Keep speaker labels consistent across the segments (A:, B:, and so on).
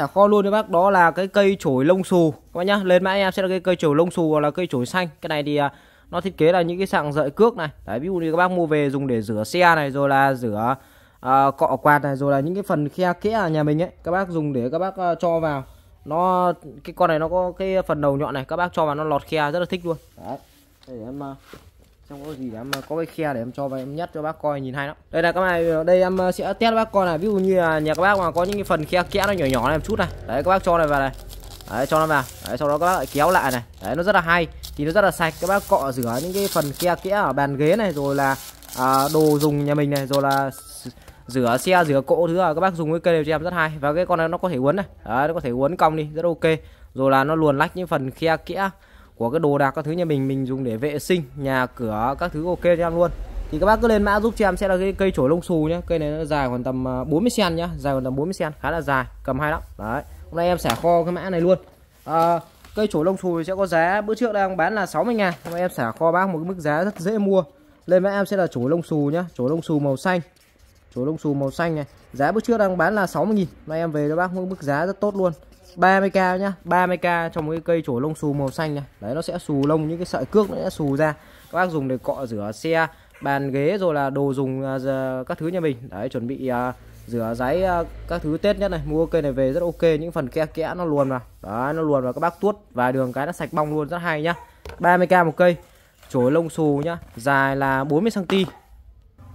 A: Xả kho luôn các bác. Đó là cái cây chổi lông xù. Các bác nhá lên mã em sẽ là cái cây chổi lông xù hoặc là cây chổi xanh. Cái này thì à, nó thiết kế là những cái sạng dợi cước này. Đấy ví dụ như các bác mua về dùng để rửa xe này rồi là rửa à, cọ quạt này rồi là những cái phần khe kẽ nhà mình ấy các bác dùng để các bác uh, cho vào. Nó cái con này nó có cái phần đầu nhọn này các bác cho vào nó lọt khe rất là thích luôn. Đấy để em uh, trong có gì để em có cái khe để em cho và em nhất cho bác coi nhìn hay lắm. Đây là các bạn đây em ờ, sẽ test bác coi này. Ví dụ như là nhà các bác mà có những cái phần khe kẽ nó nhỏ nhỏ này một chút này. Đấy các bác cho này vào này. Đấy cho nó vào. Đấy sau đó các bác lại kéo lại này. Đấy nó rất là hay. Thì nó rất là sạch. Các bác cọ rửa những cái phần khe kẽ ở bàn ghế này rồi là à, đồ dùng nhà mình này rồi là rửa xe rửa cỗ thứ là các bác dùng cái cây này cho em rất hay. Và cái con này nó có thể uốn này. Đấy, nó có thể uốn cong đi rất ok. Rồi là nó luồn lách những phần khe kẽ của cái đồ đạc các thứ nhà mình mình dùng để vệ sinh nhà cửa các thứ ok cho em luôn. Thì các bác cứ lên mã giúp cho em sẽ là cái cây chổi lông xù nhá. Cây này nó dài khoảng tầm à, 40 cm nhá dài khoảng tầm 40 cm khá là dài cầm hay lắm. Đấy hôm nay em xả kho cái mã này luôn. À, cây chổi lông xù sẽ có giá bữa trước đang bán là 60 ngàn hôm nay em xả kho bác một cái mức giá rất dễ mua. Lên mã em sẽ là chổi lông xù nhá chổi lông xù màu xanh. Chổi lông xù màu xanh này giá bữa trước đang bán là 60 nghìn nay em về cho bác một mức giá rất tốt luôn. 30k nhá. 30k trong cái cây chổi lông xù màu xanh này. Đấy nó sẽ xù lông những cái sợi cước nó sẽ xù ra. Các bác dùng để cọ rửa xe bàn ghế rồi là đồ dùng uh, các thứ nhà mình. Đấy chuẩn bị uh, rửa giấy uh, các thứ tết nhất này. Mua cây này về rất ok những phần kẽ kẽ nó luồn vào. Đấy nó luồn vào các bác tuốt vài đường cái nó sạch bong luôn rất hay nhá. 30k một cây. Chổi lông xù nhá dài là 40 cm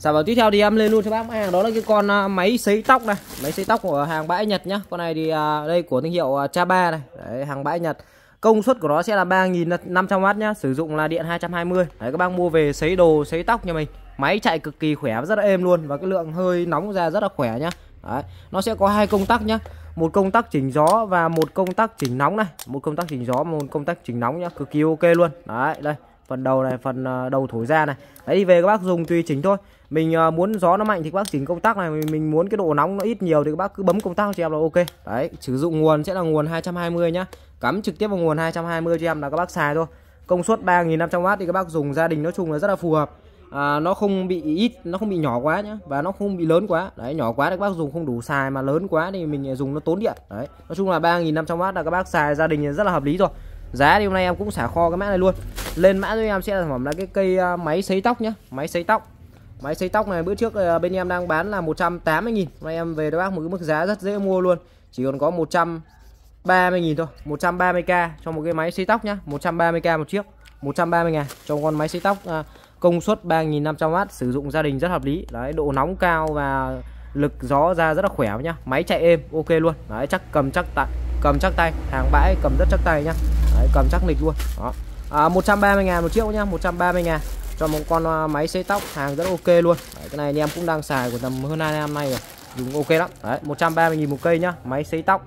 A: Sản phẩm tiếp theo thì em lên luôn cho bác hàng đó là cái con à, máy sấy tóc này, máy sấy tóc của hàng bãi Nhật nhá. Con này thì à, đây của thương hiệu à, Cha Chaba này, đấy, hàng bãi Nhật. Công suất của nó sẽ là 3500W nhá, sử dụng là điện 220. Đấy các bác mua về sấy đồ, sấy tóc nhà mình. Máy chạy cực kỳ khỏe rất là êm luôn và cái lượng hơi nóng ra rất là khỏe nhá. Đấy, nó sẽ có hai công tắc nhá. Một công tắc chỉnh gió và một công tắc chỉnh nóng này, một công tắc chỉnh gió một công tắc chỉnh nóng nhá, cực kỳ ok luôn. Đấy, đây phần đầu này phần đầu thổi ra này đấy đi về các bác dùng tùy chỉnh thôi mình ờ, muốn gió nó mạnh thì các bác chỉnh công tắc này mình muốn cái độ nóng nó ít nhiều thì các bác cứ bấm công tắc cho em là ok. Đấy sử dụng nguồn sẽ là nguồn 220 nhá. Cắm trực tiếp vào nguồn 220 cho em là các bác xài thôi. Công suất 3.500W thì các bác dùng gia đình nói chung là rất là phù hợp. À, nó không bị ít nó không bị nhỏ quá nhá. Và nó không bị lớn quá. Đấy nhỏ quá thì các bác dùng không đủ xài mà lớn quá thì mình dùng nó tốn điện. Đấy nói chung là 3.500W là các bác xài gia đình rất là hợp lý rồi. Giá thì hôm nay em cũng xả kho cái mã này luôn. Lên mã cho em sẽ là phẩm là cái cây à, máy sấy tóc nhá. Máy sấy tóc máy xây tóc này bữa trước ờ, bên em đang bán là 180 000 hôm nay em về cho bác một cái mức giá rất dễ mua luôn. Chỉ còn có 130 000 thôi 130k cho một cái máy xây tóc nhá. 130k một chiếc 130 000 cho con máy xây tóc ờ, công suất 3500W sử dụng gia đình rất hợp lý. Đấy độ nóng cao và lực gió ra rất là khỏe nhá. Máy chạy êm ok luôn. Đấy chắc cầm chắc tại cầm chắc tay. Hàng bãi cầm rất chắc tay nhá. Đấy, cầm chắc lịch luôn. Đó. À, 130 ngàn một chiếc nhá 130 ngàn cho một con à, máy xây tóc hàng rất ok luôn đấy, cái này anh em cũng đang xài của tầm hơn 2 năm nay rồi dùng ok lắm đấy 130 nghìn một cây nhá máy xây tóc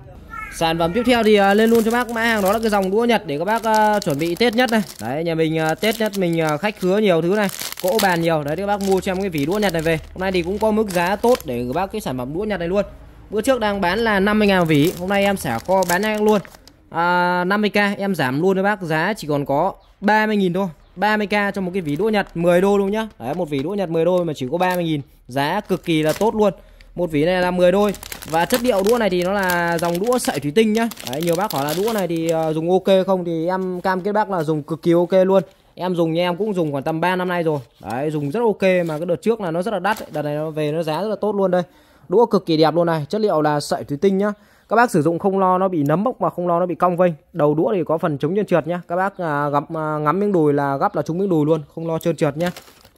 A: Sản phẩm tiếp theo thì à, lên luôn cho bác mã hàng đó là cái dòng đũa Nhật để các bác uh, chuẩn bị Tết nhất này. Đấy nhà mình uh, Tết nhất mình uh, khách khứa nhiều thứ này, cỗ bàn nhiều. Đấy các bác mua cho em cái vỉ đũa Nhật này về. Hôm nay thì cũng có mức giá tốt để các bác cái sản phẩm đũa Nhật này luôn. Bữa trước đang bán là 50 000 vỉ, hôm nay em xả kho bán nhanh luôn. À, 50k em giảm luôn cho bác giá chỉ còn có 30 000 thôi. 30k cho một cái vỉ đũa Nhật 10 đô luôn nhá. Đấy một vỉ đũa Nhật 10 đô mà chỉ có 30 000 Giá cực kỳ là tốt luôn. Một vỉ này là 10 đôi Và chất liệu đũa này thì nó là dòng đũa sợi thủy tinh nhá. Đấy, Nhiều bác hỏi là đũa này thì ờ, dùng ok không Thì em cam kết bác là dùng cực kỳ ok luôn. Em dùng nha em cũng dùng khoảng tầm 3 năm nay rồi. Đấy dùng rất ok mà cái đợt trước là nó rất là đắt Đợt này nó về nó giá rất là tốt luôn đây. Đũa cực kỳ đẹp luôn này. Chất liệu là sợi thủy tinh nhá các bác sử dụng không lo nó bị nấm mốc mà không lo nó bị cong vênh. Đầu đũa thì có phần chống trơn trượt nhá. Các bác à, gặp à, ngắm miếng đùi là gấp là trúng miếng đùi luôn không lo trơn trượt nhá.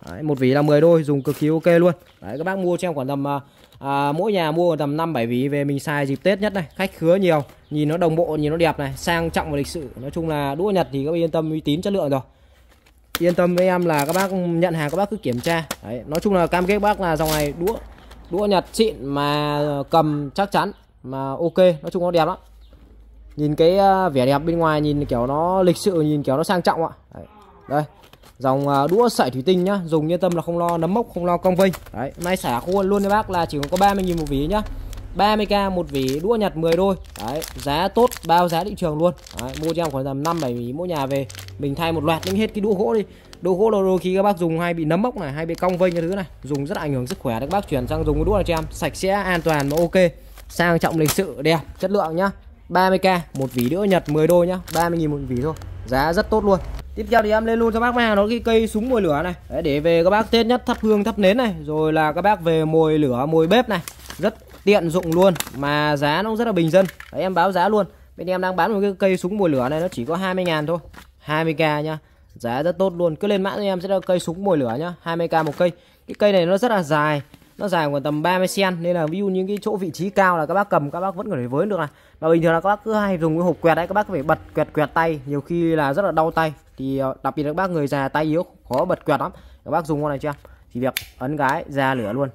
A: Đấy, một vỉ là 10 đôi dùng cực kỳ ok luôn. Đấy, các bác mua cho em khoảng tầm à, à, mỗi nhà mua tầm 5 7 ví về mình xài dịp Tết nhất này. Khách khứa nhiều nhìn nó đồng bộ nhìn nó đẹp này sang trọng và lịch sự. Nói chung là đũa Nhật thì các bác yên tâm uy tín chất lượng rồi. Yên tâm với em là các bác nhận hàng các bác cứ kiểm tra. Đấy, nói chung là cam kết bác là dòng này đũa đũa Nhật xịn mà cầm chắc chắn mà ok nói chung nó đẹp lắm. Nhìn cái à, vẻ đẹp bên ngoài nhìn kiểu nó lịch sự nhìn kiểu nó sang trọng ạ. Đấy. đây dòng à, đũa sợi thủy tinh nhá dùng yên tâm là không lo nấm mốc không lo cong vênh. Đấy nay xả khô luôn đấy bác là chỉ có 30.000 một ví nhá. 30k một vỉ đũa nhặt 10 đôi. Đấy giá tốt bao giá thị trường luôn. Đấy, mua cho em khoảng tầm 5 7 ví mỗi nhà về. Mình thay một loạt những hết cái đũa gỗ đi. Đũa gỗ là đôi khi các bác dùng hay bị nấm mốc này hay bị cong vênh cái thứ này. Dùng rất là ảnh hưởng sức khỏe các bác chuyển sang dùng cái đũa này cho em sạch sẽ an toàn và ok sang trọng lịch sự đẹp chất lượng nhá. 30k một vỉ đỡ Nhật 10 đôi nhá. 30.000 một vỉ thôi. Giá rất tốt luôn. Tiếp theo thì em lên luôn cho bác hàng nó cái cây súng mồi lửa này. Đấy, để về các bác tết nhất thắp hương thắp nến này. Rồi là các bác về mồi lửa mồi bếp này. Rất tiện dụng luôn mà giá nó cũng rất là bình dân. Đấy, em báo giá luôn. Bên em đang bán một cái cây súng mồi lửa này nó chỉ có 20 ngàn thôi. 20k nhá. Giá rất tốt luôn. Cứ lên mã em sẽ là cây súng mồi lửa nhá. 20k một cây. Cái cây này nó rất là dài nó dài khoảng tầm 30 cm nên là ví dụ những cái chỗ vị trí cao là các bác cầm, các bác vẫn có thể với được này. Và bình thường là các bác cứ hay dùng cái hộp quẹt đấy, các bác phải bật quẹt quẹt tay, nhiều khi là rất là đau tay. Thì ờ, đặc biệt là các bác người già tay yếu, khó bật quẹt lắm. Các bác dùng con này chưa? Thì việc ấn cái ra lửa luôn.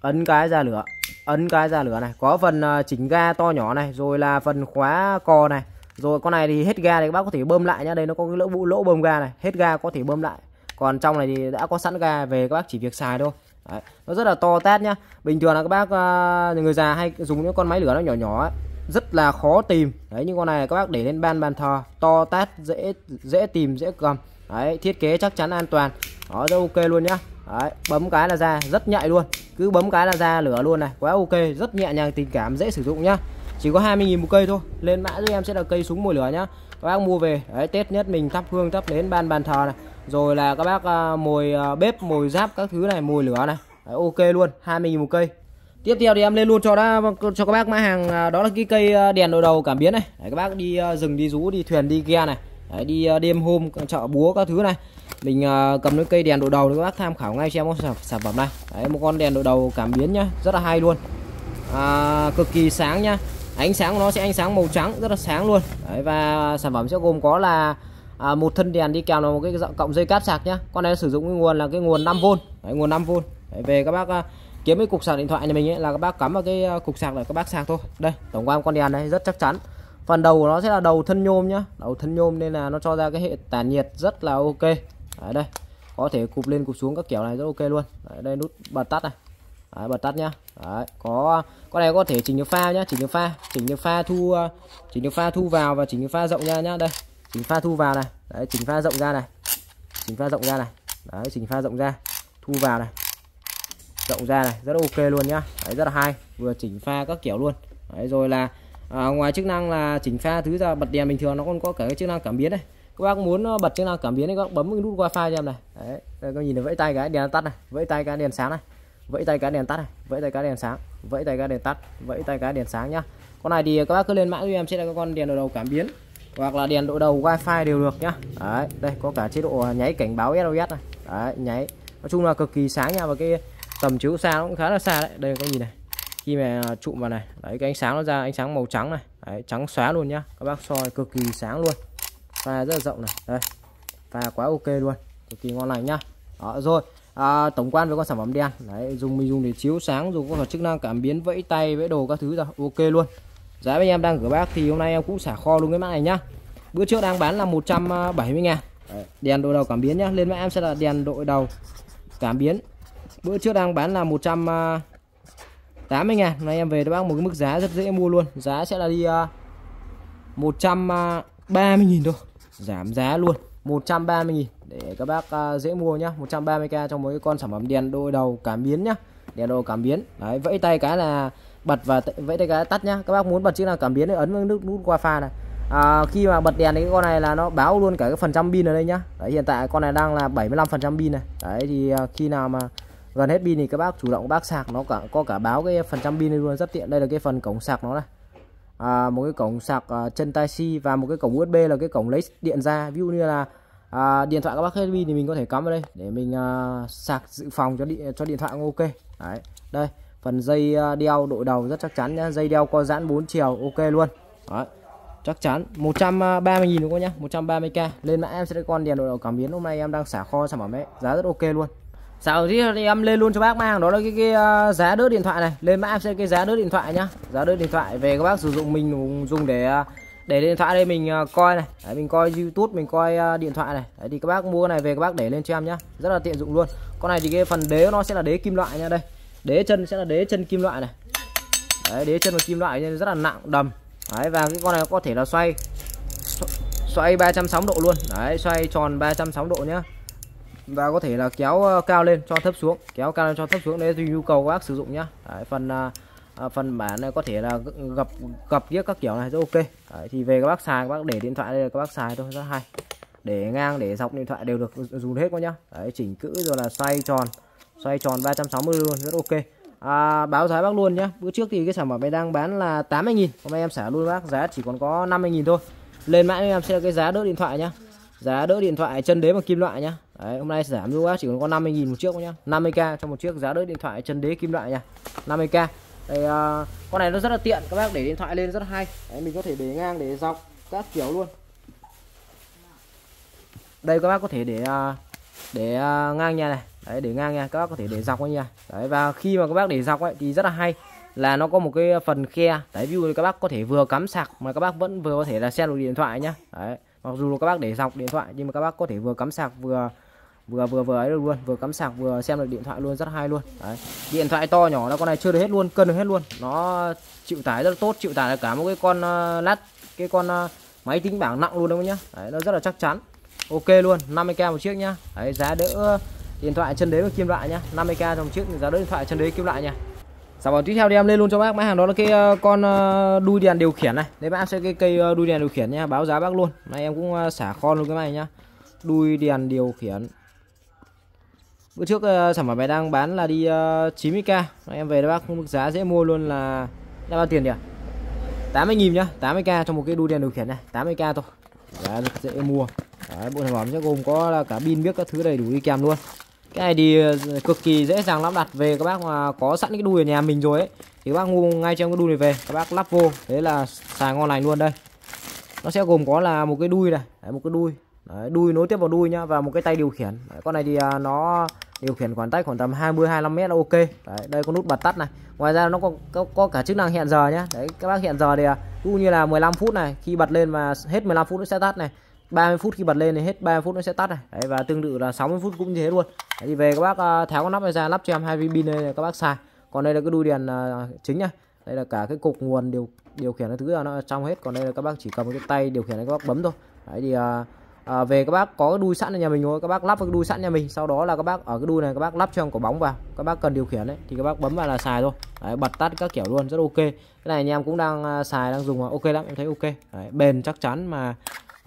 A: Ấn cái ra lửa, ấn cái ra lửa này. Có phần ờ, chỉnh ga to nhỏ này, rồi là phần khóa cò này. Rồi con này thì hết ga thì các bác có thể bơm lại nhá. Đây nó có cái lỗ vụ lỗ bơm ga này, hết ga có thể bơm lại. Còn trong này thì đã có sẵn ga về, các bác chỉ việc xài thôi. Đấy. nó rất là to tát nhá. Bình thường là các bác uh, người già hay dùng những con máy lửa nó nhỏ nhỏ ấy. rất là khó tìm. Đấy nhưng con này các bác để lên ban bàn thờ to tát dễ dễ tìm dễ cầm. Đấy thiết kế chắc chắn an toàn. Đó rất ok luôn nhá. Đấy bấm cái là ra rất nhạy luôn. Cứ bấm cái là ra lửa luôn này quá ok rất nhẹ nhàng tình cảm dễ sử dụng nhá. Chỉ có 20.000 một cây thôi lên mã giúp em sẽ là cây súng mồi lửa nhá. Các bác mua về đấy tết nhất mình thắp hương thắp đến ban bàn thờ này rồi là các bác à, mồi à, bếp mồi giáp các thứ này mồi lửa này. Đấy, ok luôn 20.000 một cây. Tiếp theo thì em lên luôn cho đã cho các bác mã hàng à, đó là cái cây đèn đội đầu cảm biến này. Đấy, các bác đi rừng đi rú đi thuyền đi ghe này. Đấy, đi đêm hôm chợ búa các thứ này. Mình cầm cái cây đèn đội đầu thì các bác tham khảo ngay cho em một sản, sản phẩm này. Đấy, một con đèn đội đầu cảm biến nhá rất là hay luôn. À, cực kỳ sáng nhá. Ánh sáng của nó sẽ ánh sáng màu trắng rất là sáng luôn. Đấy, và sản phẩm sẽ gồm có là à, một thân đèn đi kèm là một cái cộng dây cáp sạc nhá. Con này sử dụng cái nguồn là cái nguồn 5V Đấy, nguồn 5V Đấy, về các bác à, kiếm cái cục sạc điện thoại nhà mình ấy là các bác cắm vào cái à, cục sạc để các bác sạc thôi. Đây tổng quan con đèn này rất chắc chắn. Phần đầu của nó sẽ là đầu thân nhôm nhá. Đầu thân nhôm nên là nó cho ra cái hệ tản nhiệt rất là ok. Đấy, đây. Có thể cụp lên cụp xuống các kiểu này rất ok luôn. Đấy, đây nút bật tắt này. Đấy, bật tắt nhá. Đấy, có con này có thể chỉnh được pha nhá. Chỉnh được pha chỉnh được pha thu à, chỉnh được pha thu vào và chỉnh được pha rộng ra nhá. Đây chỉnh pha thu vào này. Đấy chỉnh pha rộng ra này. Chỉnh pha rộng ra này. Đấy chỉnh pha rộng ra. Thu vào này. Rộng ra này. Rất ok luôn nhá. Đấy rất là hay. Vừa chỉnh pha các kiểu luôn. Đấy rồi là à, ngoài chức năng là chỉnh pha thứ ra bật đèn bình thường nó còn có cả cái chức năng cảm biến này. Các bác muốn ờ, bật chức năng cảm biến thì các bác bấm cái nút wifi cho em này. Đấy các các nhìn thấy vẫy tay cái đèn tắt này vẫy tay cái đèn sáng này vẫy tay cái đèn tắt này vẫy tay cái đèn sáng vẫy tay cái đèn tắt vẫy tay cái đèn sáng nhá. Con này thì các bác cứ lên mã cho em sẽ là con đèn đầu cảm biến hoặc là đèn độ đầu wifi đều được nhá. Đấy đây có cả chế độ nháy cảnh báo SOS này. Đấy nháy. Nói chung là cực kỳ sáng nha và cái tầm chiếu xa nó cũng khá là xa đấy. Đây có nhìn này. Khi mà trụm vào này. Đấy cái ánh sáng nó ra ánh sáng màu trắng này. Đấy, trắng xóa luôn nhá. Các bác soi cực kỳ sáng luôn. Pha rất là rộng này. Đây pha quá ok luôn. Cực kỳ ngon lành nhá. Đó rồi à, tổng quan với con sản phẩm đen. Đấy dùng mình dùng để chiếu sáng dùng có chức năng cảm biến vẫy tay vẫy đồ các thứ rồi. Ok luôn giá bên em đang gửi bác thì hôm nay em cũng xả kho luôn cái mã này nhá. Bữa trước đang bán là 170 ngàn đèn đội đầu cảm biến nhá. Lên mã em sẽ là đèn đội đầu cảm biến. Bữa trước đang bán là 180 ngàn nay em về cho bác một cái mức giá rất dễ mua luôn. Giá sẽ là đi uh, 130 nghìn thôi. Giảm giá luôn. 130 nghìn để các bác uh, dễ mua nhá. 130k trong mỗi con sản phẩm đèn đôi đầu cảm biến nhá. Đèn đầu cảm biến. Đấy vẫy tay cái là bật và vẫy tay cái tắt nhá. Các bác muốn bật chức năng cảm biến thì ấn vào nút nút pha này. À, khi mà bật đèn thì cái con này là nó báo luôn cả cái phần trăm pin ở đây nhá. Đấy hiện tại con này đang là 75 phần trăm pin này. Đấy thì à, khi nào mà gần hết pin thì các bác chủ động bác sạc nó cả có cả báo cái phần trăm pin luôn rất tiện. Đây là cái phần cổng sạc nó này. À, một cái cổng sạc uh, chân tai si và một cái cổng USB là cái cổng lấy điện ra. Ví dụ như là à, điện thoại các bác hết pin thì mình có thể cắm vào đây để mình à, sạc dự phòng cho điện cho điện thoại cũng ok. Đấy đây phần dây à, đeo đội đầu rất chắc chắn nhá. Dây đeo co giãn 4 chiều ok luôn. Đấy chắc chắn. 130.000 à, đúng không nhá? 130k lên mã em sẽ con đèn đội đầu cảm biến. Hôm nay em đang xả kho sản phẩm ấy giá rất ok luôn. Sao thì em lên luôn cho bác mang. Đó là cái, cái uh, giá đỡ điện thoại này. Lên mã em sẽ cái giá đỡ điện thoại nhá. Giá đỡ điện thoại về các bác sử dụng mình dùng để để điện thoại đây mình uh, coi này. Đấy, mình coi youtube mình coi uh, điện thoại này. Đấy, thì các bác mua cái này về các bác để lên cho em nhá. Rất là tiện dụng luôn. Con này thì cái phần đế nó sẽ là đế kim loại nha đây đế chân sẽ là đế chân kim loại này. Đấy, đế chân và kim loại nên rất là nặng đầm. Đấy, và cái con này có thể là xoay xoay 360 độ luôn. Đấy xoay tròn 360 độ nhá. Và có thể là kéo ờ, cao lên cho thấp xuống kéo cao lên cho thấp xuống đấy tùy nhu cầu của bác sử dụng nhá. Đấy, phần à, phần bản này có thể là gập gập giết các kiểu này rất ok. Đấy, thì về các bác xài các bác để điện thoại đây là các bác xài thôi rất hay. Để ngang để dọc điện thoại đều được dùng hết quá nhá. Đấy, chỉnh cữ rồi là xoay tròn xoay tròn 360 luôn rất ok. À, báo giá bác luôn nhé bữa trước thì cái sản phẩm này đang bán là 80.000 hôm nay em xả luôn bác giá chỉ còn có 50.000 thôi. Lên mãi em sẽ cái giá đỡ điện thoại nhá. Giá đỡ điện thoại chân đế bằng kim loại nhá. Đấy, hôm nay giảm luôn bác chỉ còn có 50.000 một chiếc nhá. 50k cho một chiếc giá đỡ điện thoại chân đế kim loại nha 50k đây à, con này nó rất là tiện các bác để điện thoại lên rất hay. Đấy, mình có thể để ngang để dọc các kiểu luôn. Đây các bác có thể để à, để à, ngang nha này đấy để ngang nha các bác có thể để dọc nha. Đấy và khi mà các bác để dọc ấy thì rất là hay là nó có một cái phần khe. Đấy ví dụ các bác có thể vừa cắm sạc mà các bác vẫn vừa có thể là xem được điện thoại nhá. Đấy mặc dù là các bác để dọc điện thoại nhưng mà các bác có thể vừa cắm sạc vừa vừa vừa vừa ấy được luôn vừa cắm sạc vừa xem được điện thoại luôn rất hay luôn. Đấy. điện thoại to nhỏ nó con này chưa được hết luôn cân được hết luôn. Nó chịu tải rất là tốt chịu tải là cả một cái con uh, lát cái con uh, máy tính bảng nặng luôn đâu nhá. Đấy, nó rất là chắc chắn. Ok luôn 50k một chiếc nhá. Đấy, giá đỡ điện thoại chân đế và kim loại nhá. 50k trong chiếc giá đỡ điện thoại chân đế kim loại nha sản phẩm tiếp theo thì em lên luôn cho bác. Máy hàng đó là cái ờ, con ờ, đuôi đèn điều khiển này. Đấy bác sẽ cái cây ờ, đuôi đèn điều khiển nha báo giá bác luôn. Nay em cũng xả kho luôn cái này nhá. Đuôi đèn điều khiển. Bữa trước sản phẩm này đang bán là đi 90k nay em về đây bác mức giá dễ mua luôn là là bao tiền nhỉ? 80 nghìn nhá. 80k cho một cái đuôi đèn điều khiển này. 80k thôi. Giá dễ mua. Đấy, bộ sản phẩm sẽ gồm có là cả pin biết các thứ đầy đủ đi kèm luôn cái này thì ờ, cực kỳ dễ dàng lắp đặt về các bác mà có sẵn cái đuôi ở nhà mình rồi ấy thì các bác mua ngay trong cái đuôi này về các bác lắp vô thế là xài ngon lành luôn đây. Nó sẽ gồm có là một cái đuôi này đấy, một cái đuôi. Đấy, đuôi nối tiếp vào đuôi nhá và một cái tay điều khiển. Đấy, con này thì à, nó điều khiển khoảng tay khoảng tầm 20 25 mét là ok. Đấy, đây có nút bật tắt này. Ngoài ra nó có, có có cả chức năng hẹn giờ nhá. Đấy các bác hẹn giờ thì à, cũng ví như là 15 phút này khi bật lên và hết 15 phút nó sẽ tắt này. 30 phút khi bật lên thì hết 30 phút nó sẽ tắt này. Đấy, và tương tự là 60 phút cũng như thế luôn. Đấy, thì về các bác à, tháo con nắp này ra lắp cho em hai viên pin này các bác xài. Còn đây là cái đuôi đèn à, chính nhá. đây là cả cái cục nguồn điều điều khiển cái thứ là nó trong hết. Còn đây là các bác chỉ cầm cái tay điều khiển này các bác bấm thôi. Đấy thì à, à, về các bác có cái đuôi sẵn ở nhà mình rồi các bác lắp cái đuôi sẵn nhà mình. Sau đó là các bác ở cái đuôi này các bác lắp cho em quả bóng vào. Các bác cần điều khiển đấy thì các bác bấm vào là xài thôi. Đấy, bật tắt các kiểu luôn rất ok. Cái này anh em cũng đang à, xài đang dùng ok lắm em thấy ok. Đấy, bền chắc chắn mà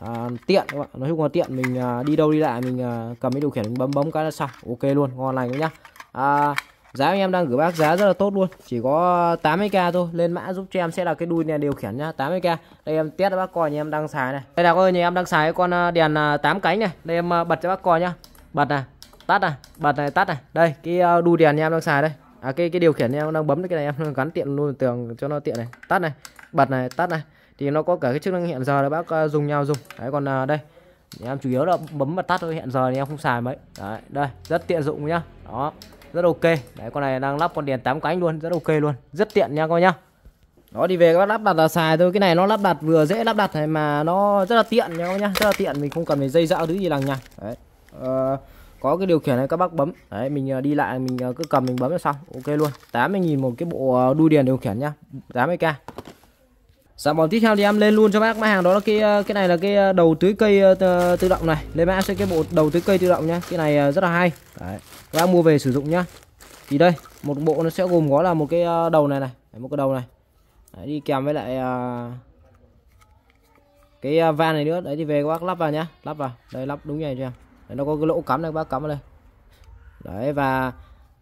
A: à, tiện các bạn. Nói chung là tiện mình à, đi đâu đi lại mình à, cầm cái điều khiển mình bấm bấm cái là xong. Ok luôn ngon lành nhá. À, giá anh em đang gửi bác giá rất là tốt luôn. Chỉ có 80k thôi. Lên mã giúp cho em sẽ là cái đuôi này điều khiển nhá. 80k đây em test cho bác coi nhà em đang xài này. Đây là coi nhà em đang xài con à, đèn à, 8 cánh này. Đây em à, bật cho bác coi nhá. Bật này tắt này bật này tắt này. Đây cái đuôi đèn nhà em đang xài đây. À cái cái điều khiển nhà em đang bấm cái này em gắn tiện luôn tường cho nó tiện này. Tắt này bật này tắt này thì nó có cả cái chức năng hẹn giờ để bác ờ, dùng nhau dùng. Đấy còn ờ, đây. Em chủ yếu là bấm bật tắt thôi hẹn giờ thì em không xài mấy. Đấy đây rất tiện dụng nhá. Đó rất ok. Đấy con này đang lắp con đèn 8 cánh luôn rất ok luôn. Rất tiện nha coi nhá. Đó đi về các bác lắp đặt là xài thôi. Cái này nó lắp đặt vừa dễ lắp đặt này mà nó rất là tiện nha các nhá. Rất là tiện mình không cần phải dây dạo thứ gì lằng nha đấy ờ, có cái điều khiển này các bác bấm. Đấy mình ờ, đi lại mình cứ cầm mình bấm là xong. Ok luôn. 80.000 một cái bộ đuôi đèn điều khiển nhá. 80k Dạ phẩm tiếp theo thì em lên luôn cho bác mã hàng đó là cái ờ, cái này là cái ờ, đầu tưới cây ờ, tự động này. Lên mã sẽ cái bộ đầu tưới cây tự động nhá. Cái này rất là hay. Đấy. Các bác mua về sử dụng nhá. Thì đây, một bộ nó sẽ gồm có là một cái đầu này này, một cái đầu này. Đấy, đi kèm với lại cái van này nữa. Đấy thì về các bác lắp vào nhá. Lắp vào. Đây lắp đúng như này cho em. Đấy, nó có cái lỗ cắm này các bác cắm vào đây. Đấy và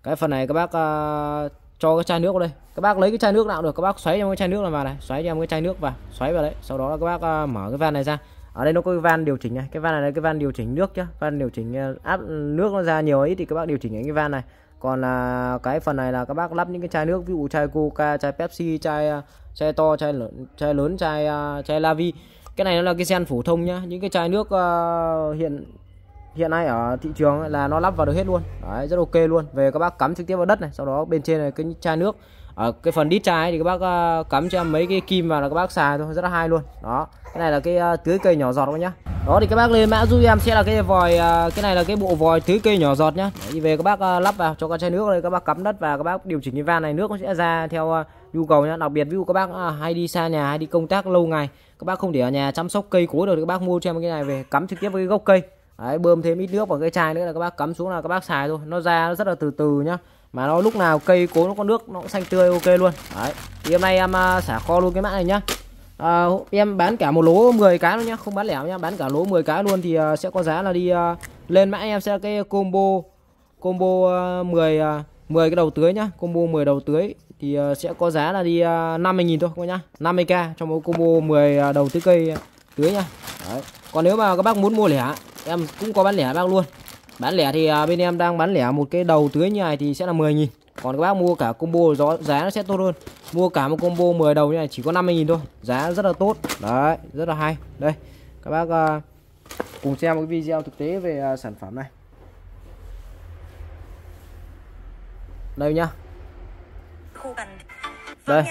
A: cái phần này các bác cho cái chai nước vào đây. Các bác lấy cái chai nước nào được các bác xoáy cho cái chai nước này vào này. Xoáy cho cái chai nước vào xoáy vào đấy. Sau đó các bác uh, mở cái van này ra. Ở đây nó có cái van điều chỉnh này. Cái van này là cái van điều chỉnh nước chứ van điều chỉnh uh, áp nước nó ra nhiều ít thì các bác điều chỉnh cái van này. Còn là uh, cái phần này là các bác lắp những cái chai nước ví dụ chai coca chai pepsi chai uh, chai to chai lớn chai lớn chai uh, chai lavi. Cái này nó là cái sen phổ thông nhá. Những cái chai nước uh, hiện hiện nay ở thị trường là nó lắp vào được hết luôn. Đấy rất ok luôn. Về các bác cắm trực tiếp vào đất này sau đó bên trên này cái chai nước. Ở cái phần đít chai thì các bác ờ, cắm cho mấy cái kim vào là các bác xài thôi rất là hay luôn. Đó cái này là cái ờ, tưới cây nhỏ giọt các nhá. Đó thì các bác lên mã giúp em sẽ là cái vòi ờ, cái này là cái bộ vòi tưới cây nhỏ giọt nhá. Đấy, về các bác lắp vào cho cái chai nước đây các bác cắm đất và các bác điều chỉnh cái van này nước nó sẽ ra theo nhu cầu nhá. Đặc biệt ví dụ các bác hay đi xa nhà hay đi công tác lâu ngày các bác không để ở nhà chăm sóc cây cối được thì các bác mua cho em cái này về cắm trực tiếp với cái gốc cây. Đấy, bơm thêm ít nước vào cái chai nữa là các bác cắm xuống là các bác xài thôi. Nó ra nó rất là từ từ nhá. Mà nó lúc nào cây cố nó có nước nó cũng xanh tươi ok luôn. Đấy thì hôm nay em uh, xả kho luôn cái mã này nhá. À, em bán cả một lố 10 cái luôn nhá không bán lẻ nhá bán cả lố 10 cái luôn thì uh, sẽ có giá là đi uh, lên mã em sẽ cái combo combo uh, 10 uh, 10 cái đầu tưới nhá combo 10 đầu tưới thì uh, sẽ có giá là đi uh, 50.000 thôi các nhá. 50k trong một combo 10 uh, đầu tưới cây tưới nhá. Đấy còn nếu mà các bác muốn mua lẻ em cũng có bán lẻ bác luôn. Bán lẻ thì uh, bên em đang bán lẻ một cái đầu tưới như này thì sẽ là 10.000 còn các bác mua cả combo gió giá nó sẽ tốt hơn. Mua cả một combo 10 đầu như này chỉ có 50.000 thôi. Giá rất là tốt. Đấy rất là hay. Đây các bác uh, cùng xem một video thực tế về uh, sản phẩm này. Đây nhá. Đây.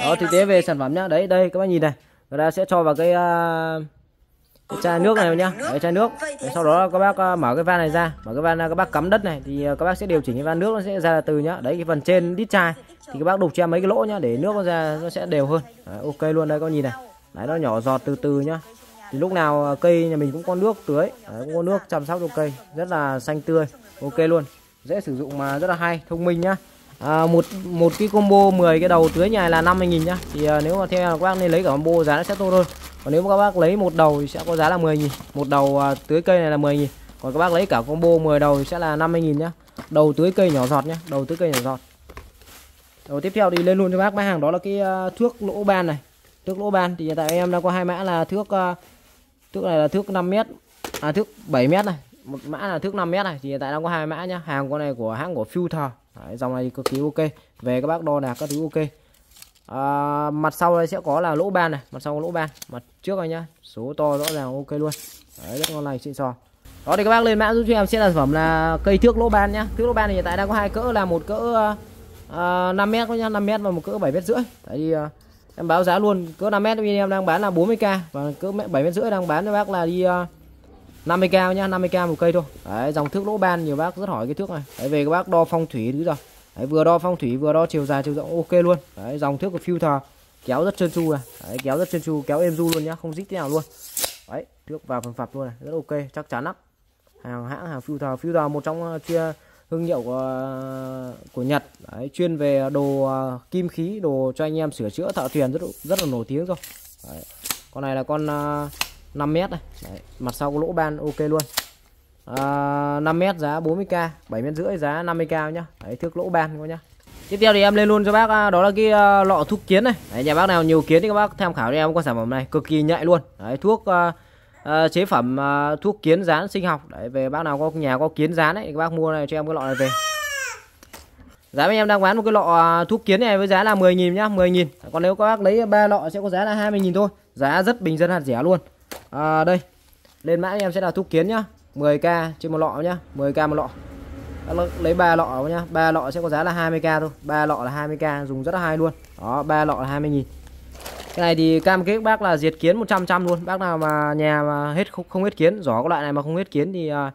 A: Đó thực tế về sản phẩm nhá. Đấy đây các bác nhìn này. Người ta sẽ cho vào cái, uh, cái chai nước này nhá. Đấy, chai nước. Đấy, sau đó các bác uh, mở cái van này ra. Mở cái van các bác cắm đất này thì uh, các bác sẽ điều chỉnh cái van nước nó sẽ ra từ nhá. Đấy cái phần trên đít chai. Thì các bác đục cho mấy cái lỗ nhá để nước nó ra nó sẽ đều hơn. Đấy, ok luôn đây các bác nhìn này. Đấy nó nhỏ giọt từ từ nhá. Thì lúc nào cây nhà mình cũng có nước tưới. Đấy, cũng có nước chăm sóc cho cây. Rất là xanh tươi. Ok luôn. Dễ sử dụng mà rất là hay thông minh nhá à, một một cái combo 10 cái đầu tưới nhà là 50.000 nhá. Thì à, nếu mà theo các bác nên lấy cả combo giá nó sẽ tốt hơn. Còn nếu mà các bác lấy một đầu thì sẽ có giá là 10.000 một đầu à, tưới cây này là 10.000 còn các bác lấy cả combo 10 đầu thì sẽ là 50.000 nhá. Đầu tưới cây nhỏ giọt nhá. Đầu tưới cây nhỏ giọt. Đầu tiếp theo thì lên luôn cho bác. Mã hàng đó là cái uh, thước lỗ ban này. Thước lỗ ban. Thì hiện tại em đang có hai mã là thước uh, thước này là thước 5 m à thước 7 m này. Một mã là thước 5 m này. Thì hiện tại đang có hai mã nhá. Hàng con này của hãng của Filter Đấy, dòng này cực kỳ ok. Về các bác đo đạc các thứ ok. À, mặt sau đây sẽ có là lỗ ban này. Mặt sau có lỗ ban. Mặt trước này nhá. Số to rõ ràng ok luôn. Đấy, rất ngon lành xịn sò. Đó thì các bác lên mã giúp cho em sẽ là sản phẩm là cây thước lỗ ban nhá. Thước lỗ ban thì hiện tại đang có hai cỡ là một cỡ à, uh, 5 mét nhá. 5 mét và một cỡ 7 mét rưỡi. Tại vì uh, em báo giá luôn. Cỡ 5 mét em đang bán là 40k và cỡ 7 mét rưỡi đang bán cho bác là đi uh, 50k nhá 50k một cây thôi. Đấy dòng thước lỗ ban nhiều bác rất hỏi cái thước này. Đấy về các bác đo phong thủy thứ rồi. Đấy, vừa đo phong thủy vừa đo chiều dài chiều rộng ok luôn. Đấy dòng thước của filter kéo rất trơn tru này. Đấy, kéo rất trơn tru kéo êm du luôn nhá không dít thế nào luôn. Đấy thước vào phần phập luôn này rất ok chắc chắn lắm. Hàng hãng hàng filter filter một trong uh, chia thương hiệu của uh, của Nhật. Đấy, chuyên về đồ uh, kim khí đồ cho anh em sửa chữa thợ thuyền rất rất là nổi tiếng rồi. Đấy. con này là con uh, 5 mét này Đấy, mặt sau có lỗ ban ok luôn. À, 5 mét giá 40k 7 mét rưỡi giá 50k nhá. Đấy, thước lỗ ban các nhá. Tiếp theo thì em lên luôn cho bác à, đó là cái à, lọ thuốc kiến này. Đấy, nhà bác nào nhiều kiến thì các bác tham khảo cho em con sản phẩm này cực kỳ nhạy luôn. Đấy, thuốc uh, uh, chế phẩm uh, thuốc kiến rán sinh học. Đấy, về bác nào có nhà có kiến rán ấy các bác mua này cho em cái lọ này về. Giá bên em đang bán một cái lọ thuốc kiến này với giá là 10.000 nhá 10.000 còn nếu các bác lấy ba lọ sẽ có giá là 20.000 thôi. Giá rất bình dân hạt rẻ luôn à, đây. Lên mã em sẽ là thuốc kiến nhá. 10k trên một lọ nhá. 10k một lọ. Lấy ba lọ nhá. Ba lọ sẽ có giá là 20k thôi. Ba lọ là 20k dùng rất là hay luôn. Đó ba lọ là 20 nghìn. Cái này thì cam kết bác là diệt kiến 100 trăm luôn. Bác nào mà nhà mà hết không, không hết kiến giỏ có loại này mà không hết kiến thì à,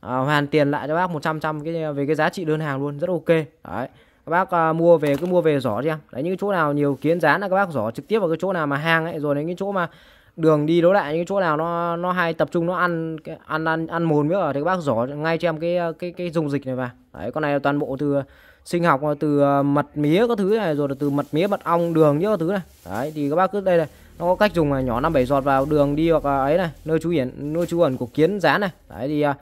A: à, hoàn tiền lại cho bác 100 trăm cái về cái giá trị đơn hàng luôn. Rất ok. Đấy. Các bác à, mua về cứ mua về giỏ cho em. Đấy những chỗ nào nhiều kiến dán là các bác giỏ trực tiếp vào cái chỗ nào mà hang ấy rồi đến cái chỗ mà đường đi đối lại những chỗ nào nó nó hay, tập trung nó ăn ăn ăn ăn mồn nữa ở thì các bác giỏ ngay cho em cái cái cái dùng dịch này vào. Đấy, con này là toàn bộ từ sinh học, từ ờ, mật mía các thứ này, rồi là từ mật mía, mật ong, đường những thứ này. Đấy, thì các bác cứ, đây này, nó có cách dùng này nhỏ năm bảy giọt vào đường đi hoặc ấy này, nơi trú hiển, nơi trú ẩn của kiến rán này. Đấy, thì ờ,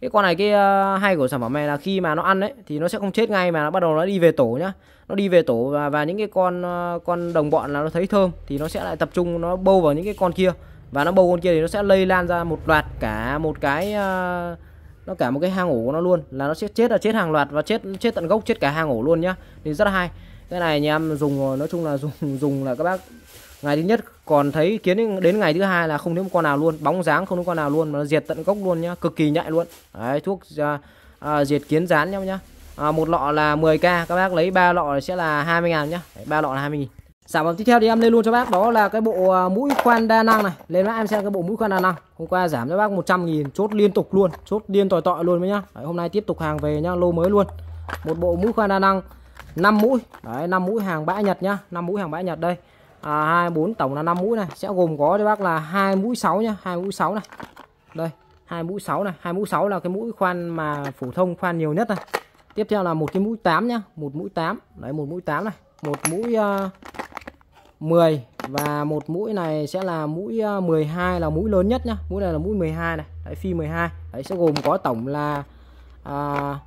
A: cái con này cái ờ, hay của sản phẩm này là khi mà nó ăn đấy thì nó sẽ không chết ngay mà nó bắt đầu nó đi về tổ nhá nó đi về tổ và, và những cái con ờ, con đồng bọn là nó thấy thơm thì nó sẽ lại tập trung nó bâu vào những cái con kia. Và nó bâu con kia thì nó sẽ lây lan ra một loạt cả một cái ờ, nó cả một cái hang ổ của nó luôn. Là nó sẽ chết là chết hàng loạt và chết chết tận gốc chết cả hang ổ luôn nhá. Thì rất là hay. Cái này anh em dùng ờ, nói chung là dùng dùng là các bác ngày thứ nhất còn thấy kiến đến ngày thứ hai là không thấy một con nào luôn. Bóng dáng không thấy con nào luôn mà nó diệt tận gốc luôn nhá. Cực kỳ nhạy luôn. Đấy thuốc à, à, diệt kiến rán nhau nhá à, một lọ là 10k các bác lấy ba lọ sẽ là 20 ngàn nhá. Ba lọ là 20 nghìn. Sản phẩm tiếp theo thì em lên luôn cho bác đó là cái bộ à, mũi khoan đa năng này. Lên bác em xem cái bộ mũi khoan đa năng. Hôm qua giảm cho bác 100 nghìn chốt liên tục luôn chốt điên tỏi tọi luôn với nhá. Đấy, hôm nay tiếp tục hàng về nhá lô mới luôn. Một bộ mũi khoan đa năng 5 mũi. Đấy 5 mũi hàng bãi nhật nhá 5 mũi hàng bãi nhật đây. À, 2 4 tổng là 5 mũi này. Sẽ gồm có cho bác là hai mũi 6 nhá hai mũi 6 này. Đây hai mũi 6 này. Hai mũi 6 là cái mũi khoan mà phổ thông khoan nhiều nhất này tiếp theo là một cái mũi 8 nhá. Một mũi 8 đấy một mũi 8 này. Một mũi ờ, uh, 10 và một mũi này sẽ là mũi ờ, 12 là mũi lớn nhất nhá. Mũi này là mũi 12 này. Đấy phi 12 đấy sẽ gồm có tổng là ờ, à,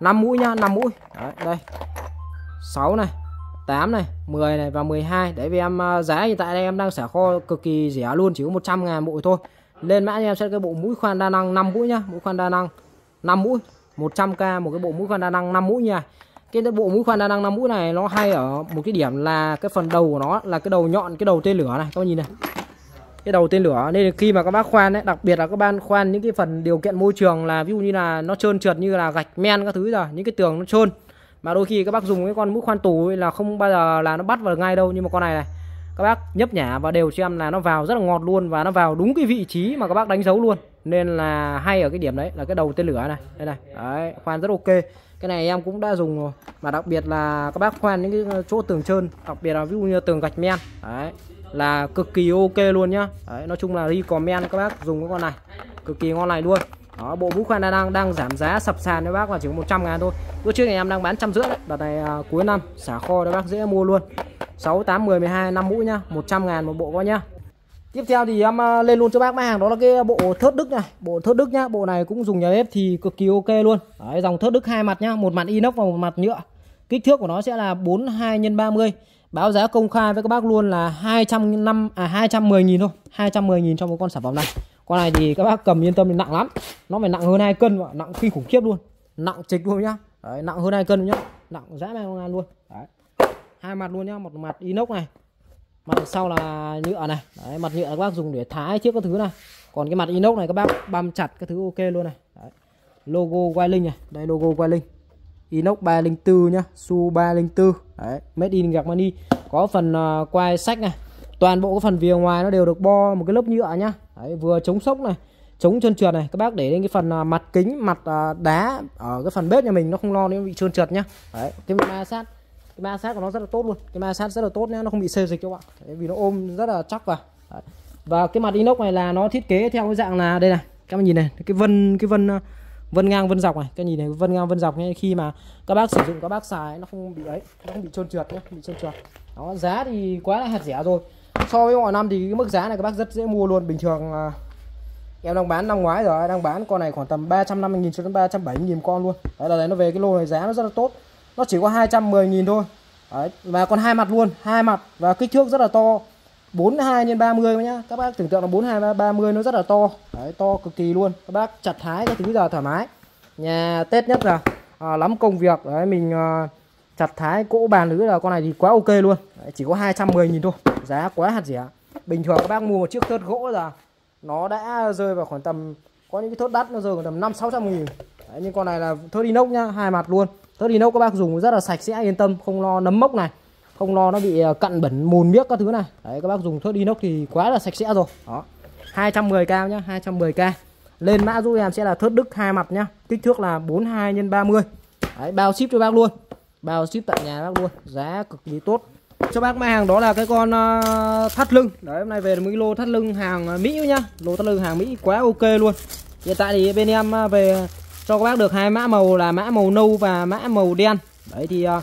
A: 5 mũi nhá 5 mũi. Đấy đây. 6 này 8 này 10 này và 12 đấy vì em giá hiện tại đây em đang xả kho cực kỳ rẻ luôn chỉ có 100 ngàn bộ thôi. Lên mã em sẽ cái bộ mũi khoan đa năng 5 mũi nhá. Mũi khoan đa năng 5 mũi. 100k một cái bộ mũi khoan đa năng 5 mũi nha. Cái bộ mũi khoan đa năng 5 mũi này nó hay ở một cái điểm là cái phần đầu của nó là cái đầu nhọn, cái đầu tên lửa này. Các bạn nhìn này. Cái đầu tên lửa. Nên khi mà các bác khoan ấy, đặc biệt là các bạn khoan những cái phần điều kiện môi trường là ví dụ như là nó trơn trượt như là gạch men các thứ rồi, những cái tường nó trơn. Mà đôi khi các bác dùng cái con mũi khoan tù ấy là không bao giờ là nó bắt vào ngay đâu. Nhưng mà con này này các bác nhấp nhả và đều cho em là nó vào rất là ngọt luôn và nó vào đúng cái vị trí mà các bác đánh dấu luôn. Nên là hay ở cái điểm đấy, là cái đầu tên lửa này. Đây này, đấy, khoan rất ok. Cái này em cũng đã dùng rồi. Mà đặc biệt là các bác khoan những cái chỗ tường trơn, đặc biệt là ví dụ như tường gạch men. Đấy, là cực kỳ ok luôn nhá. Đấy, nói chung là recommend các bác dùng cái con này. Cực kỳ ngon này luôn đó, bộ mũ khoan đang đang giảm giá sập sàn đấy bác là chỉ có 100 ngàn thôi bữa trước này em đang bán trăm rưỡi đợt này à, cuối năm xả kho đấy bác dễ mua luôn 6 8 10 12 5 mũi nhá 100 ngàn một bộ coi nhá Tiếp theo thì em à, lên luôn cho bác mã hàng đó là cái bộ thớt đức này, bộ thớt đức nhá, bộ này cũng dùng nhà bếp thì cực kỳ ok luôn. Đấy, dòng thớt đức hai mặt nhá, một mặt inox và một mặt nhựa. Kích thước của nó sẽ là 42 x 30. Báo giá công khai với các bác luôn là 205 à 210 000 thôi, 210 000 cho một con sản phẩm này. Con này thì các bác cầm yên tâm thì nặng lắm. Nó phải nặng hơn hai cân và nặng kinh khủng khiếp luôn. Nặng trịch luôn nhá. Đấy, nặng hơn hai cân nhá. Nặng dã man ngan luôn. Đấy. Hai mặt luôn nhá, một mặt inox này, mặt sau là nhựa này đấy, mặt nhựa các bác dùng để thái trước các thứ này còn cái mặt inox này các bác băm chặt các thứ ok luôn này đấy. logo Wailing này đây logo Wailing inox 304 nhá su 304 đấy made in Germany có phần uh, quai sách này toàn bộ cái phần viền ngoài nó đều được bo một cái lớp nhựa nhá đấy, vừa chống sốc này chống trơn trượt này các bác để lên cái phần à, mặt kính mặt à, đá ở cái phần bếp nhà mình nó không lo nó bị trơn trượt nhá. Đấy cái ma sát cái ma sát của nó rất là tốt luôn. Cái ma sát rất là tốt nhé nó không bị xê dịch các bạn Đấy, vì nó ôm rất là chắc vào. Đấy. và cái mặt inox này là nó thiết kế theo cái dạng là đây này. Các bạn nhìn này cái vân cái vân à, vân ngang vân dọc này. Các nhìn này vân ngang vân dọc nhé khi mà các bác sử dụng các bác xài nó không bị ấy nó không bị trơn trượt nhé không bị trơn trượt. Đó giá thì quá là hạt rẻ rồi so với mọi năm thì cái mức giá này các bác rất dễ mua luôn. Bình thường à, em đang bán năm ngoái rồi đang bán con này khoảng tầm 350 000 cho đến 370 000 con luôn. Đấy là đấy nó về cái lô này giá nó rất là tốt. Nó chỉ có 210.000 thôi. Đấy, và còn hai mặt luôn hai mặt và kích thước rất là to. 42 x 30 nhá. Các bác tưởng tượng là 42 30 nó rất là to. Đấy, to cực kỳ luôn. Các bác chặt hái cái thứ giờ thoải mái. Nhà Tết nhất là à, lắm công việc. Đấy mình à, chặt thái cỗ bàn thứ là con này thì quá ok luôn. Đấy, chỉ có 210 nghìn thôi. Giá quá hạt rẻ. Bình thường các bác mua một chiếc thớt gỗ là nó đã rơi vào khoảng tầm có những cái thớt đắt nó rơi khoảng tầm 5 600 nghìn. Đấy, nhưng con này là thớt inox nhá hai mặt luôn. Thớt inox các bác dùng rất là sạch sẽ yên tâm không lo nấm mốc này không lo nó bị ờ, cặn bẩn mùn miếc các thứ này. Đấy các bác dùng thớt inox thì quá là sạch sẽ rồi. Đó. 210 cao nhá 210k lên mã giúp em sẽ là thớt đức hai mặt nhá kích thước là 42 x 30 đấy bao ship cho bác luôn bao ship tận nhà bác luôn giá cực kỳ tốt. Cho bác mã hàng đó là cái con uh, thắt lưng. Đấy hôm nay về một lô thắt lưng hàng ờ, mỹ nhá. Lô thắt lưng hàng mỹ quá ok luôn. Hiện tại thì bên em ờ, về cho các bác được hai mã màu là mã màu nâu và mã màu đen. Đấy thì uh,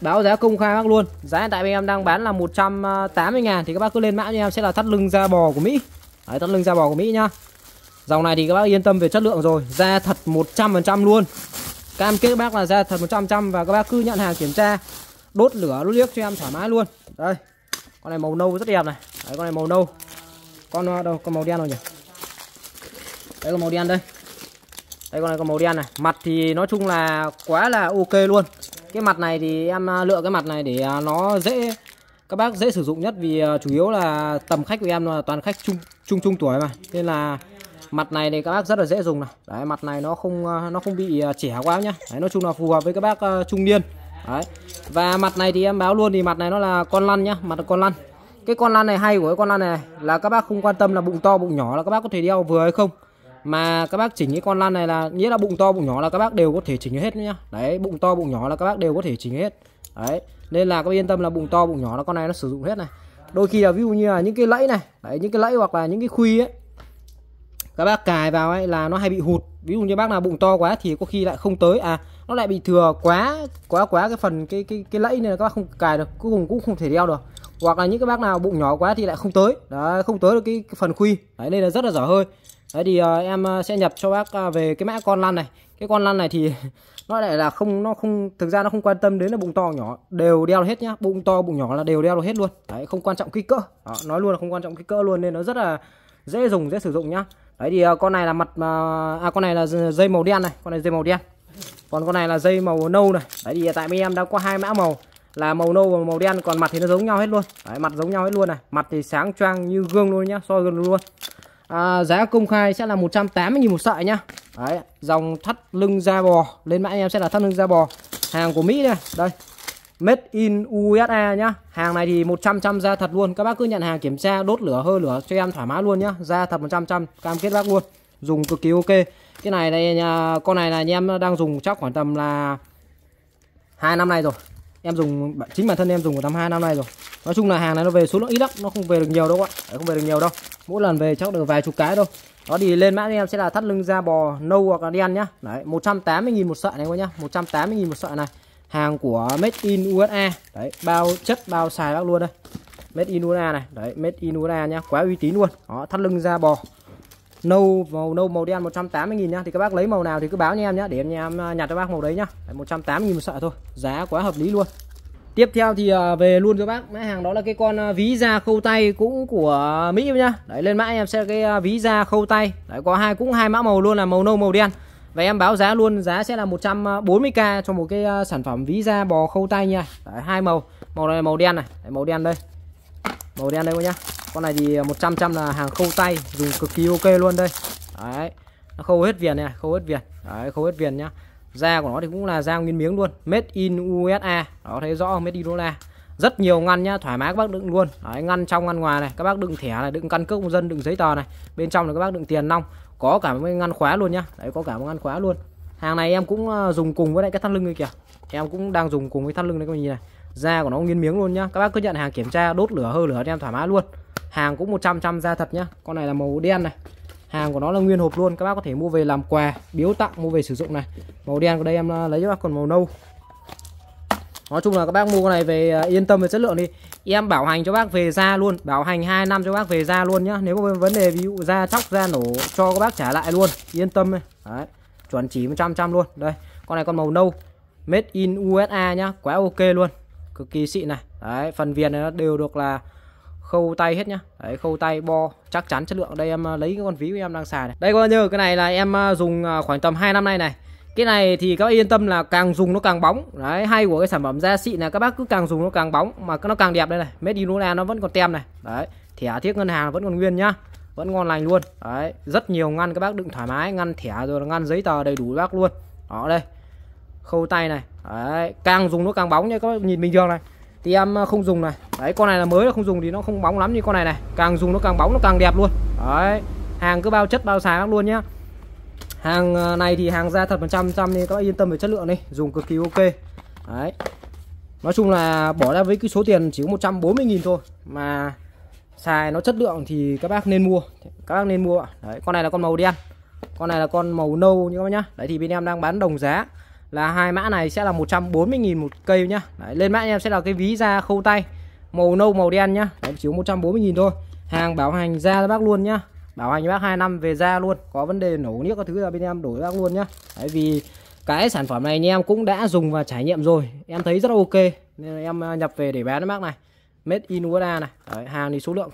A: báo giá công khai bác luôn. Giá hiện tại bên em đang bán là 180 ngàn thì các bác cứ lên mã cho em sẽ là thắt lưng da bò của Mỹ. Đấy thắt lưng da bò của Mỹ nhá. Dòng này thì các bác yên tâm về chất lượng rồi. Da thật 100% luôn cam kết bác là ra thật 100% và các bác cứ nhận hàng kiểm tra, đốt lửa, đốt liếc cho em thoải mái luôn. Đây, con này màu nâu rất đẹp này. Đấy, con này màu nâu. Con ờ, đâu, con màu đen rồi nhỉ? Đây con màu đen đây. Đây, con này con màu đen này. Mặt thì nói chung là quá là ok luôn. Cái mặt này thì em ờ, lựa cái mặt này để ờ, nó dễ, các bác dễ sử dụng nhất vì chủ yếu là tầm khách của em là toàn khách trung trung trung tuổi mà. Nên là mặt này thì các bác rất là dễ dùng này. Đấy, mặt này nó không ờ, nó không bị ờ, trẻ quá nhá. Đấy, nói chung là phù hợp với các bác ờ, trung niên. Đấy. Và mặt này thì em báo luôn thì mặt này nó là con lăn nhá, mặt là con lăn. Cái con lăn này hay của cái con lăn này là các bác không quan tâm là bụng to, bụng nhỏ là các bác có thể đeo vừa hay không. Mà các bác chỉnh cái con lăn này là, nghĩa là bụng to, bụng nhỏ là các bác đều có thể chỉnh hết nhá. Đấy, bụng to, bụng nhỏ là các bác đều có thể chỉnh hết. Đấy, nên là các bác yên tâm là bụng to, bụng nhỏ là con này nó sử dụng hết này. Đôi khi là ví dụ như là những cái lẫy này, đấy, những cái lẫy hoặc là những cái khuy ấy các bác cài vào ấy là nó hay bị hụt. Ví dụ như bác nào bụng to quá thì có khi lại không tới. À nó lại bị thừa quá quá quá cái phần cái cái cái lẫy nên là các bác không cài được. Cuối cùng cũng không thể đeo được. Hoặc là những cái bác nào bụng nhỏ quá thì lại không tới. Đấy không tới được cái, cái phần khuy. Đấy nên là rất là dở hơi. Đấy thì uh, em ờ, sẽ nhập cho bác uh, về cái mã con lăn này. Cái con lăn này thì nó lại là không nó không thực ra nó không quan tâm đến là bụng to nhỏ. Đều đeo hết nhá. Bụng to bụng nhỏ là đều đeo hết luôn. Đấy không quan trọng kích cỡ. Đó, nói luôn là không quan trọng kích cỡ luôn nên nó rất là dễ dùng dễ sử dụng nhá đấy thì ờ, con này là mặt ờ, à con này là dây màu đen này con này dây màu đen. Còn con này là dây màu nâu này. Đấy thì tại bên em đã có hai mã màu là màu nâu và màu đen còn mặt thì nó giống nhau hết luôn. Đấy, mặt giống nhau hết luôn này. Mặt thì sáng choang như gương luôn nhá soi gương luôn. À, giá công khai sẽ là 180.000 một sợi nhá. Đấy dòng thắt lưng da bò lên mã em sẽ là thắt lưng da bò. Hàng của Mỹ đây đây. Made in USA nhá. Hàng này thì 100 trăm da thật luôn. Các bác cứ nhận hàng kiểm tra, đốt lửa, hơi lửa cho em thoải mái luôn nhá. Da thật 100 trăm cam kết bác luôn. Dùng cực kỳ ok. Cái này đây con này là anh em đang dùng chắc khoảng tầm là hai năm nay rồi. Em dùng, chính bản thân em dùng của tầm hai năm nay rồi. Nói chung là hàng này nó về số lượng ít lắm, nó không về được nhiều đâu ạ. Không về được nhiều đâu. Mỗi lần về chắc được vài chục cái đâu đó thì lên mã em sẽ là thắt lưng da bò nâu hoặc là đen nhá. Đấy 180.000 một sợi này các nhá. 180.000 một sợi này hàng của Made in USA đấy, bao chất, bao xài bác luôn đây. Made in USA này, đấy, Made in USA nhá, quá uy tín luôn. Đó, thắt lưng da bò. Nâu, màu nâu, màu đen 180 000 nhá. Thì các bác lấy màu nào thì cứ báo nha em nhá, để em em à, nhặt cho bác màu đấy nhá. 180 000 một sợi thôi, giá quá hợp lý luôn. Tiếp theo thì à, về luôn cho bác. Mã hàng đó là cái con à, ví da khâu tay cũng của Mỹ nhá. Đấy, lên mã em sẽ cái ví da khâu tay. Đấy, có hai, cũng hai mã màu luôn là màu nâu, màu đen và em báo giá luôn giá sẽ là 140k cho một cái à, sản phẩm ví da bò khâu tay nha. Đấy, hai màu. Màu này màu đen này. Đấy, màu đen đây. Màu đen đây nhá. Con này thì à, 100 trăm là hàng khâu tay dùng cực kỳ ok luôn đây. Đấy nó khâu hết viền này khâu hết viền. Đấy khâu hết viền nhá. Da của nó thì cũng là da nguyên miếng luôn. Made in USA đó thấy rõ made in USA rất nhiều ngăn nhá thoải mái các bác đựng luôn. Đấy, ngăn trong ngăn ngoài này. Các bác đựng thẻ này đựng căn cước công dân đựng giấy tờ này. Bên trong là các bác đựng tiền nong có cả một ngăn khóa luôn nhá. Đấy, có cả một ngăn khóa luôn. Hàng này em cũng ờ, dùng cùng với lại cái thắt lưng này kìa. Em cũng đang dùng cùng với thắt lưng đấy, các bạn nhìn này. Da của nó nguyên miếng luôn nhá. Các bác cứ nhận hàng kiểm tra, đốt lửa hơi lửa cho em thoải mái luôn. Hàng cũng 100 trăm da thật nhá. Con này là màu đen này. Hàng của nó là nguyên hộp luôn. Các bác có thể mua về làm quà, biếu tặng, mua về sử dụng này. Màu đen của đây em ờ, lấy cho bác còn màu nâu nói chung là các bác mua con này về à, yên tâm về chất lượng đi. Em bảo hành cho bác về da luôn, bảo hành 2 năm cho bác về da luôn nhá. Nếu có vấn đề ví dụ da chóc, da nổ cho các bác trả lại luôn, yên tâm đấy, chuẩn chỉ 100 trăm luôn. Đây, con này con màu nâu, made in USA nhá, quá ok luôn. Cực kỳ xịn này. Đấy, phần viền này nó đều được là khâu tay hết nhá. Đấy, khâu tay, bo, chắc chắn chất lượng. Đây em à, lấy cái con ví của em đang xài này. Đây coi như cái này là em à, dùng khoảng tầm 2 năm nay này cái này thì các bác yên tâm là càng dùng nó càng bóng. Đấy, hay của cái sản phẩm da xịn là các bác cứ càng dùng nó càng bóng, mà nó càng đẹp đây này. Made in Luna nó vẫn còn tem này. Đấy, thẻ thiết ngân hàng vẫn còn nguyên nhá. Vẫn ngon lành luôn. Đấy, rất nhiều ngăn các bác đựng thoải mái, ngăn thẻ rồi ngăn giấy tờ đầy đủ bác luôn. Đó, đây. Khâu tay này. Đấy, càng dùng nó càng bóng nha các bác nhìn bình thường này. Thì em à, không dùng này. Đấy, con này là mới là không dùng thì nó không bóng lắm như con này này. Càng dùng nó càng bóng, nó càng đẹp luôn. Đấy, hàng cứ bao chất, bao sáng luôn nhá hàng ờ, này thì hàng ra thật 100 trăm nên các bác yên tâm về chất lượng đi dùng cực kỳ ok. Đấy. Nói chung là bỏ ra với cái số tiền chỉ có 140.000 thôi mà xài nó chất lượng thì các bác nên mua. Các bác nên mua đấy con này là con màu đen con này là con màu nâu như các bác nhá. Đấy thì bên em đang bán đồng giá là hai mã này sẽ là 140.000 một cây nhá. Đấy, lên mã em sẽ là cái ví da khâu tay màu nâu màu đen nhá. Đấy, chỉ có 140.000 thôi. Hàng bảo hành ra các bác luôn nhá bảo hành bác 2 năm về ra luôn có vấn đề nổ niếc các thứ là bên em đổi bác luôn nhá. Đấy, vì cái sản phẩm này anh em cũng đã dùng và trải nghiệm rồi em thấy rất là ok. Nên là em à, nhập về để bán cho bác này. Made in USA này. Đấy, hàng thì số lượng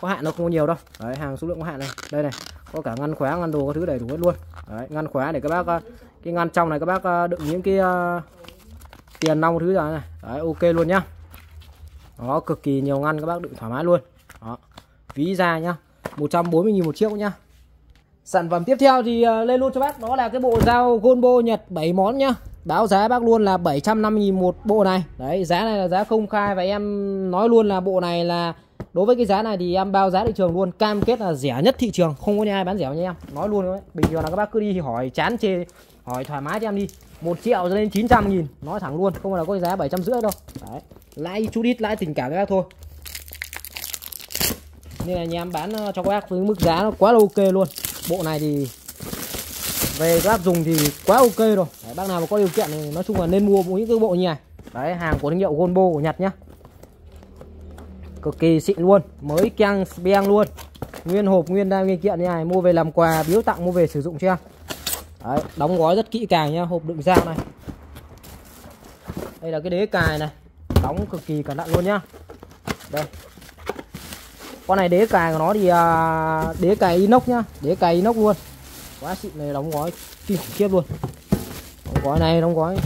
A: có hạn nó không có nhiều đâu. Đấy, hàng số lượng có hạn này. Đây này có cả ngăn khóa ngăn đồ các thứ đầy đủ hết luôn. Đấy, ngăn khóa để các bác à, cái ngăn trong này các bác à, đựng những cái uh, tiền nong thứ rồi này. Đấy ok luôn nhá. Đó cực kỳ nhiều ngăn các bác đựng thoải mái luôn. Đó ví da nhá. 140.000 một chiếc nhá. Sản phẩm tiếp theo thì ờ, lên luôn cho bác. Đó là cái bộ dao Gonbo Nhật 7 món nhá. Báo giá bác luôn là 750.000 một bộ này. Đấy, giá này là giá công khai và em nói luôn là bộ này là, đối với cái giá này thì em bao giá thị trường luôn, cam kết là rẻ nhất thị trường. Không có nhà ai bán rẻ nha em. Nói luôn đấy. Bình thường là các bác cứ đi hỏi, chán chê, hỏi thoải mái cho em đi. Một triệu cho đến 900 nghìn. Nói thẳng luôn, không là có giá 750 đâu. Đấy. Lãi chút ít lãi tình cảm các bác thôi nên là nhà em bán ờ, cho các bác với mức giá nó quá là ok luôn. Bộ này thì về các bác dùng thì quá ok rồi. Đấy, bác nào mà có điều kiện thì nói chung là nên mua những cái bộ như này. Đấy hàng của thương hiệu Gonbo của Nhật nhá. Cực kỳ xịn luôn mới keng beng luôn. Nguyên hộp nguyên đai nguyên kiện như này mua về làm quà biếu tặng mua về sử dụng chưa? Đấy, đóng gói rất kỹ càng nhá hộp đựng dao này. Đây là cái đế cài này đóng cực kỳ cẩn thận luôn nhá. Đây con này đế cài của nó thì à, đế cài inox nhá. Đế cài inox luôn. Quá xịn này, đóng gói. Kinh khủng khiếp luôn. Đóng gói này, đóng gói.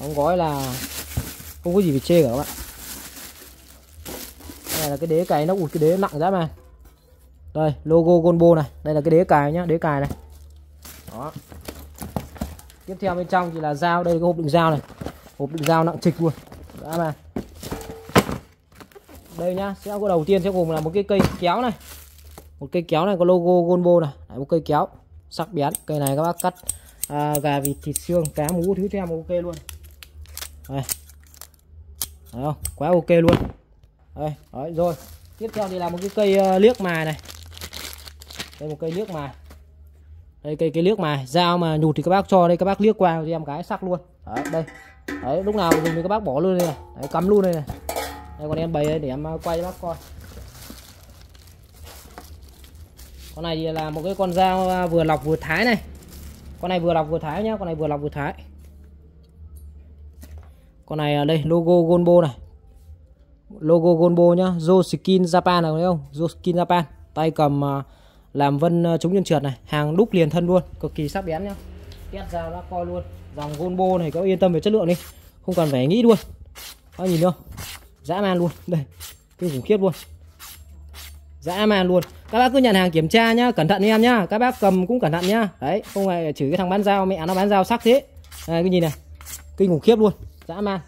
A: Đóng gói là không có gì phải chê cả các bạn. Đây là cái đế cài nó cái đế nặng giá mà. Đây, logo combo này. Đây là cái đế cài nhá, đế cài này. Đó. Tiếp theo bên trong thì là dao. Đây là cái hộp đựng dao này. Hộp đựng dao nặng trịch luôn. Đã mà đây nhá sẽ có đầu tiên sẽ gồm là một cái cây kéo này. Một cây kéo này có logo Golbo này. Đấy, một cây kéo sắc bén. Cây này các bác cắt à, gà vịt thịt xương cá mú thứ cho em ok luôn. Đây. Đấy không? Quá ok luôn. Đây đấy, rồi. Tiếp theo thì là một cái cây uh, liếc mài này. Đây một cây liếc mài. Đây cây cây liếc mài. Dao mà nhụt thì các bác cho đây các bác liếc qua cho em cái sắc luôn. Đấy đây. Đấy lúc nào dùng thì các bác bỏ luôn đây này. Đấy, cắm luôn đây này đây còn em bày đây để em à, quay cho bác coi. Con này thì là một cái con dao à, vừa lọc vừa thái này. Con này vừa lọc vừa thái nhá, con này vừa lọc vừa thái con này đây, logo Gonbo này. Logo Gonbo nhá, Joskin Japan này thấy không? Joskin Japan. Tay cầm à, làm vân chống nhân trượt này. Hàng đúc liền thân luôn, cực kỳ sắc bén nhá. Test dao đã coi luôn. Dòng Gonbo này có yên tâm về chất lượng đi. Không cần phải nghĩ luôn. Có nhìn không dã man luôn. Đây kinh khủng khiếp luôn. Dã man luôn. Các bác cứ nhận hàng kiểm tra nhá cẩn thận em nhá. Các bác cầm cũng cẩn thận nhá. Đấy không phải chửi cái thằng bán dao mẹ nó bán dao sắc thế. Đây, cái nhìn này. Kinh khủng khiếp luôn. Dã man.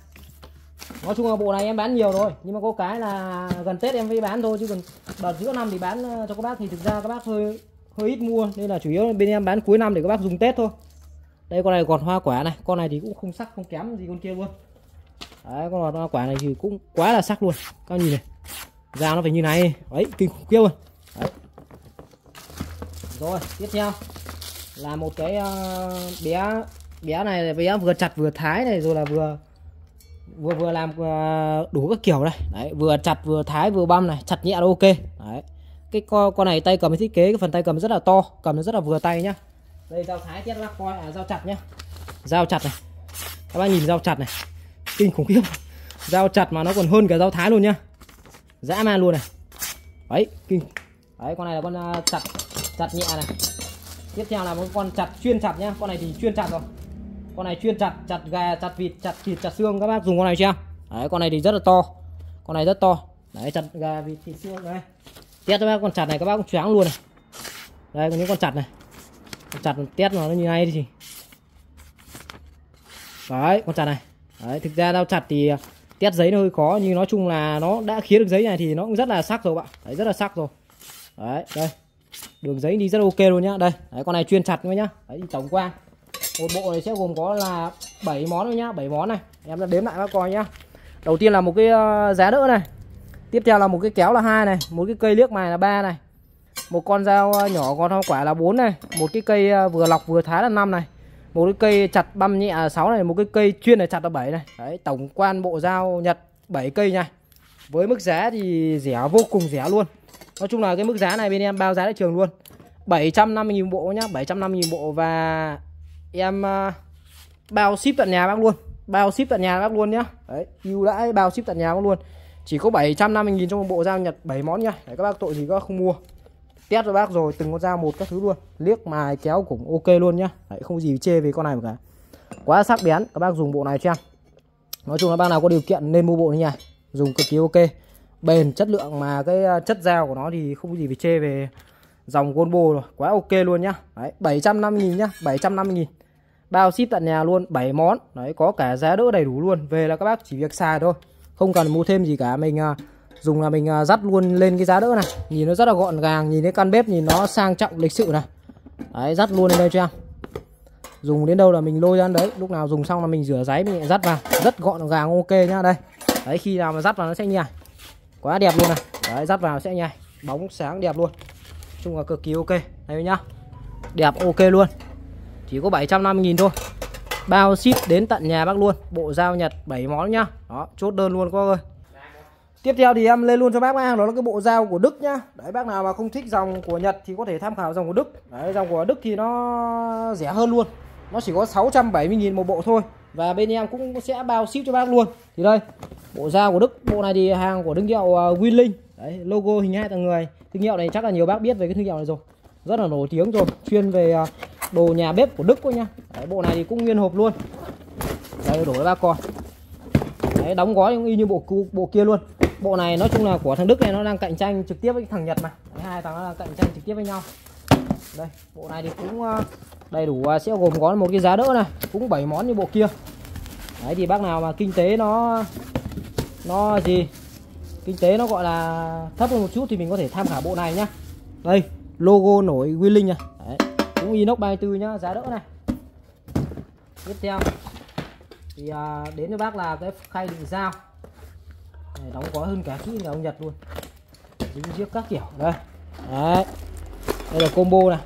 A: Nói chung là bộ này em bán nhiều rồi nhưng mà có cái là gần tết em mới bán thôi chứ còn đợt giữa năm thì bán ờ, cho các bác thì thực ra các bác hơi hơi ít mua nên là chủ yếu bên em bán cuối năm để các bác dùng tết thôi. Đây con này còn hoa quả này con này thì cũng không sắc không kém gì con kia luôn đấy con hoa quả này thì cũng quá là sắc luôn. Các nhìn này. Da nó phải như này. Đấy kinh khủng khiếp luôn. Đấy. Rồi tiếp theo. Là một cái uh, bé bé này bé vừa chặt vừa thái này rồi là vừa vừa vừa làm ờ, đủ các kiểu này đấy vừa chặt vừa thái vừa băm này chặt nhẹ là ok. Đấy. Cái con con này tay cầm thiết kế cái phần tay cầm rất là to cầm nó rất là vừa tay nhá. Đây dao thái tiết lắc coi à dao chặt nhá. Dao chặt này. Các bạn nhìn dao chặt này kinh khủng khiếp. Dao chặt mà nó còn hơn cả dao thái luôn nhá. Dã man luôn này. Đấy kinh. Đấy con này là con uh, chặt chặt nhẹ này. Tiếp theo là một con chặt chuyên chặt nhá. Con này thì chuyên chặt rồi. Con này chuyên chặt chặt gà chặt vịt chặt thịt chặt xương các bác dùng con này chưa? Đấy con này thì rất là to. Con này rất to. Đấy chặt gà vịt thịt xương đây test cho bác con chặt này các bác cũng choáng luôn này. Đây có những con chặt này. Con chặt test nó như này thì, đấy con chặt này đấy, thực ra dao chặt thì à, test giấy nó hơi khó, nhưng nói chung là nó đã khiến được giấy này thì nó cũng rất là sắc rồi bạn. Đấy, rất là sắc rồi. Đấy, đây. Đường giấy đi rất ok luôn nhá. Đây, đấy, con này chuyên chặt thôi nhá. Đấy tổng quan một bộ này sẽ gồm có là 7 món thôi nhá 7 món này. Em đã đếm lại các coi nhá. Đầu tiên là một cái ờ, giá đỡ này. Tiếp theo là một cái kéo là hai này, một cái cây liếc mài là ba này. Một con dao ờ, nhỏ con hoa quả là 4 này. Một cái cây ờ, vừa lọc vừa thái là 5 này một cái cây chặt băm nhẹ à, 6 này, một cái cây chuyên là chặt là 7 này. Đấy, tổng quan bộ dao nhật 7 cây nha. Với mức giá thì rẻ vô cùng rẻ luôn. Nói chung là cái mức giá này bên em bao giá thị trường luôn. 750.000 bộ nhá 750.000 bộ và em à, bao ship tận nhà bác luôn. Bao ship tận nhà bác luôn nhá. Đấy, ưu đãi bao ship tận nhà bác luôn. Chỉ có 750.000 trong một bộ dao Nhật 7 món nha. Để các bác tội gì các bác không mua test cho bác rồi từng con dao một các thứ luôn. Liếc mài kéo cũng ok luôn nhá. Đấy, không gì chê về con này cả. Quá sắc bén các bác dùng bộ này cho em nói chung là bác nào có điều kiện nên mua bộ này nha dùng cực kỳ ok. Bền chất lượng mà cái à, chất dao của nó thì không có gì phải chê về dòng combo rồi. Quá ok luôn nhá. Đấy 750 nghìn nhá 750 nghìn. Bao ship tận nhà luôn 7 món. Đấy có cả giá đỡ đầy đủ luôn. Về là các bác chỉ việc xài thôi. Không cần mua thêm gì cả. Mình uh, dùng là mình à, dắt luôn lên cái giá đỡ này. Nhìn nó rất là gọn gàng, nhìn cái căn bếp nhìn nó sang trọng lịch sự này. Đấy, dắt luôn lên đây cho em. Dùng đến đâu là mình lôi ra đấy. Lúc nào dùng xong là mình rửa giấy, mình dắt vào. Rất gọn gàng, ok nhá. Đây. Đấy, khi nào mà dắt vào nó sẽ nhảy quá đẹp luôn này. Đấy, dắt vào sẽ nhảy bóng sáng đẹp luôn. Chung là cực kỳ ok. Đây nhá. Đẹp, ok luôn. Chỉ có 750 000 thôi. Bao ship đến tận nhà bác luôn. Bộ dao Nhật 7 món nhá. Đó, chốt đơn luôn các ơi tiếp theo thì em lên luôn cho bác hàng đó là cái bộ dao của Đức nhá. Đấy bác nào mà không thích dòng của Nhật thì có thể tham khảo dòng của Đức. Đấy dòng của Đức thì nó rẻ hơn luôn. Nó chỉ có 670 000 một bộ thôi. Và bên em cũng sẽ bao ship cho bác luôn. Thì đây bộ dao của Đức. Bộ này thì hàng của thương hiệu à, uh, Winling đấy logo hình hai thằng người. Thương hiệu này chắc là nhiều bác biết về cái thương hiệu này rồi. Rất là nổi tiếng rồi. Chuyên về à, đồ nhà bếp của Đức thôi nha đấy, bộ này thì cũng nguyên hộp luôn. Đây đổi bác coi. Đấy đóng gói y như bộ bộ kia luôn bộ này nói chung là của thằng Đức này nó đang cạnh tranh trực tiếp với thằng Nhật mà. Đấy, hai thằng nó đang cạnh tranh trực tiếp với nhau. Đây bộ này thì cũng ờ, đầy đủ ờ, sẽ gồm có một cái giá đỡ này cũng 7 món như bộ kia. Đấy thì bác nào mà kinh tế nó nó gì kinh tế nó gọi là thấp hơn một chút thì mình có thể tham khảo bộ này nhá. Đây logo nổi Winling này. Đấy. cũng inox 34 nhá giá đỡ này. Tiếp theo thì à, đến với bác là cái khay định dao đóng gói hơn cả kỹ nhà ông Nhật luôn. Dính chiếc các kiểu. Đây. Đấy. Đây là combo này.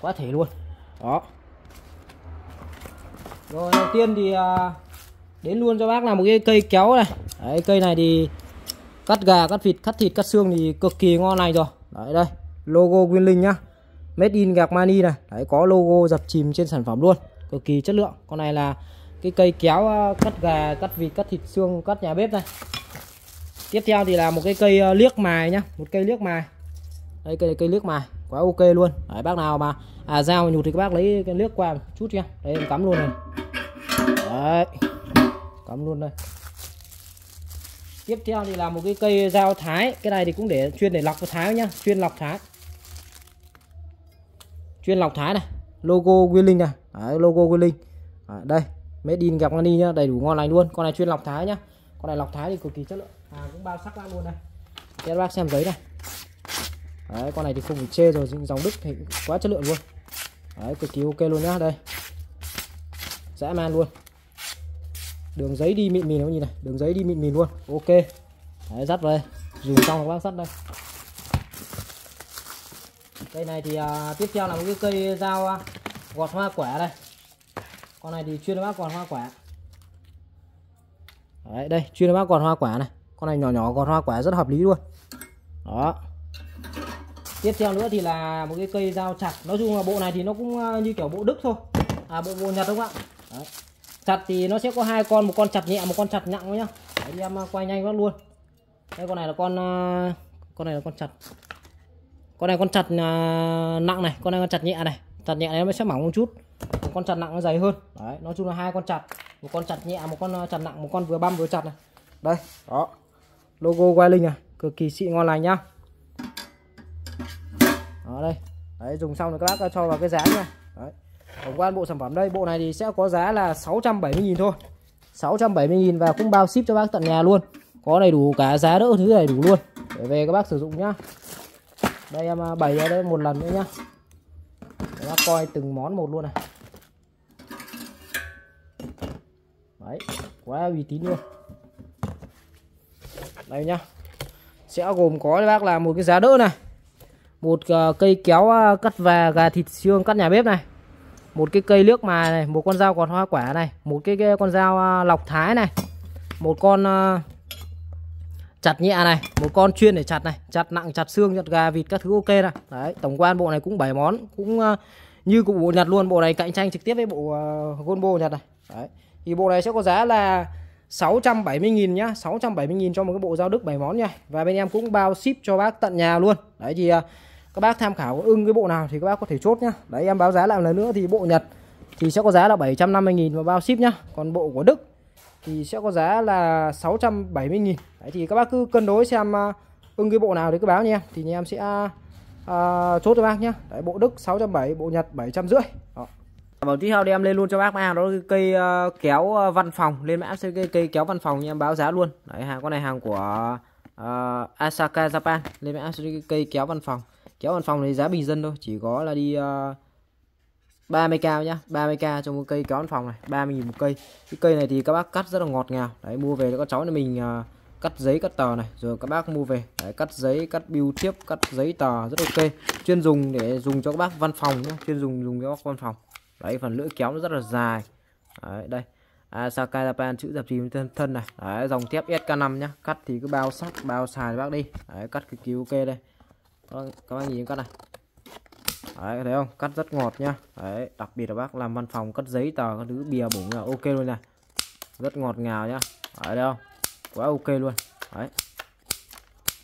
A: Quá thể luôn. Đó. Rồi đầu tiên thì à, đến luôn cho bác là một cái cây kéo này. Đấy cây này thì cắt gà cắt vịt cắt thịt cắt xương thì cực kỳ ngon này rồi. Đấy đây. Logo nguyên linh nhá. Made in gạc mani này. Đấy có logo dập chìm trên sản phẩm luôn. Cực kỳ chất lượng. Con này là cái cây kéo ờ, cắt gà cắt vịt cắt thịt xương cắt nhà bếp này tiếp theo thì là một cái cây ờ, liếc mài nhá một cây liếc mài. Đây cây này cây liếc mài quá ok luôn. Đấy, bác nào mà à dao nhụt thì các bác lấy cái liếc qua chút nha đây em cắm luôn này. Đấy cắm luôn đây. Tiếp theo thì là một cái cây dao thái cái này thì cũng để chuyên để lọc thái nhá chuyên lọc thái. Chuyên lọc thái này logo Winling này. Đấy, logo Winling à, đây made in gặp money nhá đầy đủ ngon lành luôn. Con này chuyên lọc thái nhá. Con này lọc thái thì cực kỳ chất lượng. À cũng bao sắc lắm luôn đây. Các bác xem giấy này. Đấy con này thì không phải chê rồi dòng đức thì quá chất lượng luôn. Đấy cực kỳ ok luôn nhá. Đây. Dã man luôn. Đường giấy đi mịn mịn nó nhìn này. Đường giấy đi mịn mịn luôn. Ok. Đấy dắt vào đây dùng xong các bác sắt đây. Cây này thì à, tiếp theo là một cái cây dao à, gọt hoa quả đây con này thì chuyên bác còn hoa quả. Đấy đây chuyên bác còn hoa quả này. Con này nhỏ nhỏ còn hoa quả rất hợp lý luôn. Đó. Tiếp theo nữa thì là một cái cây dao chặt. Nói chung là bộ này thì nó cũng ờ, như kiểu bộ đức thôi. À bộ bộ nhật đúng không ạ? Đấy. chặt thì nó sẽ có hai con một con chặt nhẹ một con chặt nặng nhá. Đấy, đi em ờ, quay nhanh quá luôn. Đây con này là con ờ, con này là con chặt. Con này con chặt nặng này con này con chặt nhẹ này. Chặt nhẹ này nó sẽ mỏng một chút con chặt nặng nó dày hơn. Đấy, nói chung là hai con chặt. Một con chặt nhẹ à, một con ờ, chặt nặng, một con vừa băm vừa chặt này. Đây, đó. Logo welling à này, cực kỳ xịn ngon lành nhá. Đó, đây. Đấy, dùng xong rồi các bác ờ, cho vào cái giá nha đấy. Tổng quan bộ sản phẩm đây, bộ này thì sẽ có giá là 670.000 thôi. 670.000 và cũng bao ship cho bác tận nhà luôn. Có đầy đủ cả giá đỡ thứ đầy đủ luôn. Để về các bác sử dụng nhá. Đây, em ờ, bày ra đây một lần nữa nhá để coi từng món một luôn này. Đấy quá uy tín luôn. Đây nhá. Sẽ gồm có bác là một cái giá đỡ này. Một uh, cây kéo uh, cắt và gà thịt xương cắt nhà bếp này. Một cái cây nước mà này một con dao còn hoa quả này. Một cái, cái con dao uh, lọc thái này. Một con uh, chặt nhẹ này một con chuyên để chặt này chặt nặng chặt xương chặt gà vịt các thứ ok này đấy tổng quan bộ này cũng 7 món cũng uh, như cục bộ nhật luôn bộ này cạnh tranh trực tiếp với bộ ờ, uh, Gonbo nhật này. Đấy thì bộ này sẽ có giá là 670.000 nhá 670.000 cho một cái bộ dao Đức 7 món nha. Và bên em cũng bao ship cho bác tận nhà luôn. Đấy thì uh, các bác tham khảo ưng cái bộ nào thì các bác có thể chốt nhá. Đấy em báo giá lại lần nữa thì bộ Nhật thì sẽ có giá là 750.000 và bao ship nhá. Còn bộ của Đức thì sẽ có giá là 670.000 đấy thì các bác cứ cân đối xem à, ưng cái bộ nào thì cứ báo nha. Em thì nhà em sẽ à, chốt cho bác nhá. Đấy bộ Đức 670 bộ Nhật 750 đó. Bảo tiếp theo đem lên luôn cho bác hàng đó là cây uh, kéo uh, văn phòng. Lên mã sẽ cây, cây kéo văn phòng nha em báo giá luôn. Đấy hàng con này hàng của uh, Asaka Japan. Lên mã sẽ cây kéo văn phòng. Kéo văn phòng thì giá bình dân thôi. Chỉ có là đi uh, 30k nhá 30k cho một cây kéo văn phòng này 30 000 một cây. Cái cây này thì các bác cắt rất là ngọt ngào. Đấy mua về cho các cháu này mình uh, cắt giấy cắt tờ này rồi các bác mua về. Đấy, cắt giấy cắt biêu thiếp cắt giấy tờ rất ok. Chuyên dùng để dùng cho các bác văn phòng nhé chuyên dùng dùng cho các văn phòng. Đấy phần lưỡi kéo nó rất là dài. Đấy, đây. À, Asaka Japan chữ dập chìm thân thân này. Đấy, dòng thép SK5 nhá. Cắt thì cứ bao sắc bao xài bác đi. Đấy, cắt cực kỳ ok đây. Các bác nhìn cắt này đấy thấy không? Cắt rất ngọt nhá. Đấy đặc biệt là bác làm văn phòng cắt giấy tờ các thứ bìa bủng là ok luôn này rất ngọt ngào nhá. Đấy thấy không? Quá ok luôn. Đấy.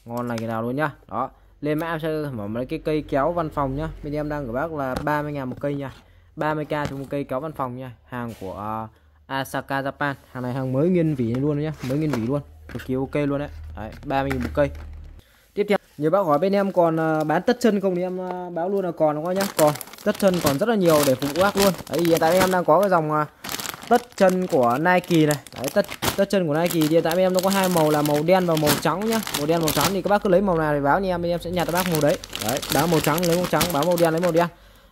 A: Ngon lành cái nào luôn nhá. Đó. Lên mã sẽ mở mấy cái cây kéo văn phòng nhá. Bên em đang của bác là 30 ngàn một cây nha. 30k cho một cây kéo văn phòng nha. Hàng của uh, Asaka Japan. Hàng này hàng mới nghiên vỉ luôn nhá. Mới nghiên vỉ luôn. Cực kỳ ok luôn đấy, đấy 30 một cây nhiều bác hỏi bên em còn à, bán tất chân không thì em à, báo luôn là còn đúng không nhá? Còn tất chân còn rất là nhiều để phục vụ bác luôn. Đấy hiện tại em đang có cái dòng à, tất chân của Nike này. Đấy, tất tất chân của Nike hiện tại bên em nó có hai màu là màu đen và màu trắng nhá. Màu đen màu trắng thì các bác cứ lấy màu nào thì báo nha em bên em sẽ nhặt cho bác màu đấy. Đấy báo màu trắng lấy màu trắng báo màu đen lấy màu đen.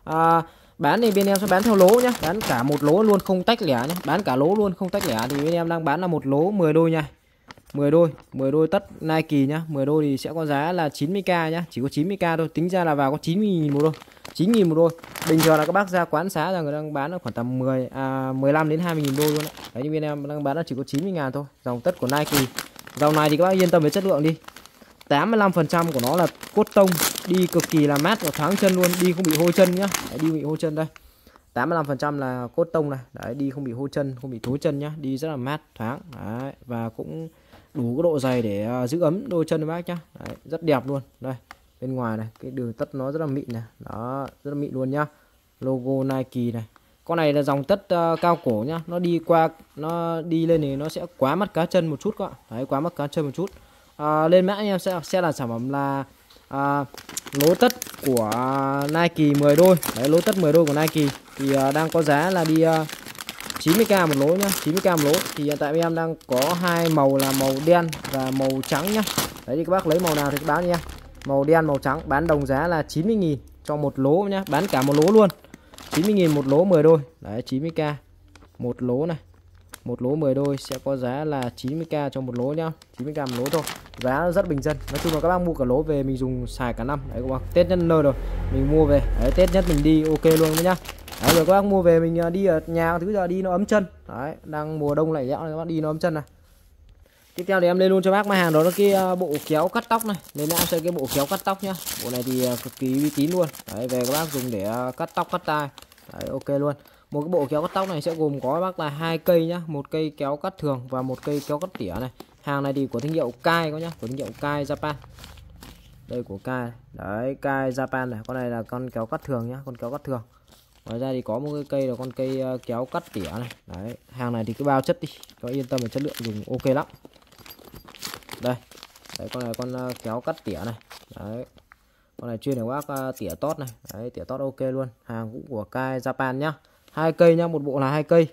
A: À, bán thì bên em sẽ bán theo lố nhá. Bán cả một lố luôn không tách lẻ nhá. Bán cả lố luôn không tách lẻ. Thì bên em đang bán là một lố 10 đôi nha. 10 đôi 10 đôi tất Nike nhá. 10 đôi thì sẽ có giá là 90k nhá. Chỉ có 90k thôi. Tính ra là vào có 90.000 một đôi. 9.000 một đôi. Bình thường là các bác ra quán xá là người đang bán ở khoảng tầm 10 à, 15 đến 20.000 đôi luôn đấy. đấy nhưng bên em đang bán là chỉ có 90.000 thôi. Dòng tất của Nike. Dòng này thì các bác yên tâm về chất lượng đi. 85% của nó là cốt tông. Đi cực kỳ là mát và thoáng chân luôn. Đi không bị hôi chân nhá. Đấy, đi bị hôi chân đây. 85% là cốt tông này. Đấy đi không bị hôi chân không bị thối chân nhá. Đi rất là mát thoáng. Đấy, và cũng đủ cái độ dày để à, giữ ấm đôi chân bác nhá. Đấy, rất đẹp luôn. Đây bên ngoài này cái đường tất nó rất là mịn này. Đó rất là mịn luôn nhá. Logo Nike này. Con này là dòng tất uh, cao cổ nhá. Nó đi qua nó đi lên thì nó sẽ quá mắt cá chân một chút các bạn. Đấy quá mắt cá chân một chút. À, lên mã em sẽ sẽ là sản phẩm là à, lố tất của Nike 10 đôi. Đấy lố tất 10 đôi của Nike. Thì à, đang có giá là đi à, 90k một lỗ nhá 90k một lỗ. Thì hiện tại em đang có hai màu là màu đen và màu trắng nhá. Đấy, thì các bác lấy màu nào thì các bác nha màu đen, màu trắng, bán đồng giá là 90.000 cho một lỗ nhá. Bán cả một lỗ luôn. 90.000 một lỗ 10 đôi. Đấy 90k một lỗ này. Một lỗ 10 đôi sẽ có giá là 90k cho một lỗ nhá. 90k một lỗ thôi. Giá rất bình dân. Nói chung là các bác mua cả lỗ về mình dùng xài cả năm. Đấy, các bác. Tết nhân nơi rồi. Mình mua về. Đấy, tết nhất mình đi, ok luôn nhá đấy, giờ các bác mua về mình à, đi ở nhà thứ giờ đi nó ấm chân. Đấy, đang mùa đông lạnh lẽo các bác đi nó ấm chân này. Tiếp theo thì em lên luôn cho bác mà hàng đó là cái à, bộ kéo cắt tóc này. Nên em sẽ cái bộ kéo cắt tóc nhá. Bộ này thì à, cực kỳ uy tín luôn. Đấy, về các bác dùng để cắt tóc, cắt tai. Đấy, ok luôn. Một cái bộ kéo cắt tóc này sẽ gồm có bác là hai cây nhá. Một cây kéo cắt thường và một cây kéo cắt tỉa này. Hàng này thì của thương hiệu Kai có nhá, của thương hiệu Kai Japan. Đây của Kai. Đấy, Kai Japan này, con này là con kéo cắt thường nhá, con kéo cắt thường ngoài ra thì có một cái cây là con cây ờ, kéo cắt tỉa này. Đấy hàng này thì cứ bao chất đi có yên tâm về chất lượng dùng ok lắm. Đây đấy con này con ờ, kéo cắt tỉa này. Đấy con này chuyên để bác ờ, tỉa tót này. Đấy tỉa tót ok luôn hàng cũng của Kai Japan nhá. Hai cây nhá một bộ là hai cây.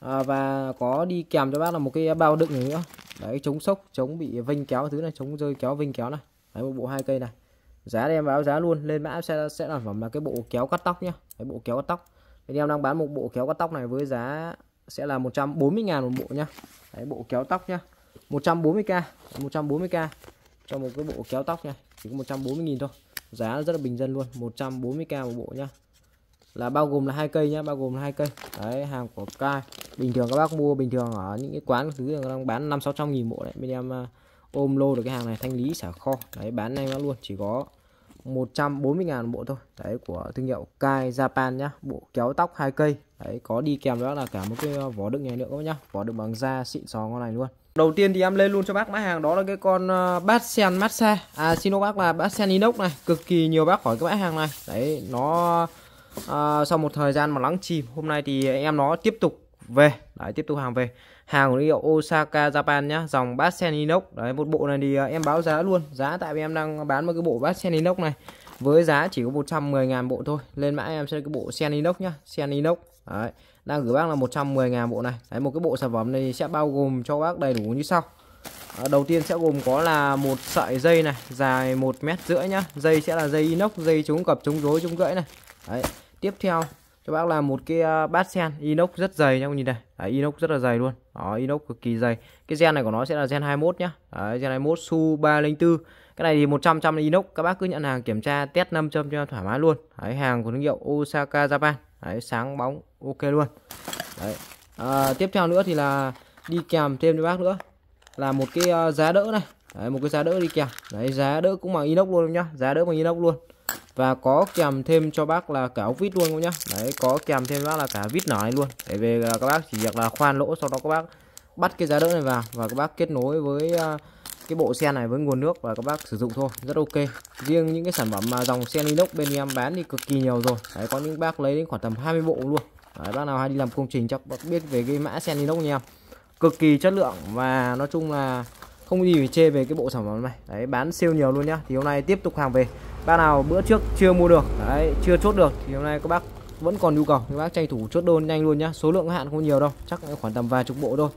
A: À, và có đi kèm cho bác là một cái bao đựng này nữa. Đấy chống sốc chống bị vinh kéo thứ này chống rơi kéo vinh kéo này. Đấy một bộ hai cây này giá em báo giá luôn. Lên mã sẽ sẽ sản phẩm là cái bộ kéo cắt tóc nhá. Cái bộ kéo cắt tóc. Thì em đang bán một bộ kéo cắt tóc này với giá sẽ là 140 ngàn một bộ nhá. Đấy bộ kéo tóc nhá. 140k 140k cho một cái bộ kéo tóc nha chỉ có 140 nghìn thôi. Giá rất là bình dân luôn. 140k một bộ nhá. Là bao gồm là hai cây nhá bao gồm là hai cây. Đấy hàng của cai bình thường các bác mua bình thường ở những cái quán thứ đang bán năm sáu trăm nghìn bộ đấy. Bên em uh, ôm lô được cái hàng này thanh lý xả kho. Đấy bán nhanh lắm luôn chỉ có 140 ngàn bộ thôi. Đấy của thương hiệu Kai Japan nhá. Bộ kéo tóc hai cây. Đấy có đi kèm đó là cả một cái ờ, vỏ đựng này nữa các bác nhá. Vỏ đựng bằng da xịn sò ngon này luôn. Đầu tiên thì em lên luôn cho bác mã hàng đó là cái con ờ, bát sen massage à xin lỗi bác là bát sen inox này. Cực kỳ nhiều bác hỏi cái mã hàng này. Đấy nó à, sau một thời gian mà lắng chìm hôm nay thì em nó tiếp tục về. Đấy tiếp tục hàng về hàng của hiệu Osaka Japan nhá dòng bát sen inox đấy một bộ này thì à, em báo giá luôn. Giá tại vì em đang bán một cái bộ bát sen inox này. Với giá chỉ có 110.000 bộ thôi. Lên mã em sẽ cái bộ sen inox nhá sen inox đấy đang gửi bác là 110.000 bộ này. Đấy một cái bộ sản phẩm này sẽ bao gồm cho bác đầy đủ như sau. À, đầu tiên sẽ gồm có là một sợi dây này dài một mét rưỡi nhá. Dây sẽ là dây inox dây chống cập chống rối chống gãy này. Đấy tiếp theo cho bác là một cái à, bát sen inox rất dày nhá nhìn này. Đấy, inox rất là dày luôn. Đó inox cực kỳ dày. Cái gen này của nó sẽ là gen 21 nhá. Đấy, gen 21 su 304 cái này thì 100 trăm inox các bác cứ nhận hàng kiểm tra test 500 cho thoải mái luôn. Đấy, hàng của thương hiệu Osaka Japan. Đấy, sáng bóng ok luôn. Đấy. À, tiếp theo nữa thì là đi kèm thêm cho bác nữa. Là một cái à, giá đỡ này. Đấy, một cái giá đỡ đi kèm. Đấy giá đỡ cũng bằng inox luôn nhá. Giá đỡ bằng inox luôn và có kèm thêm cho bác là cả ốc vít luôn nhá. Đấy có kèm thêm bác là cả vít nở này luôn. Để về là các bác chỉ việc là khoan lỗ sau đó các bác bắt cái giá đỡ này vào và các bác kết nối với à, cái bộ sen này với nguồn nước và các bác sử dụng thôi. Rất ok. Riêng những cái sản phẩm mà dòng sen inox bên em bán thì cực kỳ nhiều rồi. Đấy có những bác lấy đến khoảng tầm 20 bộ luôn. Đấy, bác nào hay đi làm công trình chắc bác biết về cái mã sen inox nha. Cực kỳ chất lượng và nói chung là không gì phải chê về cái bộ sản phẩm này. Đấy bán siêu nhiều luôn nhá. Thì hôm nay tiếp tục hàng về bác nào bữa trước chưa mua được đấy chưa chốt được thì hôm nay các bác vẫn còn nhu cầu. Thì bác tranh thủ chốt đơn nhanh luôn nhá số lượng hạn không nhiều đâu chắc khoảng tầm vài chục bộ thôi.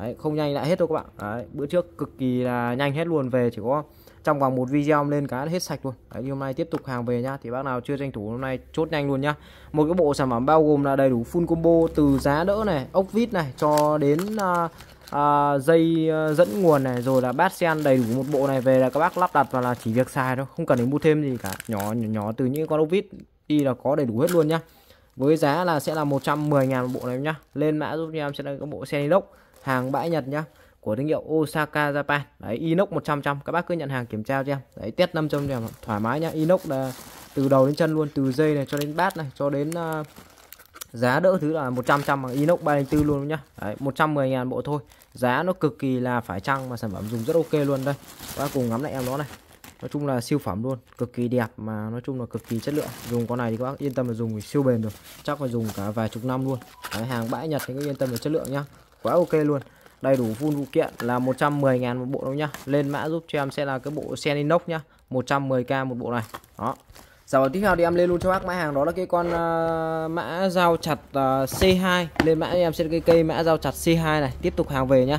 A: Đấy, không nhanh lại hết đâu các bạn. Đấy, bữa trước cực kỳ là nhanh hết luôn về chỉ có trong vòng một video lên cá hết sạch luôn. Đấy, hôm nay tiếp tục hàng về nhá thì bác nào chưa tranh thủ hôm nay chốt nhanh luôn nhá. Một cái bộ sản phẩm bao gồm là đầy đủ full combo từ giá đỡ này ốc vít này cho đến uh, à, dây ờ, dẫn nguồn này rồi là bát sen đầy đủ một bộ này về là các bác lắp đặt và là chỉ việc xài thôi không cần phải mua thêm gì cả. Nhỏ nhỏ, nhỏ từ những con ốc vít đi là có đầy đủ hết luôn nhá. Với giá là sẽ là 110 ngàn một bộ này nhá. Lên mã giúp em sẽ là các bộ xe inox hàng bãi Nhật nhá của thương hiệu Osaka Japan. Đấy inox 100 trăm các bác cứ nhận hàng kiểm tra cho em. Đấy test 500 trăm cho em thoải mái nhá inox là từ đầu đến chân luôn từ dây này cho đến bát này cho đến uh, giá đỡ thứ là 100 trăm bằng inox 304 luôn nhá. Đấy 110 ngàn bộ thôi giá nó cực kỳ là phải chăng mà sản phẩm dùng rất ok luôn đây. Các bác cùng ngắm lại em nó này. Nói chung là siêu phẩm luôn cực kỳ đẹp mà nói chung là cực kỳ chất lượng. Dùng con này thì các bác yên tâm là dùng thì siêu bền được chắc phải dùng cả vài chục năm luôn. Đấy, hàng bãi nhật thì các yên tâm về chất lượng nhá. Quá ok luôn. Đầy đủ full phụ kiện là 110 ngàn một bộ đâu nhá. Lên mã giúp cho em sẽ là cái bộ sen inox nhá 110k một bộ này. Đó. Sản phẩm tiếp theo thì em lên luôn cho bác mã hàng đó là cái con uh, mã dao chặt ờ, uh, C2 lên mã em sẽ cái cây mã dao chặt C2 này tiếp tục hàng về nhá.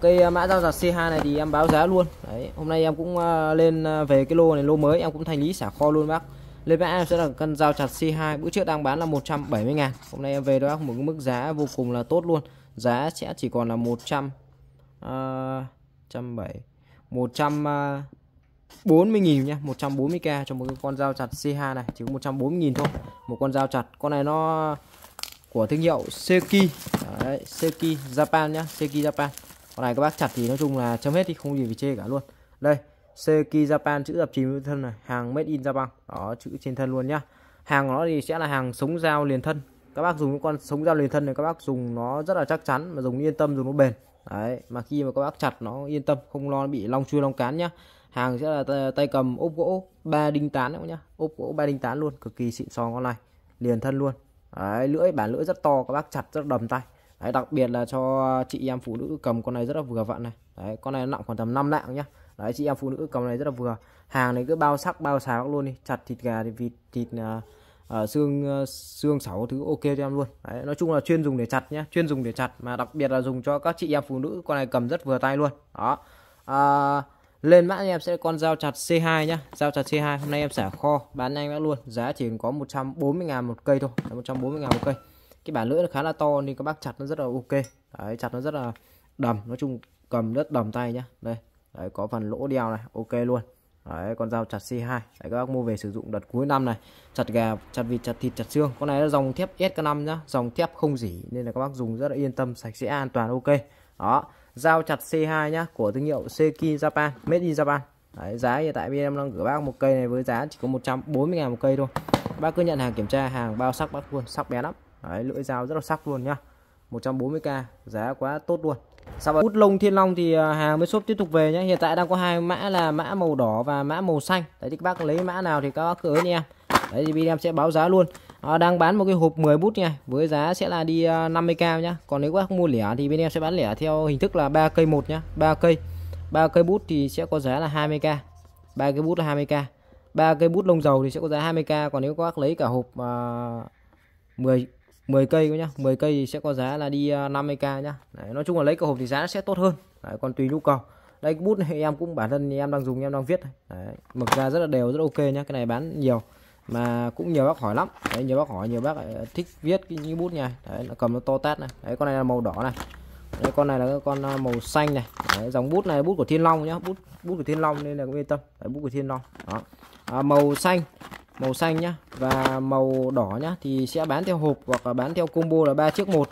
A: Cây uh, mã dao chặt C2 này thì em báo giá luôn. Đấy hôm nay em cũng uh, lên uh, về cái lô này lô mới em cũng thanh lý xả kho luôn bác. Lên mã em sẽ là cân dao chặt C2 bữa trước đang bán là 170 ngàn. Hôm nay em về đó một cái mức giá vô cùng là tốt luôn. Giá sẽ chỉ còn là 100 uh, 170 100 uh, 40.000 nhá 140k cho một con dao chặt CH này chỉ có 140.000 thôi. Một con dao chặt con này nó của thương hiệu Seki Đấy, Seki Japan nhá Seki Japan. Con này các bác chặt thì nói chung là chấm hết thì không gì phải chê cả luôn. Đây Seki Japan chữ dập chìm thân này hàng made in Japan. Đó chữ trên thân luôn nhá. Hàng nó thì sẽ là hàng sống dao liền thân. Các bác dùng con sống dao liền thân này các bác dùng nó rất là chắc chắn mà dùng yên tâm dùng nó bền. Đấy mà khi mà các bác chặt nó yên tâm không lo bị long chui long cán nhá hàng sẽ là tay cầm ốp gỗ ba đinh tán đấy nhá. Ốp gỗ ba đinh tán luôn cực kỳ xịn sò con này liền thân luôn. Đấy, lưỡi bản lưỡi rất to các bác chặt rất đầm tay. Đấy, đặc biệt là cho chị em phụ nữ cầm con này rất là vừa vặn này. Đấy, con này nặng khoảng tầm 5 lạng nhá. Đấy chị em phụ nữ cầm này rất là vừa. Hàng này cứ bao sắc bao sáng luôn đi chặt thịt gà thì vịt thịt uh, uh, xương uh, xương sáu thứ ok cho em luôn. Đấy, nói chung là chuyên dùng để chặt nhá chuyên dùng để chặt mà đặc biệt là dùng cho các chị em phụ nữ con này cầm rất vừa tay luôn. Đó. Uh, lên mã em sẽ con dao chặt C2 nhá. Dao chặt C2 hôm nay em xả kho bán nhanh đã luôn. Giá chỉ có 140 ngàn một cây thôi. 140 ngàn một cây. Cái bản lưỡi nó khá là to nên các bác chặt nó rất là ok. Đấy chặt nó rất là đầm. Nói chung cầm rất đầm tay nhá. Đây đấy có phần lỗ đeo này ok luôn. Đấy con dao chặt C2 đấy, các bác mua về sử dụng đợt cuối năm này. Chặt gà chặt vịt chặt thịt chặt xương. Con này là dòng thép SK5 nhá. Dòng thép không dỉ nên là các bác dùng rất là yên tâm sạch sẽ an toàn ok. Đó dao chặt C2 nhá của thương hiệu Seki Japan made in Japan. Đấy, giá hiện tại bên em đang gửi bác một cây này với giá chỉ có 140 ngàn một cây thôi. Bác cứ nhận hàng kiểm tra hàng bao sắc bác luôn sắc bé lắm. Đấy lưỡi dao rất là sắc luôn nhá. 140k giá quá tốt luôn. Sau đó bút lông thiên long thì à, hàng mới shop tiếp tục về nhé hiện tại đang có hai mã là mã màu đỏ và mã màu xanh. Đấy thì các bác lấy mã nào thì các bác cứ ấn em. Đấy thì bên em sẽ báo giá luôn à, đang bán một cái hộp 10 bút nha với giá sẽ là đi ờ, 50k nhá. Còn nếu các bác mua lẻ thì bên em sẽ bán lẻ theo hình thức là ba cây một nhá ba cây. Ba cây bút thì sẽ có giá là 20k ba cây bút là 20k ba cây bút lông dầu thì sẽ có giá 20k còn nếu các bác lấy cả hộp uh, 10 10 cây nhá 10 cây thì sẽ có giá là đi ờ, 50k nhá. Đấy, nói chung là lấy cả hộp thì giá sẽ tốt hơn. Đấy, còn tùy nhu cầu. Đây cái bút này em cũng bản thân em đang dùng em đang viết. Đấy, mực ra rất là đều rất ok nhá cái này bán nhiều mà cũng nhiều bác hỏi lắm. Đấy nhiều bác hỏi nhiều bác thích viết cái những bút nha. Đấy nó cầm nó to tát này. Đấy con này là màu đỏ này. Đấy con này là cái con à, màu xanh này. Đấy, dòng bút này bút của thiên long nhá. Bút bút của thiên long nên là cũng yên tâm. Đấy, bút của thiên long. Đó. À, màu xanh. Màu xanh nhá. Và màu đỏ nhá thì sẽ bán theo hộp hoặc là bán theo combo là ba chiếc một.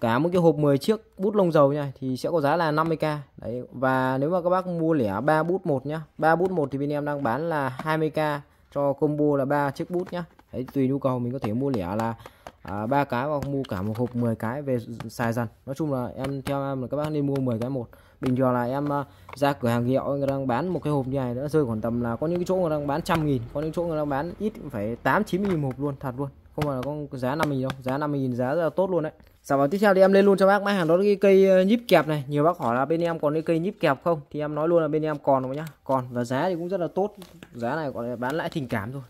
A: Cả một cái hộp 10 chiếc bút lông dầu nha thì sẽ có giá là 50k đấy và nếu mà các bác mua lẻ ba bút một nhá. Ba bút một thì bên em đang bán là 20k cho combo là ba chiếc bút nhá. Đấy tùy nhu cầu mình có thể mua lẻ là à, ba cái hoặc mua cả một hộp 10 cái về xài dần. Nói chung là em theo em là các bác nên mua 10 cái một. Bình thường là em à, ra cửa hàng hiệu người đang bán một cái hộp như này nó rơi khoảng tầm là có những cái chỗ người đang bán trăm nghìn có những chỗ người đang bán ít phải tám chín nghìn hộp luôn thật luôn. Không phải là có giá 50 nghìn đâu giá 50 nghìn giá rất là tốt luôn đấy sản phẩm tiếp theo thì em lên luôn cho bác. Mã hàng đó là cái cây ờ, nhíp kẹp này. Nhiều bác hỏi là bên em còn cái cây nhíp kẹp không? Thì em nói luôn là bên em còn rồi nhá. Còn và giá thì cũng rất là tốt. Giá này còn bán lại tình cảm thôi.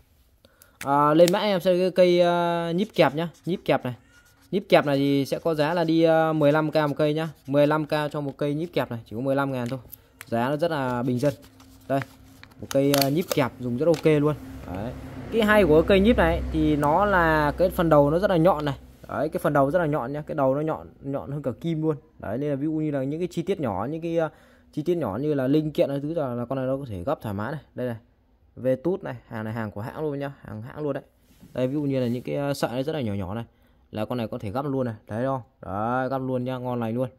A: À, lên mã em sẽ cái cây uh, nhíp kẹp nhá. Nhíp kẹp này. Nhíp kẹp này thì sẽ có giá là đi ờ, 15k một cây nhá. 15k cho một cây nhíp kẹp này. Chỉ có 15 ngàn thôi. Giá nó rất là bình dân. Đây một cây nhíp kẹp dùng rất ok luôn. Đấy. Cái hay của cây nhíp này thì nó là cái phần đầu nó rất là nhọn này đấy cái phần đầu rất là nhọn nhá cái đầu nó nhọn nhọn hơn cả kim luôn. Đấy nên là ví dụ như là những cái chi tiết nhỏ những cái uh, chi tiết nhỏ như là linh kiện hay thứ là, là con này nó có thể gấp thoải mái này. Đây này về tút này hàng này hàng của hãng luôn nhá hàng hãng luôn đấy. Đây ví dụ như là những cái uh, sợi này rất là nhỏ nhỏ này là con này có thể gấp luôn này. Đấy không đấy gấp luôn nha ngon lành luôn.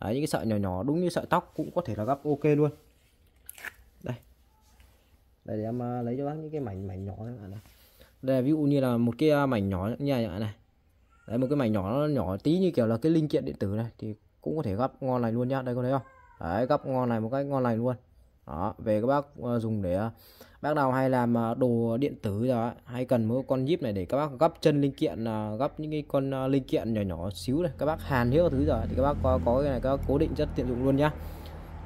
A: Đấy những cái sợi nhỏ nhỏ đúng như sợi tóc cũng có thể là gấp ok luôn. Đây. Đây để em uh, lấy cho bác những cái mảnh mảnh nhỏ này, này. đây ví dụ như là một cái uh, mảnh nhỏ như này này đấy một cái mảnh nhỏ nó nhỏ tí như kiểu là cái linh kiện điện tử này thì cũng có thể gấp ngon này luôn nhá đây có thấy không? Đấy gấp ngon này một cách ngon này luôn. Đó về các bác uh, dùng để uh, bác nào hay làm ờ, đồ điện tử rồi hay cần một con nhíp này để các bác gấp chân linh kiện gấp những cái con linh kiện nhỏ nhỏ xíu này các bác hàn hiếu thứ rồi thì các bác có có cái này các bác cố định rất tiện dụng luôn nhá.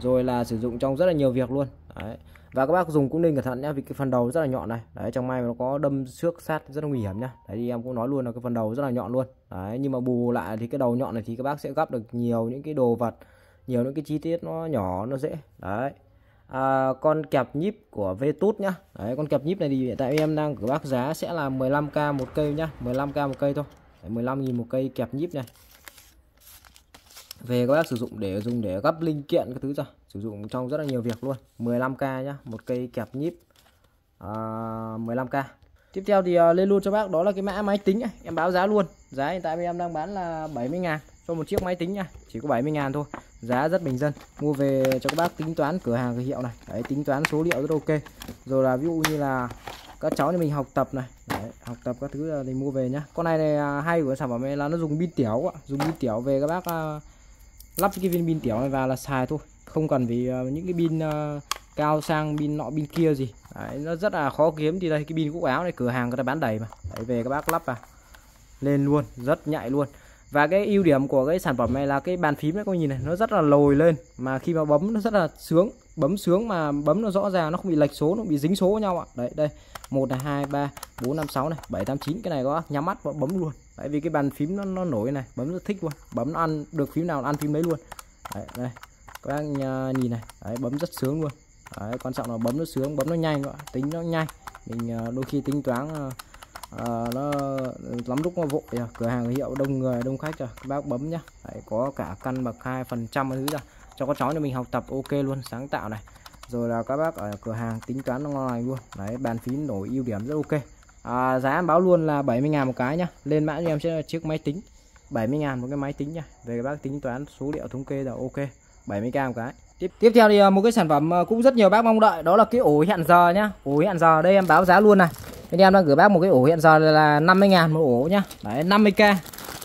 A: Rồi là sử dụng trong rất là nhiều việc luôn. Đấy và các bác dùng cũng nên cẩn thận nhé vì cái phần đầu rất là nhọn này. Đấy trong may nó có đâm xước sát rất là nguy hiểm nhá. Đấy thì em cũng nói luôn là cái phần đầu rất là nhọn luôn. Đấy nhưng mà bù lại thì cái đầu nhọn này thì các bác sẽ gấp được nhiều những cái đồ vật nhiều những cái chi tiết nó nhỏ nó dễ. Đấy. À, con kẹp nhíp của Vtut nhá. Đấy con kẹp nhíp này thì hiện tại em đang của bác giá sẽ là 15k một cây nhá. 15k một cây thôi. 15.000 một cây kẹp nhíp này. Về các bác sử dụng để dùng để gấp linh kiện cái thứ rồi sử dụng trong rất là nhiều việc luôn. 15k nhá một cây kẹp nhíp. À, 15k tiếp theo thì à, uh, lên luôn cho bác đó là cái mã máy tính này. em báo giá luôn. Giá hiện tại em đang bán là 70 ngàn cho một chiếc máy tính nha chỉ có 70 ngàn thôi. Giá rất bình dân. Mua về cho các bác tính toán cửa hàng hiệu này. Đấy tính toán số liệu rất ok. Rồi là ví dụ như là các cháu thì mình học tập này. Đấy, học tập các thứ là mình mua về nhá. Con này này à, hay của sản phẩm này là nó dùng pin tiểu ạ. Dùng pin tiểu về các bác uh, lắp cái viên pin tiểu này vào là xài thôi không cần vì ờ, những cái pin ờ, cao sang pin nọ pin kia gì. Đấy, nó rất là khó kiếm. Thì đây cái pin cúc áo này cửa hàng người ta bán đầy mà. Đấy, về các bác lắp vào. Lên luôn rất nhạy luôn. Và cái ưu điểm của cái sản phẩm này là cái bàn phím đấy các nhìn này nó rất là lồi lên. Mà khi mà bấm nó rất là sướng. Bấm sướng mà bấm nó rõ ràng nó không bị lệch số nó bị dính số với nhau ạ. Đấy đây. Một là hai ba bốn năm sáu này bảy tám chín cái này có nhắm mắt và bấm luôn. Tại vì cái bàn phím nó nó nổi này bấm rất thích luôn. Bấm nó ăn được phím nào ăn phím đấy luôn. Đấy, đây các bác à, nhìn này đấy, bấm rất sướng luôn. Đấy, quan trọng là bấm nó sướng bấm nó nhanh nữa tính nó nhanh. Mình à, đôi khi tính toán uh, nó lắm lúc nó vội à. cửa hàng hiệu đông người đông khách rồi các bác bấm nhá. Đấy, có cả căn bậc hai phần trăm thứ rồi. Cho con cháu cho mình học tập ok luôn sáng tạo này. Rồi là các bác ở cửa hàng tính toán nó ngon lành luôn. Đấy bàn phím nổi ưu điểm rất ok. À, giá em báo luôn là 70 ngàn một cái nhá. Lên mã cho em sẽ là chiếc máy tính. 70 ngàn một cái máy tính nha về các bác tính toán số liệu thống kê là ok. 70k một cái. Tiếp tiếp theo thì ờ, một cái sản phẩm ờ, cũng rất nhiều bác mong đợi đó là cái ổ hẹn giờ nhá. Ổ hẹn giờ đây em báo giá luôn này. Anh em đang gửi bác một cái ổ hẹn giờ là 50 ngàn một ổ nhá. Đấy 50k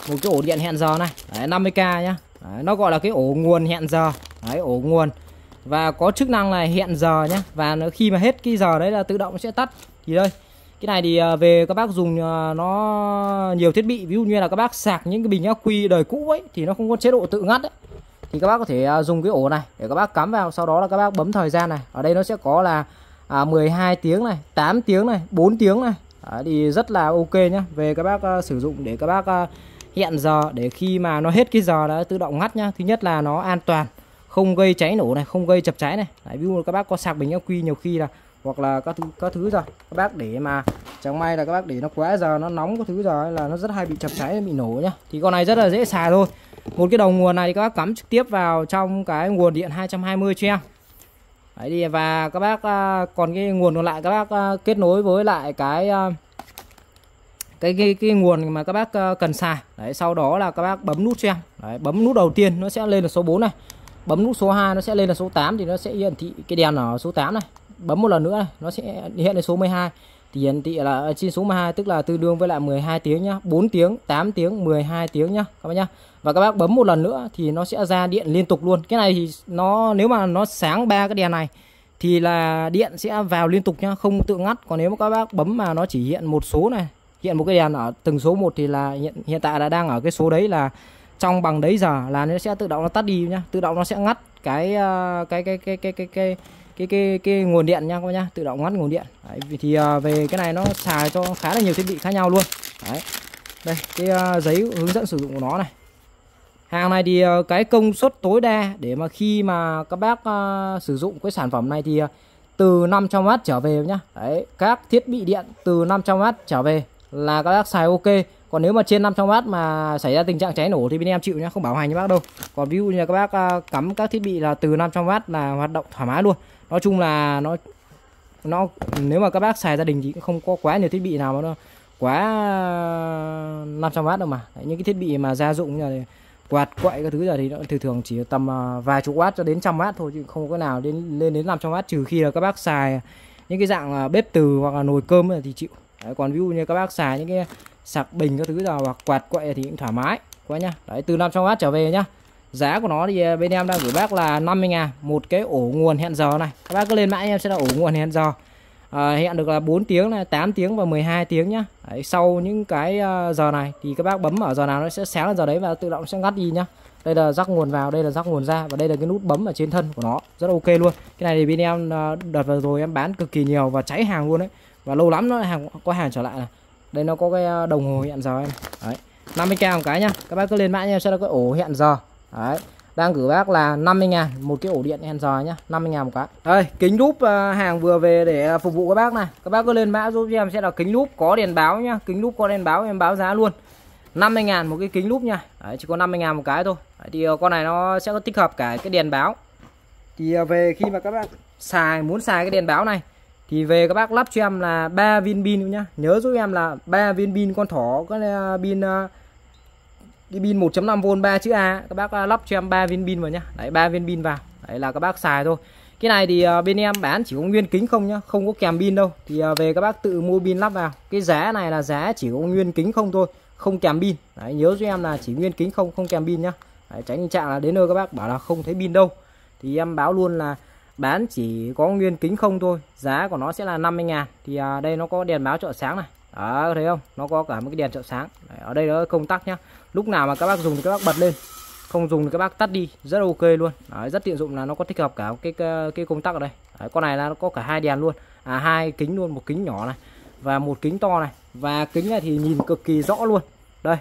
A: một cái ổ điện hẹn giờ này. Đấy, 50k nhá. Đấy, nó gọi là cái ổ nguồn hẹn giờ. Đấy ổ nguồn. Và có chức năng là hẹn giờ nhé và nó khi mà hết cái giờ đấy là tự động sẽ tắt. Thì đây cái này thì ờ, về các bác dùng nó nhiều thiết bị. Ví dụ như là các bác sạc những cái bình ác quy đời cũ ấy thì nó không có chế độ tự ngắt ấy thì các bác có thể à, dùng cái ổ này để các bác cắm vào sau đó là các bác bấm thời gian này. Ở đây nó sẽ có là à, 12 tiếng này 8 tiếng này 4 tiếng này. Đấy, thì rất là ok nhá. Về các bác uh, sử dụng để các bác uh, hẹn giờ để khi mà nó hết cái giờ đã tự động ngắt nhá. Thứ nhất là nó an toàn không gây cháy nổ này không gây chập cháy này. Đấy, ví dụ các bác có sạc bình ắc quy nhiều khi là hoặc là các thứ các thứ rồi. Các bác để mà chẳng may là các bác để nó quá giờ nó nóng có thứ giờ là nó rất hay bị chập cháy bị nổ nhá. Thì con này rất là dễ xài thôi. Một cái đầu nguồn này thì các bác cắm trực tiếp vào trong cái nguồn điện 220 cho em. Đấy đi và các bác à, còn cái nguồn còn lại các bác à, kết nối với lại cái à, cái cái cái nguồn mà các bác cần xài đấy sau đó là các bác bấm nút cho em. Đấy, bấm nút đầu tiên nó sẽ lên là số 4 này. Bấm nút số 2 nó sẽ lên là số 8 thì nó sẽ hiển thị cái đèn ở số 8 này. Bấm một lần nữa này nó sẽ hiện lên số 12 thì hiển thị là à, trên số 12 tức là tương đương với lại 12 tiếng nhá. 4 tiếng 8 tiếng 12 tiếng nhá, các bác nhá. Và các bác bấm một lần nữa thì nó sẽ ra điện liên tục luôn. Cái này thì nó, nếu mà nó sáng ba cái đèn này thì là điện sẽ vào liên tục nhá, không tự ngắt. Còn nếu mà các bác bấm mà nó chỉ hiện một số này, hiện một cái đèn ở từng số một thì là hiện hiện tại là đang ở cái số đấy là trong bằng đấy giờ, là nó sẽ tự động nó tắt đi nhá. Tự động nó sẽ ngắt cái à, cái cái cái cái cái cái cái cái, cái nguồn điện nha các bác nhá tự động ngắt nguồn điện. Đấy, thì uh, về cái này nó xài cho khá là nhiều thiết bị khác nhau luôn. Đấy. Đây cái uh, giấy hướng dẫn sử dụng của nó này. Hàng này thì uh, cái công suất tối đa để mà khi mà các bác uh, sử dụng cái sản phẩm này thì uh, từ 500W trở về nhá. Đấy các thiết bị điện từ 500W trở về là các bác xài ok. Còn nếu mà trên 500W mà xảy ra tình trạng cháy nổ thì bên em chịu nhá không bảo hành cho bác đâu. Còn ví dụ như các bác uh, cắm các thiết bị là từ 500W là hoạt động thoải mái luôn nói chung là nó nó nếu mà các bác xài gia đình thì cũng không có quá nhiều thiết bị nào mà nó quá ờ, 500W đâu mà. Đấy, những cái thiết bị mà gia dụng như là quạt quậy các thứ giờ thì nó thường thường chỉ tầm ờ, vài chục watt cho đến trăm watt thôi chứ không có nào đến lên đến 500 watt trừ khi là các bác xài những cái dạng ờ, bếp từ hoặc là nồi cơm thì chịu. Đấy, còn ví dụ như các bác xài những cái sạc bình các thứ giờ hoặc quạt quậy thì cũng thoải mái quá nhá. Đấy từ 500W trở về nhá giá của nó thì à, bên em đang gửi bác là 50 ngàn một cái ổ nguồn hẹn giờ này. Các bác cứ lên mã em sẽ là ổ nguồn hẹn giờ. À, hẹn được là 4 tiếng này 8 tiếng và 12 tiếng nhá. Đấy, sau những cái à, giờ này thì các bác bấm ở giờ nào nó sẽ sáng lên giờ đấy và tự động sẽ ngắt đi nhá. Đây là rắc nguồn vào đây là rắc nguồn ra và đây là cái nút bấm ở trên thân của nó. Rất ok luôn. Cái này thì bên em à, đợt vừa rồi em bán cực kỳ nhiều và cháy hàng luôn đấy. Và lâu lắm nó hàng có hàng trở lại này. Đây nó có cái đồng hồ hẹn giờ em. Đấy 50k một cái nhá. Các bác cứ lên mã nha sẽ là cái ổ hẹn giờ đấy đang gửi bác là 50 ngàn một cái ổ điện hẹn nhá 50 ngàn một cái. Đây kính lúp à, hàng vừa về để à, phục vụ các bác này. Các bác cứ lên mã giúp em sẽ là kính lúp có đèn báo nhá kính lúp có đèn báo em báo giá luôn. 50 ngàn một cái kính lúp nha. Đấy, chỉ có 50 ngàn một cái thôi. Đấy, thì à, con này nó sẽ có tích hợp cả cái đèn báo. Thì về khi mà các bác xài muốn xài cái đèn báo này thì về các bác lắp cho em là 3 viên pin nhá. Nhớ giúp em là 3 viên pin con thỏ cái pin đi pin 1.5V 3 chữ A các bác à, lắp cho em 3 viên pin vào nhá. Đấy 3 viên pin vào. Đấy là các bác xài thôi. Cái này thì à, bên em bán chỉ có nguyên kính không nhá không có kèm pin đâu. Thì à, về các bác tự mua pin lắp vào. Cái giá này là giá chỉ có nguyên kính không thôi không kèm pin. Đấy nhớ cho em là chỉ nguyên kính không không kèm pin nhá. Đấy, tránh tình trạng là đến nơi các bác bảo là không thấy pin đâu. Thì em báo luôn là bán chỉ có nguyên kính không thôi giá của nó sẽ là 50 ngàn. Thì à, đây nó có đèn báo trợ sáng này. Đó thấy không? Nó có cả một cái đèn trợ sáng. Đấy, ở đây nó công tắc nhá lúc nào mà các bác dùng thì các bác bật lên. Không dùng thì các bác tắt đi. Rất ok luôn. Đấy, rất tiện dụng là nó có thích hợp cả cái cái, công tắc ở đây. Đấy, con này là nó có cả hai đèn luôn. À hai kính luôn một kính nhỏ này và một kính to này. Và kính này thì nhìn cực kỳ rõ luôn. Đây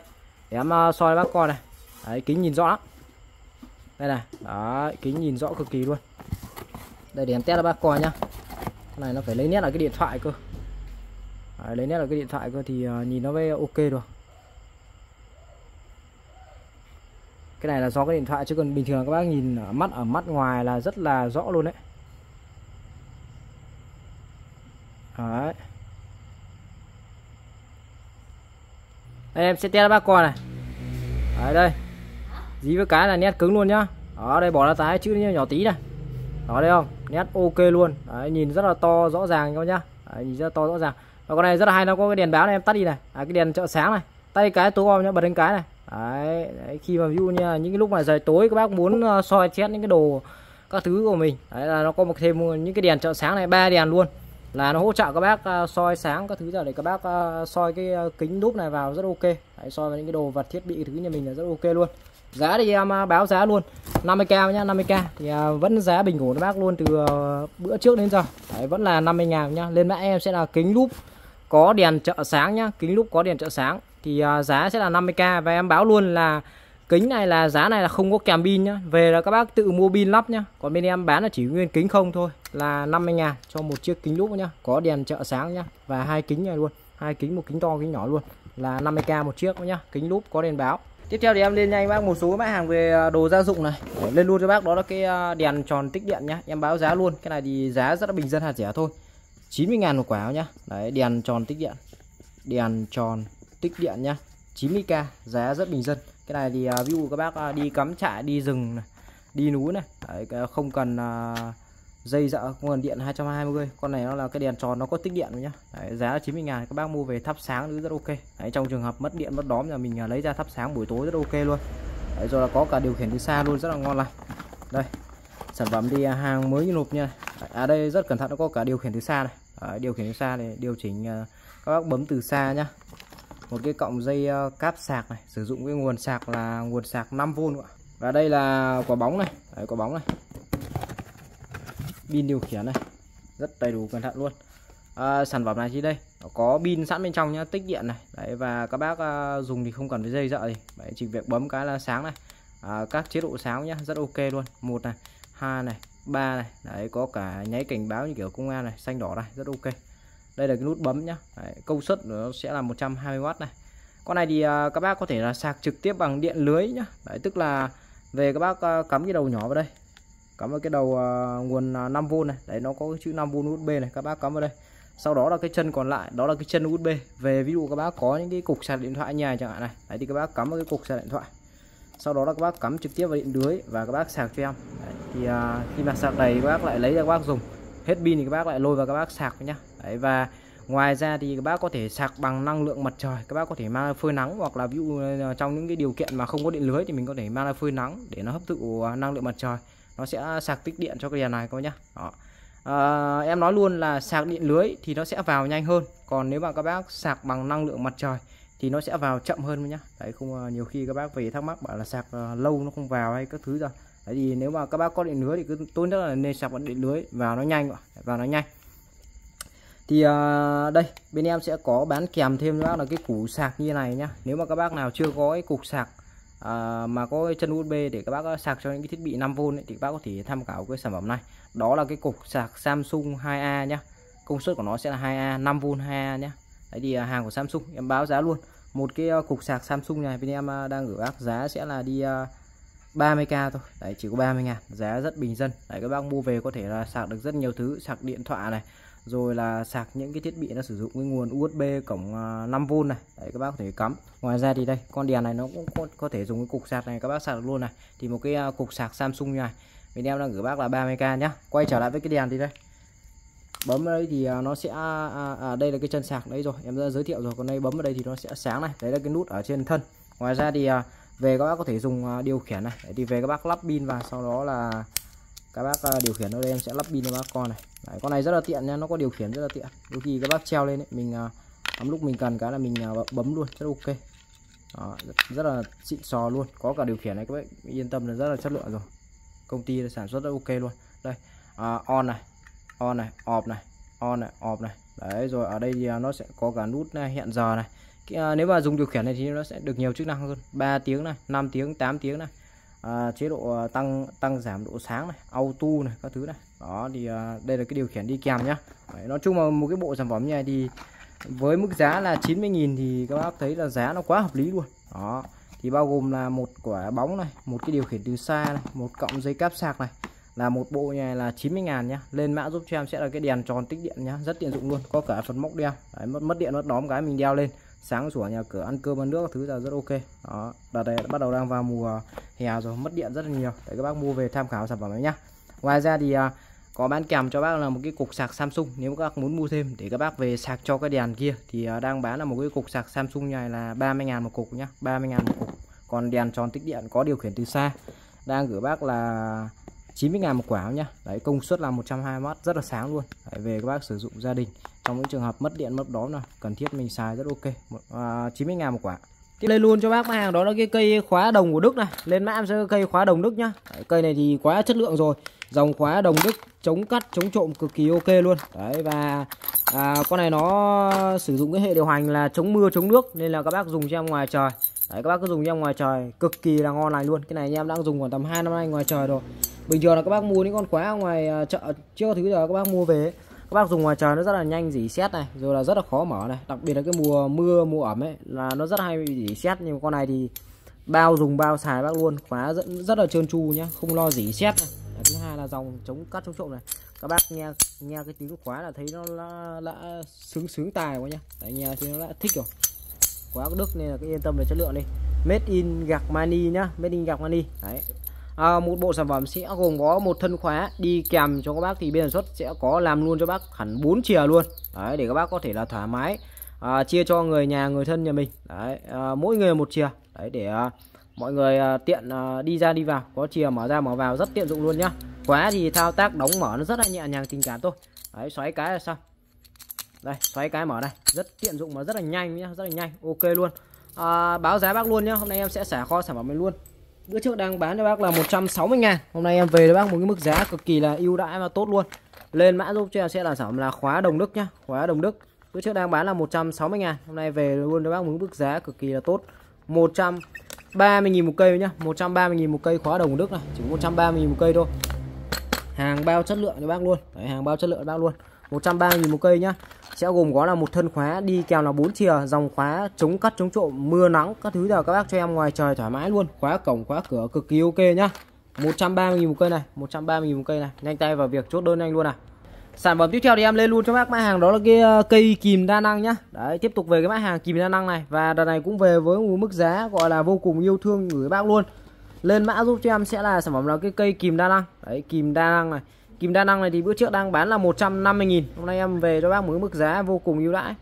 A: để em ờ, soi bác coi này. Đấy, kính nhìn rõ lắm. Đây này. Đấy, kính nhìn rõ cực kỳ luôn. Đây để em test cho bác coi nhá. Này nó phải lấy nét là cái điện thoại cơ. Đấy, lấy nét là cái điện thoại cơ thì ờ, nhìn nó mới ok được. Cái này là do cái điện thoại chứ còn bình thường các bác nhìn ở mắt ở mắt ngoài là rất là rõ luôn đấy. Đấy. Đây em sẽ test bác coi này. Đấy đây. Dí với cái là nét cứng luôn nhá. Ở đây bỏ ra tái chữ nhỏ tí này đó đây không? Nét ok luôn. Đấy, nhìn rất là to rõ ràng các nhá. Đấy, nhìn rất là to rõ ràng. Và con này rất là hay nó có cái đèn báo này em tắt đi này. À, cái đèn trợ sáng này tay cái tối om nhá bật đánh cái này. Đấy, đấy khi mà ví dụ như là những cái lúc mà trời tối các bác muốn ờ, soi chét những cái đồ các thứ của mình. Đấy là nó có một thêm những cái đèn trợ sáng này ba đèn luôn. Là nó hỗ trợ các bác ờ, soi sáng các thứ giờ để các bác ờ, soi cái kính đúp này vào rất ok. Đấy, soi vào những cái đồ vật thiết bị thứ nhà mình là rất ok luôn. Giá thì em báo giá luôn. 50k nhá 50k thì vẫn giá bình ổn các bác luôn từ bữa trước đến giờ. Đấy, vẫn là 50 ngàn nhá. Lên mã em sẽ là kính lúp có đèn trợ sáng nhá. Kính lúp có đèn trợ sáng thì uh, giá sẽ là 50k và em báo luôn là kính này là giá này là không có kèm pin nhá. Về là các bác tự mua pin lắp nhá. Còn bên em bán là chỉ nguyên kính không thôi là 50 ngàn cho một chiếc kính lúp nhá. Có đèn trợ sáng nhá và hai kính này luôn. Hai kính một kính to kính nhỏ luôn. Là 50k một chiếc nhá kính lúp có đèn báo. Tiếp theo thì em lên nhanh bác một số mã hàng về à, đồ gia dụng này. Để lên luôn cho bác đó là cái à, đèn tròn tích điện nhá. Em báo giá luôn cái này thì giá rất là bình dân hạt rẻ thôi. 90 ngàn một quả nhá. Đấy đèn tròn tích điện. Đèn tròn tích điện nhá 90k giá rất bình dân. Cái này thì à, ví dụ các bác à, đi cắm trại đi rừng này, đi núi này Đấy, không cần à, dây dợ cần điện 220 con này nó là cái đèn tròn nó có tích điện nhá. Đấy, giá 90 ngàn các bác mua về thắp sáng rất ok. Đấy, trong trường hợp mất điện mất đóm là mình lấy ra thắp sáng buổi tối rất ok luôn. Đấy, rồi là có cả điều khiển từ xa luôn rất là ngon lành. Đây sản phẩm thì hàng mới như nộp nha. À đây rất cẩn thận nó có cả điều khiển từ xa này. Đấy, điều khiển từ xa này điều chỉnh các bác bấm từ xa nhá một cái cọng dây ờ, cáp sạc này sử dụng cái nguồn sạc là nguồn sạc 5V và đây là quả bóng này. Đấy, quả bóng này. Pin điều khiển này. Rất đầy đủ cẩn thận luôn. À, sản phẩm này thì đây nó có pin sẵn bên trong nhá tích điện này. Đấy và các bác à, dùng thì không cần phải dây dợ gì. Đấy, chỉ việc bấm cái là sáng này. À, các chế độ sáng nhá rất ok luôn. Một này hai này ba này. Đấy có cả nháy cảnh báo như kiểu công an này xanh đỏ này rất ok đây là cái nút bấm nhá Đấy, công suất nó sẽ là 120W này con này thì uh, các bác có thể là sạc trực tiếp bằng điện lưới nhá Đấy, tức là về các bác uh, cắm cái đầu nhỏ vào đây cắm vào cái đầu uh, nguồn 5V này đấy nó có cái chữ 5V USB này các bác cắm vào đây sau đó là cái chân còn lại đó là cái chân USB về ví dụ các bác có những cái cục sạc điện thoại nhà chẳng hạn này đấy thì các bác cắm vào cái cục sạc điện thoại sau đó là các bác cắm trực tiếp vào điện lưới và các bác sạc cho em đấy, thì uh, khi mà sạc đầy các bác lại lấy ra các bác dùng hết pin thì các bác lại lôi vào các bác sạc nhá đấy và ngoài ra thì các bác có thể sạc bằng năng lượng mặt trời. Các bác có thể mang phơi nắng hoặc là ví dụ ờ, trong những cái điều kiện mà không có điện lưới thì mình có thể mang phơi nắng để nó hấp thụ ờ, năng lượng mặt trời. Nó sẽ sạc tích điện cho cái đèn này các bác nhá. Đó. À, em nói luôn là sạc điện lưới thì nó sẽ vào nhanh hơn. Còn nếu mà các bác sạc bằng năng lượng mặt trời thì nó sẽ vào chậm hơn nhá đấy không nhiều khi các bác về thắc mắc bảo là sạc lâu nó không vào hay các thứ ra đấy thì nếu mà các bác có điện lưới thì cứ tốt nhất là nên sạc bằng điện lưới vào nó nhanh vào nó nhanh thì à, đây bên em sẽ có bán kèm thêm nữa bác là cái củ sạc như này nhá. Nếu mà các bác nào chưa có cái cục sạc à, mà có cái chân USB để các bác à, sạc cho những cái thiết bị 5V ấy, thì các bác có thể tham khảo cái sản phẩm này. Đó là cái cục sạc Samsung 2A nhá. Công suất của nó sẽ là 2A 5V 2A nhá. Đấy thì à, hàng của Samsung em báo giá luôn. Một cái à, cục sạc Samsung này bên em đang gửi bác giá sẽ là đi 30k thôi. Đấy chỉ có 30 ngàn giá rất bình dân. Đấy các bác mua về có thể là sạc được rất nhiều thứ sạc điện thoại này rồi là sạc những cái thiết bị nó sử dụng cái nguồn USB cổng 5V à, này. Đấy các bác có thể cắm. Ngoài ra thì đây con đèn này nó cũng có, có thể dùng cái cục sạc này các bác sạc được luôn này. Thì một cái à, cục sạc Samsung như này. Bên em đang gửi bác là 30k nhá. Quay trở lại với cái đèn thì đây. Bấm vào đây thì à, nó sẽ à, à, đây là cái chân sạc đấy rồi. Em đã giới thiệu rồi còn đây bấm vào đây thì nó sẽ sáng này. Đấy là cái nút ở trên thân. Ngoài ra thì à, về các bác có thể dùng điều khiển này. Đấy, thì về các bác lắp pin vào sau đó là các bác à, điều khiển ở đây em sẽ lắp pin cho bác con này. Đấy, con này rất là tiện nha nó có điều khiển rất là tiện. Đôi khi các bác treo lên ấy, mình uh, lúc mình cần cái là mình à, bấm luôn rất ok. Đó, rất, rất là xịn sò luôn. Có cả điều khiển này các bác yên tâm là rất là chất lượng rồi. Công ty sản xuất rất ok luôn. Đây à, on này on này off này on này off này. Đấy rồi ở đây thì nó sẽ có cả nút này, hẹn giờ này. Uh, nếu mà dùng điều khiển này thì nó sẽ được nhiều chức năng hơn. 3 tiếng này 5 tiếng 8 tiếng này à, chế độ à, tăng tăng giảm độ sáng này auto này các thứ này. Đó thì à, đây là cái điều khiển đi kèm nhá. Đấy, nói chung là một cái bộ sản phẩm như này thì với mức giá là 90.000 thì các bác thấy là giá nó quá hợp lý luôn. Đó thì bao gồm là một quả bóng này một cái điều khiển từ xa này một cọng dây cáp sạc này là một bộ này là 90 ngàn nhá. Lên mã giúp cho em sẽ là cái đèn tròn tích điện nhá rất tiện dụng luôn có cả phần móc đeo. Đấy, mất mất điện mất đóm cái mình đeo lên sáng sủa nhà cửa ăn cơm ăn nước thứ là rất ok. Đó đợt này bắt đầu đang vào mùa hè rồi mất điện rất là nhiều. Để các bác mua về tham khảo sản phẩm này nhá. Ngoài ra thì à, có bán kèm cho bác là một cái cục sạc Samsung. Nếu các bác muốn mua thêm để các bác về sạc cho cái đèn kia thì à, đang bán là một cái cục sạc Samsung này là 30.000 một cục nhá 30.000 một cục. Còn đèn tròn tích điện có điều khiển từ xa. Đang gửi bác là 90 ngàn một quả nhá? Đấy công suất là 120W rất là sáng luôn. Đấy, về các bác sử dụng gia đình. Trong những trường hợp mất điện mất đó là cần thiết mình xài rất ok. Một, à, 90 ngàn một quả tiếp lên luôn cho bác mã hàng đó là cái cây khóa đồng của Đức này. Lên mã em sẽ cây khóa đồng Đức nhá. Đấy, cây này thì quá chất lượng rồi. Dòng khóa đồng Đức chống cắt chống trộm cực kỳ ok luôn. Đấy và à, con này nó sử dụng cái hệ điều hành là chống mưa chống nước nên là các bác dùng cho em ngoài trời. Đấy các bác cứ dùng cho em ngoài trời cực kỳ là ngon này luôn. Cái này anh em đang dùng khoảng tầm 2 năm nay ngoài trời rồi. Bình thường là các bác mua những con khóa ngoài à, chợ chưa thứ giờ các bác mua về các bác dùng ngoài trời nó rất là nhanh dỉ xét này rồi là rất là khó mở này. Đặc biệt là cái mùa mưa mùa ẩm ấy là nó rất hay bị dỉ xét nhưng con này thì bao dùng bao xài bác luôn. Khóa rất, rất là trơn tru nhá không lo dỉ xét này. Đấy, thứ hai là dòng chống cắt chống trộm này. Các bác nghe nghe cái tiếng khóa là thấy nó đã, đã sướng sướng tài quá nhá. Tại nghe thì nó đã thích rồi. Khóa đức nên là cái yên tâm về chất lượng đi. Made in gạc mani nhá made in gạc mani đấy à, một bộ sản phẩm sẽ gồm có một thân khóa đi kèm cho các bác thì bên sản xuất sẽ có làm luôn cho bác hẳn 4 chìa luôn. Đấy để các bác có thể là thoải mái à, chia cho người nhà người thân nhà mình. Đấy à, mỗi người một chìa. Đấy để à, mọi người à, tiện à, đi ra đi vào. Có chìa mở ra mở vào rất tiện dụng luôn nhá. Khóa thì thao tác đóng mở nó rất là nhẹ nhàng tình cảm thôi. Đấy xoáy cái là xong. Đây xoáy cái mở đây. Rất tiện dụng mà rất là nhanh nhá rất là nhanh. Ok luôn. À, báo giá bác luôn nhá. Hôm nay em sẽ xả kho sản phẩm này luôn bữa trước đang bán cho bác là 160 ngàn. Hôm nay em về cho bác một cái mức giá cực kỳ là ưu đãi và tốt luôn. Lên mã giúp cho em sẽ là sản phẩm là khóa đồng đức nhá khóa đồng đức. Bữa trước đang bán là 160 ngàn hôm nay về luôn cho bác một mức giá cực kỳ là tốt. 130.000 một cây nhá 130.000 một cây khóa đồng đức này chỉ 130.000 một cây thôi. Hàng bao chất lượng cho bác luôn Đấy, hàng bao chất lượng cho bác luôn. 130.000 một cây nhá sẽ gồm có là một thân khóa đi kèm là bốn chìa, dòng khóa chống cắt, chống trộm, mưa nắng, các thứ là các bác cho em ngoài trời thoải mái luôn. Khóa cổng, khóa cửa cực kỳ ok nhá. 130.000 một cây này 130.000 một cây này. Nhanh tay vào việc chốt đơn anh luôn à sản phẩm tiếp theo thì em lên luôn cho bác mã hàng đó là cái ờ, cây kìm đa năng nhá. Đấy, tiếp tục về cái mã hàng kìm đa năng này. Và đợt này cũng về với một mức giá gọi là vô cùng yêu thương gửi bác luôn. Lên mã giúp cho em sẽ là sản phẩm là cái cây kìm đa năng. Đấy, kìm đa năng này. Kim đa năng này thì bữa trước đang bán là 150.000 Hôm nay em về cho bác một cái mức giá vô cùng ưu đãi.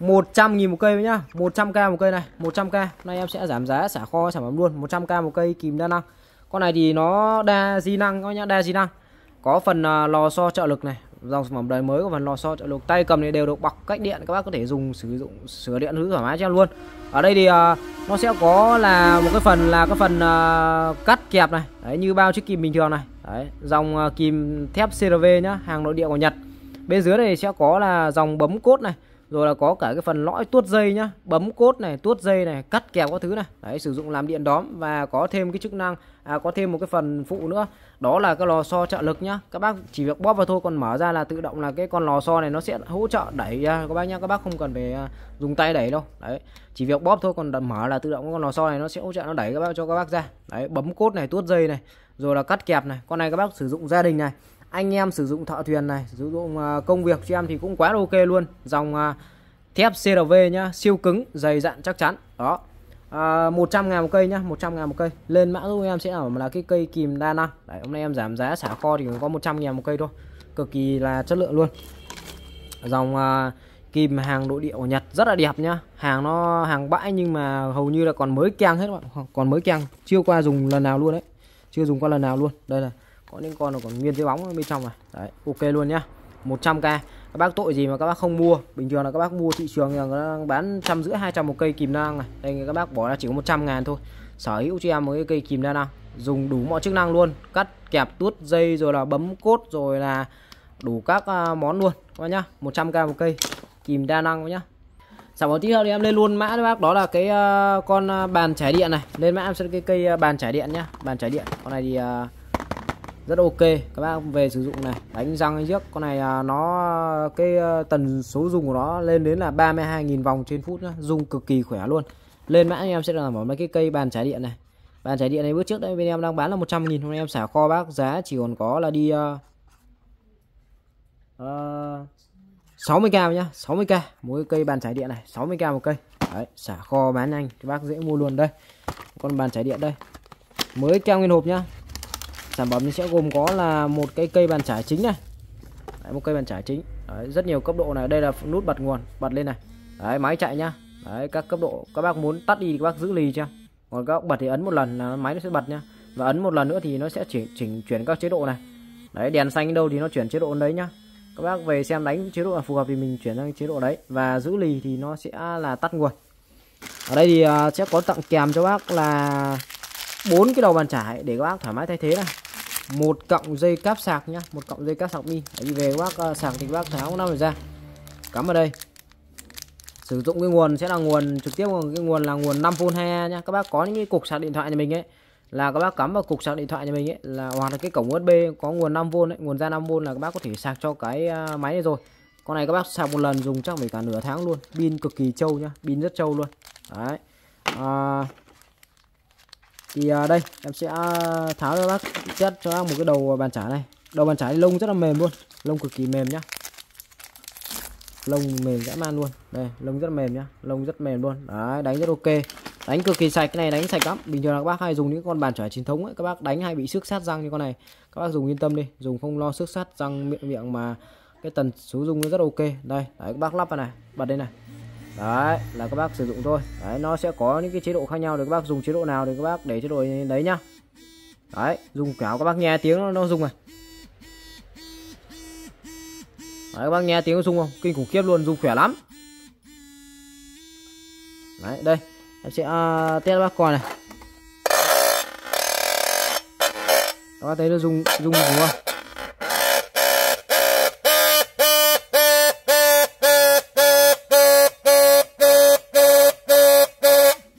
A: 100.000 một cây nhá. 100k một cây này 100k Hôm nay em sẽ giảm giá, xả kho sản phẩm luôn. 100k một cây kìm đa năng. Con này thì nó đa di năng các nhá, đa di năng. Có phần à, lò xo trợ lực này Dòng sản phẩm đời mới của phần lò xo trợ lực Tay cầm này đều được bọc cách điện Các bác có thể dùng sử dụng sửa điện thứ thoải mái cho em luôn Ở đây thì uh, nó sẽ có là một cái phần là cái phần uh, cắt kẹp này Đấy như bao chiếc kìm bình thường này Đấy, dòng à, uh, kìm thép CRV nhá, hàng nội địa của Nhật. Bên dưới này sẽ có là dòng bấm cốt này, rồi là có cả cái phần lõi tuốt dây nhá, bấm cốt này, tuốt dây này, cắt kẹp các thứ này. Đấy, sử dụng làm điện đóm và có thêm cái chức năng à có thêm một cái phần phụ nữa, đó là cái lò xo trợ lực nhá. Các bác chỉ việc bóp vào thôi còn mở ra là tự động là cái con lò xo này nó sẽ hỗ trợ đẩy ra các bác nhá. Các bác không cần phải à, dùng tay đẩy đâu. Đấy, chỉ việc bóp thôi còn mở là tự động con lò xo này nó sẽ hỗ trợ nó đẩy các bác cho các bác ra. Đấy, bấm cốt này, tuốt dây này rồi là cắt kẹp này con này các bác sử dụng gia đình này anh em sử dụng thợ thuyền này sử dụng à, công việc cho em thì cũng quá ok luôn. Dòng à, thép CRV nhá siêu cứng dày dặn chắc chắn. Đó. À, 100 ngàn một cây nhá 100 ngàn một cây. Lên mã giúp em sẽ ở là cái cây kìm đa năng. Đấy hôm nay em giảm giá xả kho thì có 100 ngàn một cây thôi. Cực kỳ là chất lượng luôn. Dòng à, kìm hàng nội địa của Nhật rất là đẹp nhá. Hàng nó hàng bãi nhưng mà hầu như là còn mới keng hết các bạn. Còn mới keng chưa qua dùng lần nào luôn đấy. Chưa dùng qua lần nào luôn. Đây là có những con nó còn nguyên giấy bóng bên trong này. Đấy, ok luôn nhá. 100k các bác tội gì mà các bác không mua? Bình thường là các bác mua thị trường là đang bán trăm rưỡi, hai trăm một cây kìm đa năng này. Đây, các bác bỏ ra chỉ có 100 ngàn thôi. Sở hữu cho em một cái cây kìm đa năng. Dùng đủ mọi chức năng luôn. Cắt, kẹp, tuốt, dây, rồi là bấm cốt, rồi là đủ các à, món luôn. Các bác nhá 100k một cây kìm đa năng nhá. Sản phẩm tiếp theo thì em lên luôn mã các bác. Đó là cái à, con à, bàn trải điện này. Lên mã em sẽ cái cây bàn trải điện nhá. Bàn trải điện. Con này thì rất ok. Các bác về sử dụng này. Đánh răng trước. Con này à, nó cái ờ, tần số dùng của nó lên đến là 32.000 vòng trên phút nhá. Dùng cực kỳ khỏe luôn. Lên mã anh em sẽ làm mấy cái cây bàn trái điện này. Bàn trái điện này bước trước đây bên em đang bán là 100.000 hôm nay em xả kho bác giá chỉ còn có là đi uh, uh, 60k nhá. 60k mỗi cây bàn trái điện này 60k một cây. Đấy xả kho bán nhanh. Các bác dễ mua luôn đây. Con bàn trái điện đây. Mới keo nguyên hộp nhá sản phẩm sẽ gồm có là một cái cây bàn trải chính này. Đấy, một cây bàn chải chính. Đấy, rất nhiều cấp độ này. Đây là nút bật nguồn bật lên này. Đấy máy chạy nhá. Đấy các cấp độ các bác muốn tắt đi thì các bác giữ lì cho, còn các bác bật thì ấn một lần là máy nó sẽ bật nhá. Và ấn một lần nữa thì nó sẽ chỉnh chỉnh chuyển các chế độ này. Đấy đèn xanh đâu thì nó chuyển chế độ đấy nhá. Các bác về xem đánh chế độ là phù hợp thì mình chuyển sang chế độ đấy. Và giữ lì thì nó sẽ là tắt nguồn. Ở đây thì à, sẽ có tặng kèm cho bác là bốn cái đầu bàn chải để các bác thoải mái thay thế này một cọng dây cáp sạc nhá một cọng dây cáp sạc pin đi về bác uh, sạc thì bác tháo năm ra. Cắm vào đây. Sử dụng cái nguồn sẽ là nguồn trực tiếp cái nguồn là nguồn 5V 2A nhá. Các bác có những cái cục sạc điện thoại nhà mình ấy là các bác cắm vào cục sạc điện thoại nhà mình ấy là hoặc là cái cổng USB có nguồn 5V ấy, nguồn ra 5V là các bác có thể sạc cho cái ờ, máy này rồi. Con này các bác sạc một lần dùng chắc phải cả nửa tháng luôn. Pin cực kỳ trâu nhá pin rất trâu luôn. Đấy. À, thì à, đây em sẽ tháo cho bác test cho bác một cái đầu bàn chải này. Đầu bàn chải lông rất là mềm luôn lông cực kỳ mềm nhá. Lông mềm dã man luôn. Đây lông rất mềm nhá lông rất mềm luôn. Đấy đánh rất ok. Đánh cực kỳ sạch cái này đánh sạch lắm. Bình thường là các bác hay dùng những con bàn chải truyền thống ấy các bác đánh hay bị xước sát răng như con này. Các bác dùng yên tâm đi dùng không lo xước sát răng miệng miệng mà cái tần số dung nó rất ok. Đây đấy các bác lắp vào này bật đây này đấy là các bác sử dụng thôi. Đấy nó sẽ có những cái chế độ khác nhau để các bác dùng chế độ nào thì các bác để chế độ đấy nhá. Đấy dùng kéo các bác nghe tiếng nó, nó dùng này. Đấy các bác nghe tiếng nó dùng không? Kinh khủng khiếp luôn dùng khỏe lắm. Đấy đây em sẽ uh, test bác coi này. Các bác thấy nó dùng dùng đúng không?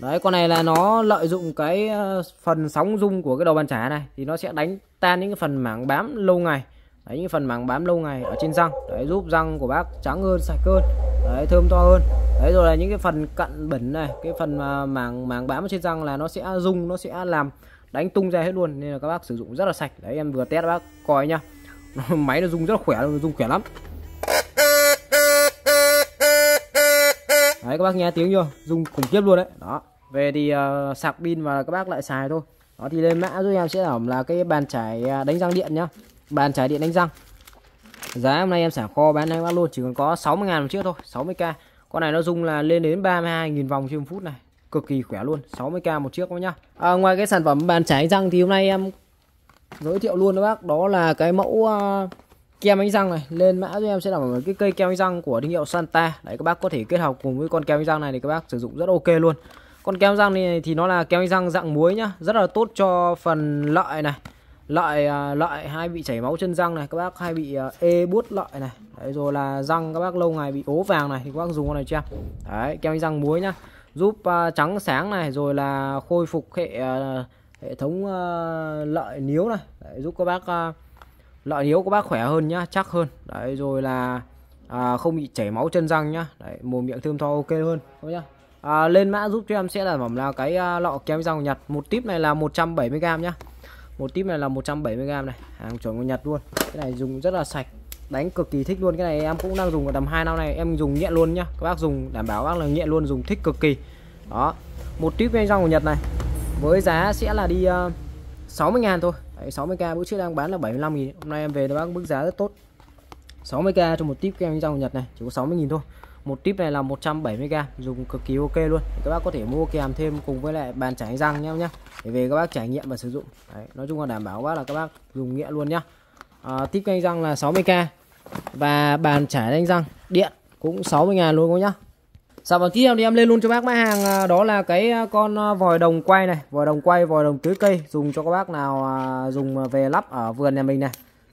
A: Đấy con này là nó lợi dụng cái ờ, phần sóng rung của cái đầu bàn chải này thì nó sẽ đánh tan những cái phần mảng bám lâu ngày. Đấy những phần mảng bám lâu ngày ở trên răng. Đấy giúp răng của bác trắng hơn sạch hơn. Đấy thơm to hơn. Đấy rồi là những cái phần cặn bẩn này cái phần mà mảng mảng bám trên răng là nó sẽ rung nó sẽ làm đánh tung ra hết luôn. Nên là các bác sử dụng rất là sạch. Đấy em vừa test bác coi nhá. Máy nó rung rất là khỏe luôn, rung khỏe lắm. Đấy các bác nghe tiếng chưa? Rung khủng khiếp luôn đấy. Đó về thì uh, sạc pin và các bác lại xài thôi. Đó thì lên mã giúp em sẽ ẩm là cái bàn chải à, đánh răng điện nhá. Bàn chải điện đánh răng. Giá hôm nay em xả kho bán hai bác luôn chỉ còn có 60 ngàn một chiếc thôi 60k con này nó dùng là lên đến 32.000 vòng trên phút này. Cực kỳ khỏe luôn 60k một chiếc các nhá. À, ngoài cái sản phẩm bàn chải răng thì hôm nay em giới thiệu luôn các bác đó là cái mẫu uh, kem đánh răng này. Lên mã cho em sẽ là một cái cây kem đánh răng của thương hiệu Santa. Đấy các bác có thể kết hợp cùng với con kem đánh răng này thì các bác sử dụng rất ok luôn con kem răng này thì nó là kem răng dạng muối nhá. Rất là tốt cho phần lợi này. Lợi à, lợi hay bị chảy máu chân răng này. Các bác hay bị uh, ê buốt lợi này. Đấy rồi là răng các bác lâu ngày bị ố vàng này. Thì các bác dùng con này cho đấy kem răng muối nhá. Giúp uh, trắng sáng này rồi là khôi phục hệ uh, hệ thống uh, lợi níu này. Đấy, giúp các bác uh, lợi níu các bác khỏe hơn nhá chắc hơn. Đấy rồi là à, không bị chảy máu chân răng nhá. Đấy, mồm miệng thơm tho ok hơn. Thôi nhá à, lên mã giúp cho em sẽ là phẩm là cái uh, lọ kem răng nhật. Một tip này là 170g nhá. Một tip này là 170g này. Hàng chuẩn của nhật luôn. Cái này dùng rất là sạch. Đánh cực kỳ thích luôn. Cái này em cũng đang dùng ở tầm 2 năm này em dùng nhẹ luôn nhá. Các bác dùng đảm bảo bác là nhẹ luôn dùng thích cực kỳ. Đó. Một tip kem răng của nhật này. Với giá sẽ là đi à, uh, 60.000 thôi. Đấy, 60k bữa trước đang bán là 75 nghìn. Hôm nay em về nó bác mức giá rất tốt. 60k cho một tip kem răng nhật này. Chỉ có 60.000 thôi một tip này là 170g dùng cực kỳ ok luôn. Các bác có thể mua kèm thêm cùng với lại bàn chải răng nhá nhá. Để về các bác trải nghiệm và sử dụng. Đấy, nói chung là đảm bảo các bác là các bác dùng nghĩa luôn nhá. À, tip canh răng là 60k và bàn chải đánh răng điện cũng 60 ngàn luôn các nhá. Sản phẩm tiếp theo thì em lên luôn cho bác mã hàng à, đó là cái à, con à, vòi đồng quay này, vòi đồng quay, vòi đồng tưới cây dùng cho các bác nào dùng về lắp ở vườn nhà mình này.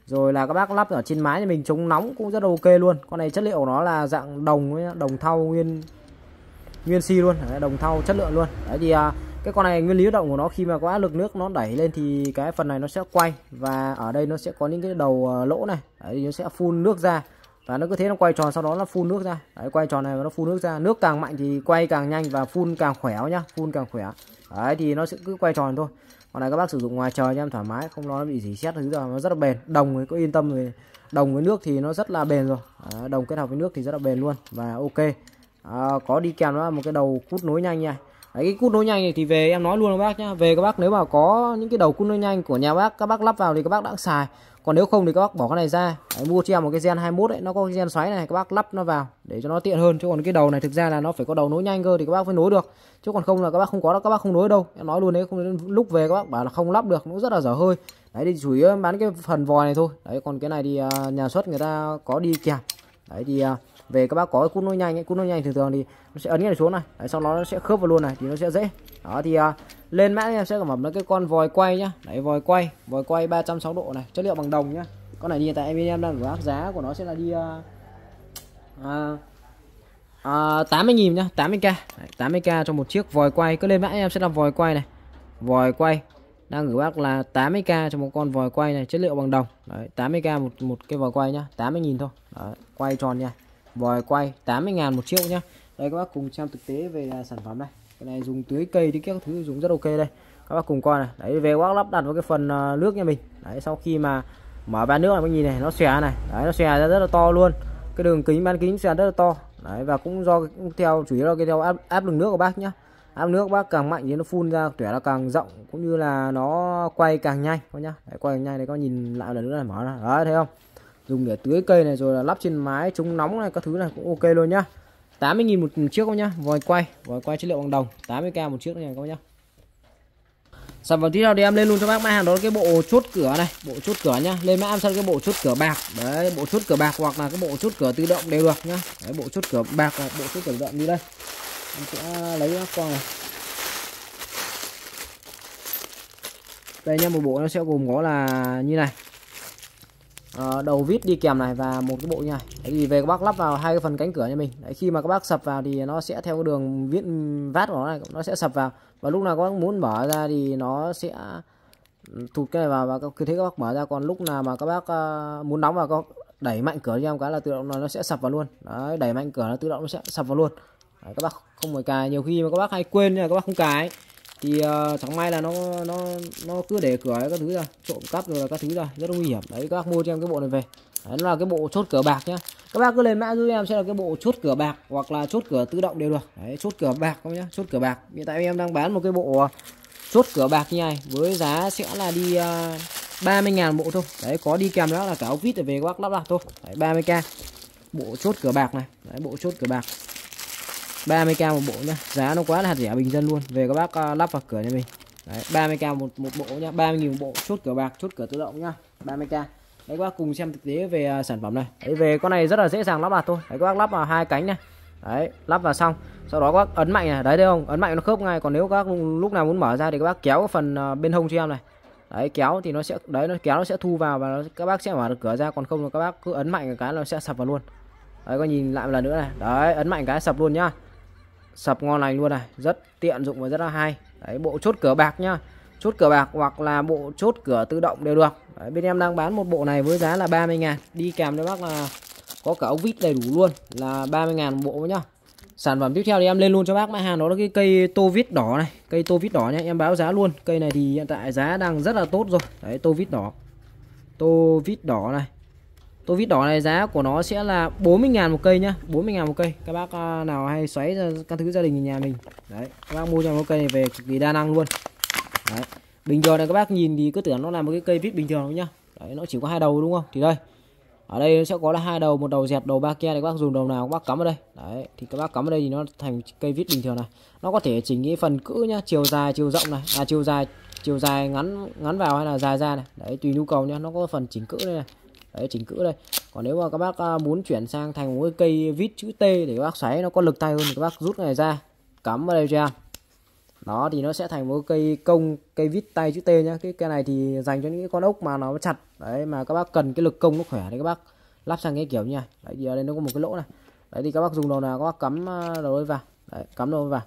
A: Rồi là các bác lắp ở trên mái thì mình chống nóng cũng rất ok luôn. Con này chất liệu nó là dạng đồng đồng thau nguyên nguyên si luôn, đồng thau chất lượng luôn. Đấy thì à, cái con này nguyên lý động của nó khi mà có áp lực nước nó đẩy lên thì cái phần này nó sẽ quay và ở đây nó sẽ có những cái đầu à, lỗ này, đấy nó sẽ phun nước ra và nó cứ thế nó quay tròn sau đó nó phun nước ra. Đấy, quay tròn này nó phun nước ra. Nước càng mạnh thì quay càng nhanh và phun càng khỏe nhá phun càng khỏe. Đấy thì nó sẽ cứ quay tròn thôi còn này các bác sử dụng ngoài trời cho em thoải mái không lo nó bị gì xét thứ rồi nó rất là bền. Đồng thì có yên tâm rồi. Đồng với nước thì nó rất là bền rồi. À, đồng kết hợp với nước thì rất là bền luôn và ok. À, có đi kèm nó một cái đầu cút nối nhanh nha. Đấy, cái cút nối nhanh này thì về em nói luôn các bác nhá. Về các bác nếu mà có những cái đầu cút nối nhanh của nhà bác các bác lắp vào thì các bác đã xài còn nếu không thì các bác bỏ cái này ra. Đấy, mua cho em một cái gen 21 đấy, nó có cái gen xoáy này các bác lắp nó vào để cho nó tiện hơn. Chứ còn cái đầu này thực ra là nó phải có đầu nối nhanh cơ thì các bác mới nối được. Chứ còn không là các bác không có đó các bác không nối đâu. Em nói luôn đấy không lúc về các bác bảo là không lắp được nó rất là dở hơi. Đấy thì chủ yếu bán cái phần vòi này thôi. Đấy còn cái này thì à, nhà xuất người ta có đi kèm. Đấy thì à, về các bác có cút nối nhanh ấy, cút nối nhanh thường thường thì nó sẽ ấn cái này xuống này. Đấy, sau đó nó sẽ khớp vào luôn này thì nó sẽ dễ. Đó thì uh, lên mã em sẽ có phẩm là cái con vòi quay nhá. Đấy vòi quay. Vòi quay 360 độ này. Chất liệu bằng đồng nhá. Con này thì hiện tại em em đang ở giá của nó sẽ là đi uh, uh, 80.000 nhá 80k đấy, 80k cho một chiếc vòi quay. Cứ lên mã em sẽ là vòi quay này. Vòi quay. Đang gửi bác là 80k cho một con vòi quay này chất liệu bằng đồng. Đấy 80k một một cái vòi quay nhá. 80.000 thôi. Đấy, quay tròn nha. Vòi quay 80.000 một triệu nhá. Đây các bác cùng xem thực tế về à, sản phẩm này cái này dùng tưới cây thì các thứ dùng rất ok đây. Các bác cùng coi này. Đấy về bác lắp đặt vào cái phần ờ, nước nha mình. Đấy sau khi mà mở van nước này mình nhìn này nó xòe này. Đấy nó xòe ra rất là to luôn. Cái đường kính bán kính xòe rất là to. Đấy và cũng do cũng theo chủ yếu là cái theo áp, áp lực nước của bác nhá. Áp nước bác càng mạnh thì nó phun ra tỉa nó càng rộng cũng như là nó quay càng nhanh con nhá. Đấy, quay càng nhanh đấy có nhìn lại lần nữa này mở ra. Đấy thấy không? Dùng để tưới cây này rồi là lắp trên mái chống nóng này các thứ này cũng ok luôn nhá. 80.000 một chiếc không nhá. Vòi quay vòi quay chất liệu bằng đồng. 80k một chiếc này các bác nhá. Sản phẩm tiếp theo thì em lên luôn cho bác. Mã hàng đó là cái bộ chốt cửa này, bộ chốt cửa nhá. Lên mã em sang cái bộ chốt cửa bạc. Đấy, bộ chốt cửa bạc hoặc là cái bộ chốt cửa tự động đều được nhá. Đấy, bộ chốt cửa bạc hoặc bộ chốt cửa tự động như đây. Em sẽ lấy các con này. Đây nha một bộ nó sẽ gồm có là như này. Ờ, đầu vít đi kèm này và một cái bộ như này. Đấy thì về các bác lắp vào hai cái phần cánh cửa như mình. Đấy khi mà các bác sập vào thì nó sẽ theo cái đường viết vát của nó này nó sẽ sập vào. Và lúc nào các bác muốn mở ra thì nó sẽ ừ, thụt cái này vào và cứ thế các bác mở ra. Còn lúc nào mà các bác uh, muốn đóng vào các đẩy mạnh cửa cho em cái là tự động nó sẽ sập vào luôn. Đấy đẩy mạnh cửa nó tự động nó sẽ sập vào luôn. Đấy, các bác không phải cài. Nhiều khi mà các bác hay quên nha các bác không cài thì ờ, uh, chẳng may là nó nó nó cứ để cửa các thứ ra trộm cắp rồi là các thứ ra rất nguy hiểm. Đấy các bác mua cho em cái bộ này về. Đấy, nó là cái bộ chốt cửa bạc nhá. Các bác cứ lên mã giúp em sẽ là cái bộ chốt cửa bạc hoặc là chốt cửa tự động đều được. Đấy chốt cửa bạc không nhá chốt cửa bạc. Hiện tại em đang bán một cái bộ ờ, chốt cửa bạc như này với giá sẽ là đi ờ, uh, 30 ngàn bộ thôi. Đấy có đi kèm đó là cả ốc vít để về các bác lắp đặt thôi. Đấy 30k bộ chốt cửa bạc này. Đấy bộ chốt cửa bạc. 30k một bộ nhá. Giá nó quá là rẻ bình dân luôn. Về các bác uh, lắp vào cửa cho mình. Đấy 30k một một bộ nhá. 30.000 một bộ chốt cửa bạc chốt cửa tự động nhá. 30k đấy các bác cùng xem thực tế về uh, sản phẩm này. Đấy về con này rất là dễ dàng lắp đặt thôi. Đấy các bác lắp vào hai cánh này đấy lắp vào xong. Sau đó các bác ấn mạnh này. Đấy thấy không? Ấn mạnh nó khớp ngay. Còn nếu các lúc nào muốn mở ra thì các bác kéo phần uh, bên hông cho em này. Đấy kéo thì nó sẽ đấy nó kéo nó sẽ thu vào và nó, các bác sẽ mở được cửa ra. Còn không là các bác cứ ấn mạnh cái nó sẽ sập vào luôn. Đấy có nhìn lại một lần nữa này. Đấy ấn mạnh cái sập luôn nhá sập ngon lành luôn này rất tiện dụng và rất là hay. Đấy bộ chốt cửa bạc nhá. Chốt cửa bạc hoặc là bộ chốt cửa tự động đều được. Đấy, bên em đang bán một bộ này với giá là 30 ngàn. Đi kèm cho bác là có cả ốc vít đầy đủ luôn là 30 ngàn một bộ nhá. Sản phẩm tiếp theo thì em lên luôn cho bác mã hàng đó là cái cây tô vít đỏ này. Cây tô vít đỏ nhá em báo giá luôn. Cây này thì hiện tại giá đang rất là tốt rồi. Đấy tô vít đỏ. Tô vít đỏ này tô vít đỏ này giá của nó sẽ là 40.000 một cây nhá. 40.000 một cây. Các bác à, nào hay xoáy ra các thứ gia đình nhà mình. Đấy, các bác mua cho một cây này về cực kỳ đa năng luôn. Đấy, bình thường này các bác nhìn thì cứ tưởng nó là một cái cây vít bình thường nhá. Đấy, nó chỉ có hai đầu đúng không? Thì đây, ở đây sẽ có là hai đầu, một đầu dẹt, đầu ba ke này. Các bác dùng đầu nào các bác cắm ở đây. Đấy, thì các bác cắm ở đây thì nó thành cây vít bình thường này. Nó có thể chỉnh cái phần cữ nhá, chiều dài, chiều rộng này. À chiều dài chiều dài ngắn ngắn vào hay là dài ra này. Đấy, tùy nhu cầu nhá, nó có phần chỉnh cữ đây này đấy chỉnh cữ đây. Còn nếu mà các bác à, muốn chuyển sang thành một cái cây vít chữ T để các bác xoáy nó có lực tay hơn thì các bác rút này ra cắm vào đây cho em. Đó thì nó sẽ thành một cây công cây vít tay chữ T nhá. Cái cây này thì dành cho những con ốc mà nó chặt. Đấy mà các bác cần cái lực công nó khỏe thì các bác lắp sang cái kiểu như này. đấy thì ở đây nó có một cái lỗ này. Đấy thì các bác dùng đầu nào các bác cắm à, đầu đầu vào. Đấy, cắm đầu vào.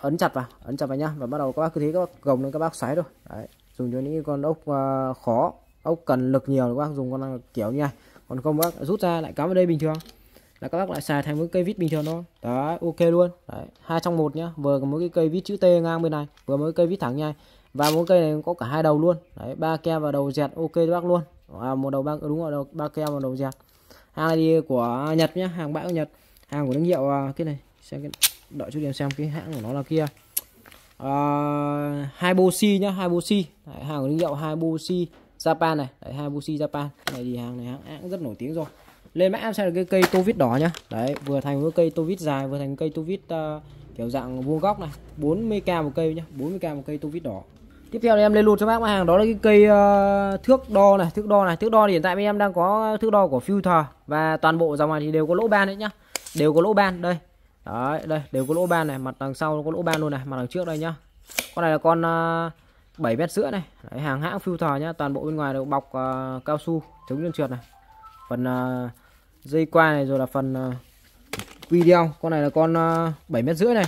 A: Ấn chặt vào ấn chặt vào nhá. Và bắt đầu các bác cứ thế các bác gồng lên các bác xoáy thôi. Đấy dùng cho những con ốc uh, khó ốc cần lực nhiều các bác dùng con kiểu như này. Còn không bác rút ra lại cắm vào đây bình thường. Là các bác lại xài thành một cây vít bình thường thôi. Đó ok luôn. Đấy hai trong một nhá. Vừa có một cái cây vít chữ T ngang bên này vừa mới cây vít thẳng nha và một cây này có cả hai đầu luôn. Đấy ba ke và đầu dẹt ok cho bác luôn. À, một đầu ba đúng rồi đầu ba ke và đầu dẹt. Hàng này thì của Nhật nhá hàng bãi của Nhật. Hàng của thương hiệu à, cái này xem cái đợi chút điểm xem cái hãng của nó là kia. À, hai bosi nhá hai bosi hàng của thương hiệu hai bosi Japan này. Đấy Hayabusa Japan. Cái này thì hàng này hãng, cũng rất nổi tiếng rồi. Lên mã em sẽ là cái cây tô vít đỏ nhá. Đấy vừa thành cái cây tô vít dài vừa thành cây tô vít uh, ờ, kiểu dạng vuông góc này. 40k một cây nhá 40k một cây tô vít đỏ. Tiếp theo thì em lên luôn cho bác hàng đó là cái cây uh, thước đo này thước đo này. Thước đo thì hiện tại bên em đang có thước đo của filter và toàn bộ dòng này thì đều có lỗ ban đấy nhá. Đều có lỗ ban đây. Đấy đây đều có lỗ ban này mặt đằng sau có lỗ ban luôn này mặt đằng trước đây nhá. Con này là con uh, 7 mét rưỡi này. Đấy, hàng hãng filter nhá toàn bộ bên ngoài đều bọc uh, cao su chống trơn trượt này. Phần uh, dây quai này rồi là phần uh, video. Con này là con uh, 7 mét rưỡi này.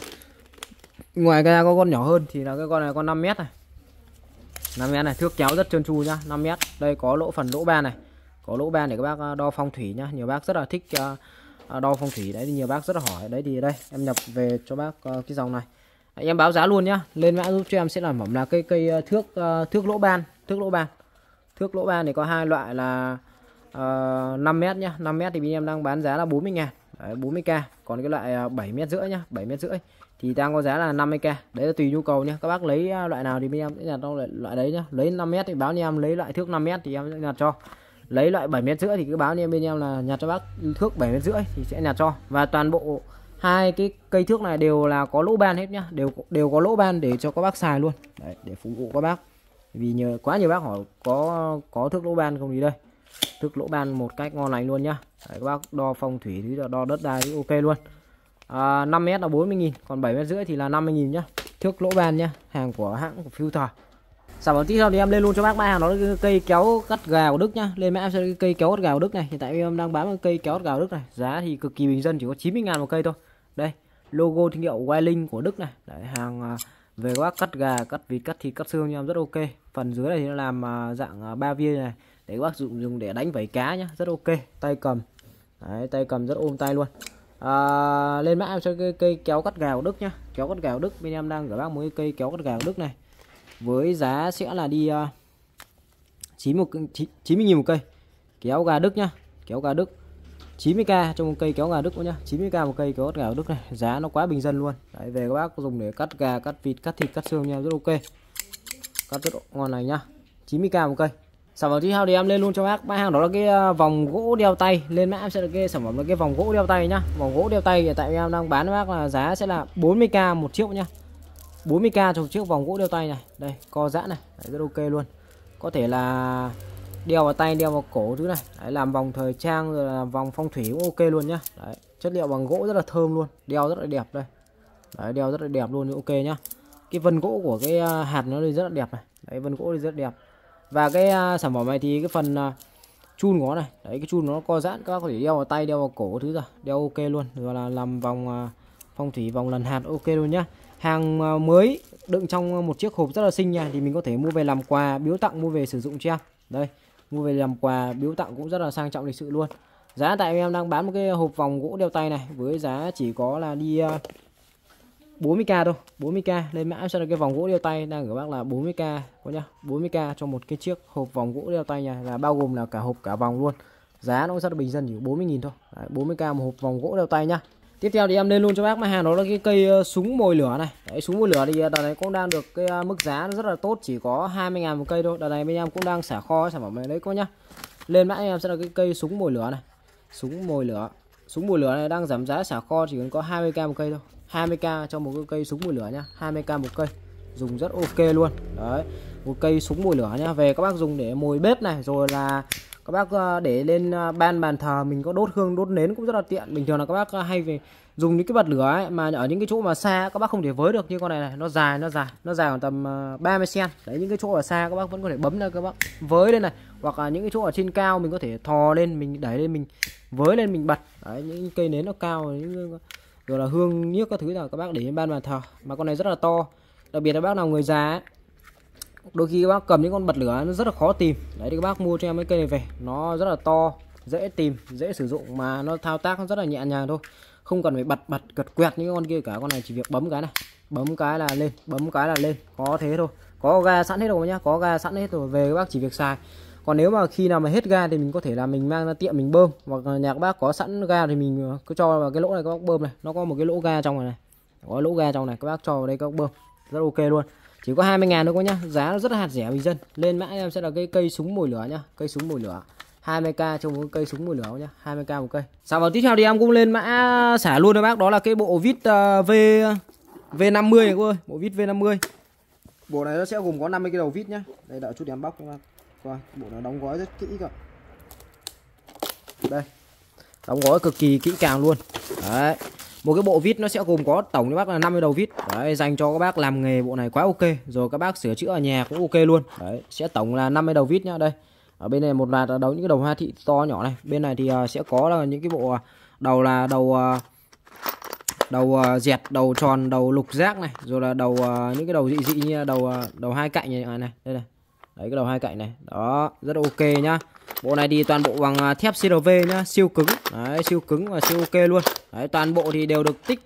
A: Ngoài ra có con nhỏ hơn thì là cái con này con 5 mét này. 5 mét này thước kéo rất trơn tru nhá 5 mét. Đây có lỗ phần lỗ ban này. Có lỗ ban để các bác đo phong thủy nhá. Nhiều bác rất là thích uh, đo phong thủy. Đấy thì nhiều bác rất là hỏi. Đấy thì đây em nhập về cho bác uh, cái dòng này đấy, em báo giá luôn nhá. Lên mã giúp cho em sẽ làm phẩm là cây cây ờ, thước uh, thước lỗ ban thước lỗ ban. Thước lỗ ban thì có hai loại là ờ, uh, 5m nhá. 5m thì bên em đang bán giá là 40 ngàn. Đấy, 40k còn cái loại 7 mét rưỡi nhá 7 mét rưỡi thì đang có giá là 50k đấy là tùy nhu cầu nhá. Các bác lấy loại nào thì bên em sẽ đặt trong loại đấy nhá. Lấy 5 mét thì báo cho em lấy loại thước 5 mét thì em sẽ nhặt cho. Lấy loại 7 mét rưỡi thì cứ báo cho em bên em là nhặt cho bác thước 7 mét rưỡi thì sẽ nhặt cho. Và toàn bộ hai cái cây thước này đều là có lỗ ban hết nhá. Đều đều có lỗ ban để cho các bác xài luôn. Đấy, để phục vụ các bác. Vì nhờ quá nhiều bác hỏi có có thước lỗ ban không gì đây. Thước lỗ ban một cách ngon lành luôn nhá. Đấy, các bác đo phong thủy thứ đo đất đai thì ok luôn. À, 5 mét là 40 nghìn còn 7 mét rưỡi thì là 50 nghìn nhá. Thước lỗ ban nhá hàng của hãng của filter sản phẩm tiếp theo thì em lên luôn cho bác. Ba hàng đó là cây kéo cắt gà của Đức nhá. Lên mã em sẽ cái cây kéo cắt gà của Đức này. Hiện tại em đang bán cây kéo cắt gà của Đức này. Giá thì cực kỳ bình dân chỉ có 90 ngàn một cây thôi đây logo thương hiệu Wailing của Đức này. Đấy, hàng à, về các bác cắt gà cắt vịt cắt thịt cắt xương nha rất ok. Phần dưới này thì nó làm à, dạng à, ba viên này để các bác dùng dùng để đánh vảy cá nhá rất ok. Tay cầm. Đấy, tay cầm rất ôm tay luôn. À, lên mã em cho cây, cây kéo cắt gà của Đức nhá. Kéo cắt gà của Đức bên em đang gửi bác mới cây kéo cắt gà của Đức này. Với giá sẽ là đi uh, 90 90 nghìn một cây. Kéo gà Đức nhá kéo gà Đức. 90k trong một cây kéo gà Đức nhá. 90k một cây kéo gà Đức này giá nó quá bình dân luôn. Đấy, về các bác dùng để cắt gà cắt vịt cắt thịt cắt xương nha rất ok. Cắt rất ngon này nhá. 90k một cây. Sản phẩm tiếp theo thì em lên luôn cho bác. Ba hàng đó là cái à, vòng gỗ đeo tay. Lên mã em sẽ là cái sản phẩm là cái vòng gỗ đeo tay nhá. Vòng gỗ đeo tay hiện tại em đang bán với bác là giá sẽ là 40k một chiếc nhá. 40k cho một chiếc vòng gỗ đeo tay này. Đây co giãn này. Đấy, rất ok luôn. Có thể là đeo vào tay đeo vào cổ thứ này. Đấy, làm vòng thời trang rồi làm vòng phong thủy cũng ok luôn nhá. Đấy, chất liệu bằng gỗ rất là thơm luôn. Đeo rất là đẹp đây. Đấy, đeo rất là đẹp luôn ok nhá. Cái vân gỗ của cái à, hạt nó rất là đẹp này. Đấy, vân gỗ rất đẹp. Và cái à, sản phẩm này thì cái phần à, chun của nó này. Đấy cái chun nó co giãn các bác có thể đeo vào tay đeo vào cổ thứ rồi. Đeo ok luôn. Rồi là làm vòng phong thủy vòng lần hạt ok luôn nhá. Hàng mới đựng trong một chiếc hộp rất là xinh nha. Thì mình có thể mua về làm quà biếu tặng mua về sử dụng cho em đây mua về làm quà biếu tặng cũng rất là sang trọng lịch sự luôn. Giá tại em đang bán một cái hộp vòng gỗ đeo tay này với giá chỉ có là đi à, 40k thôi 40k lên mã sẽ là cái vòng gỗ đeo tay đang gửi bác là 40k có nhá 40k cho một cái chiếc hộp vòng gỗ đeo tay nha là bao gồm là cả hộp cả vòng luôn. Giá nó rất là bình dân chỉ 40.000 thôi. Đấy, 40k một hộp vòng gỗ đeo tay nhá tiếp theo thì em lên luôn cho bác. Mà hàng đó là cái cây ờ, súng mồi lửa này. Đấy, súng mồi lửa thì ờ, đợt này cũng đang được cái ờ, mức giá rất là tốt chỉ có 20.000 một cây thôi. Đợt này bên em cũng đang xả kho sản phẩm này. Đấy có nhá. Lên mã em sẽ là cái cây súng mồi lửa này. Súng mồi lửa. Súng mồi lửa này đang giảm giá xả kho chỉ còn có 20k một cây thôi. 20k cho một cái cây súng mồi lửa nhá. 20k một cây. Dùng rất ok luôn. Đấy một cây súng mồi lửa nhá. Về các bác dùng để mồi bếp này rồi là các bác ờ, để lên ờ, ban bàn thờ mình có đốt hương đốt nến cũng rất là tiện. Bình thường là các bác ờ, hay về dùng những cái bật lửa ấy, mà ở những cái chỗ mà xa các bác không thể với được như con này này. Nó dài nó dài nó dài khoảng tầm 30 cm đấy những cái chỗ ở xa các bác vẫn có thể bấm ra các bác với lên này. Hoặc là những cái chỗ ở trên cao mình có thể thò lên mình đẩy lên mình với lên mình bật. Đấy những cây nến nó cao những rồi là hương nhiếc các thứ là các bác để lên ban bàn thờ. Mà con này rất là to. Đặc biệt là bác nào người già ấy, đôi khi các bác cầm những con bật lửa nó rất là khó tìm. Đấy thì các bác mua cho em cái cây này về. Nó rất là to dễ tìm dễ sử dụng mà nó thao tác nó rất là nhẹ nhàng thôi. Không cần phải bật bật cật quẹt những con kia cả. Con này chỉ việc bấm cái này. Bấm cái là lên bấm cái là lên. Có thế thôi. Có ga sẵn hết rồi nhá. Có ga sẵn hết rồi. Về các bác chỉ việc xài. Còn nếu mà khi nào mà hết ga thì mình có thể là mình mang ra tiệm mình bơm. Hoặc nhà các bác có sẵn ga thì mình ờ, cứ cho vào cái lỗ này các bác bơm này. Nó có một cái lỗ ga trong này, này. có lỗ ga trong này. Các bác cho vào đây các bác bơm. Rất ok luôn chỉ có 20 ngàn thôi các nhá. Giá rất là hạt rẻ bình dân. Lên mã em sẽ là cái cây súng mồi lửa nhá. Cây súng mồi lửa. 20k trong một cây súng mồi lửa nhá? 20k một cây. Sản phẩm tiếp theo thì em cũng lên mã xả luôn các bác. Đó là cái bộ vít uh, V V50 này cô ơi. Bộ vít V50 bộ này nó sẽ gồm có 50 cái đầu vít nhá. Đây đợi chút em bóc các bác. Coi bộ nó đóng gói rất kỹ cơ. Đây. Đóng gói cực kỳ kỹ càng luôn. Đấy một cái bộ vít nó sẽ gồm có tổng cho bác là 50 đầu vít. Đấy, dành cho các bác làm nghề bộ này quá ok. Rồi các bác sửa chữa ở nhà cũng ok luôn. Đấy, sẽ tổng là 50 đầu vít nhá, đây. Ở bên này một loạt là đấu những cái đầu hoa thị to nhỏ này. Bên này thì à, sẽ có là những cái bộ à, đầu là đầu à, đầu dẹt, đầu tròn, đầu lục giác này. Rồi là đầu những cái đầu dị dị như là đầu đầu hai cạnh này này, đây này. Đấy, cái đầu hai cạnh này. Đó, rất ok nhá bộ này thì toàn bộ bằng à, thép CRV nhá siêu cứng. Đấy siêu cứng và siêu ok luôn. Đấy toàn bộ thì đều được tích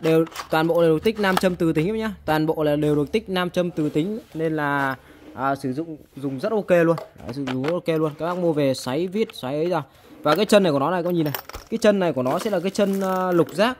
A: đều toàn bộ đều được tích nam châm từ tính nhá. Toàn bộ là đều được tích nam châm từ tính nên là à, sử dụng dùng rất ok luôn. Đấy, sử dụng rất ok luôn. Các bác mua về xoáy viết xoáy ấy ra. Và cái chân này của nó này có nhìn này. Cái chân này của nó sẽ là cái chân uh, lục giác.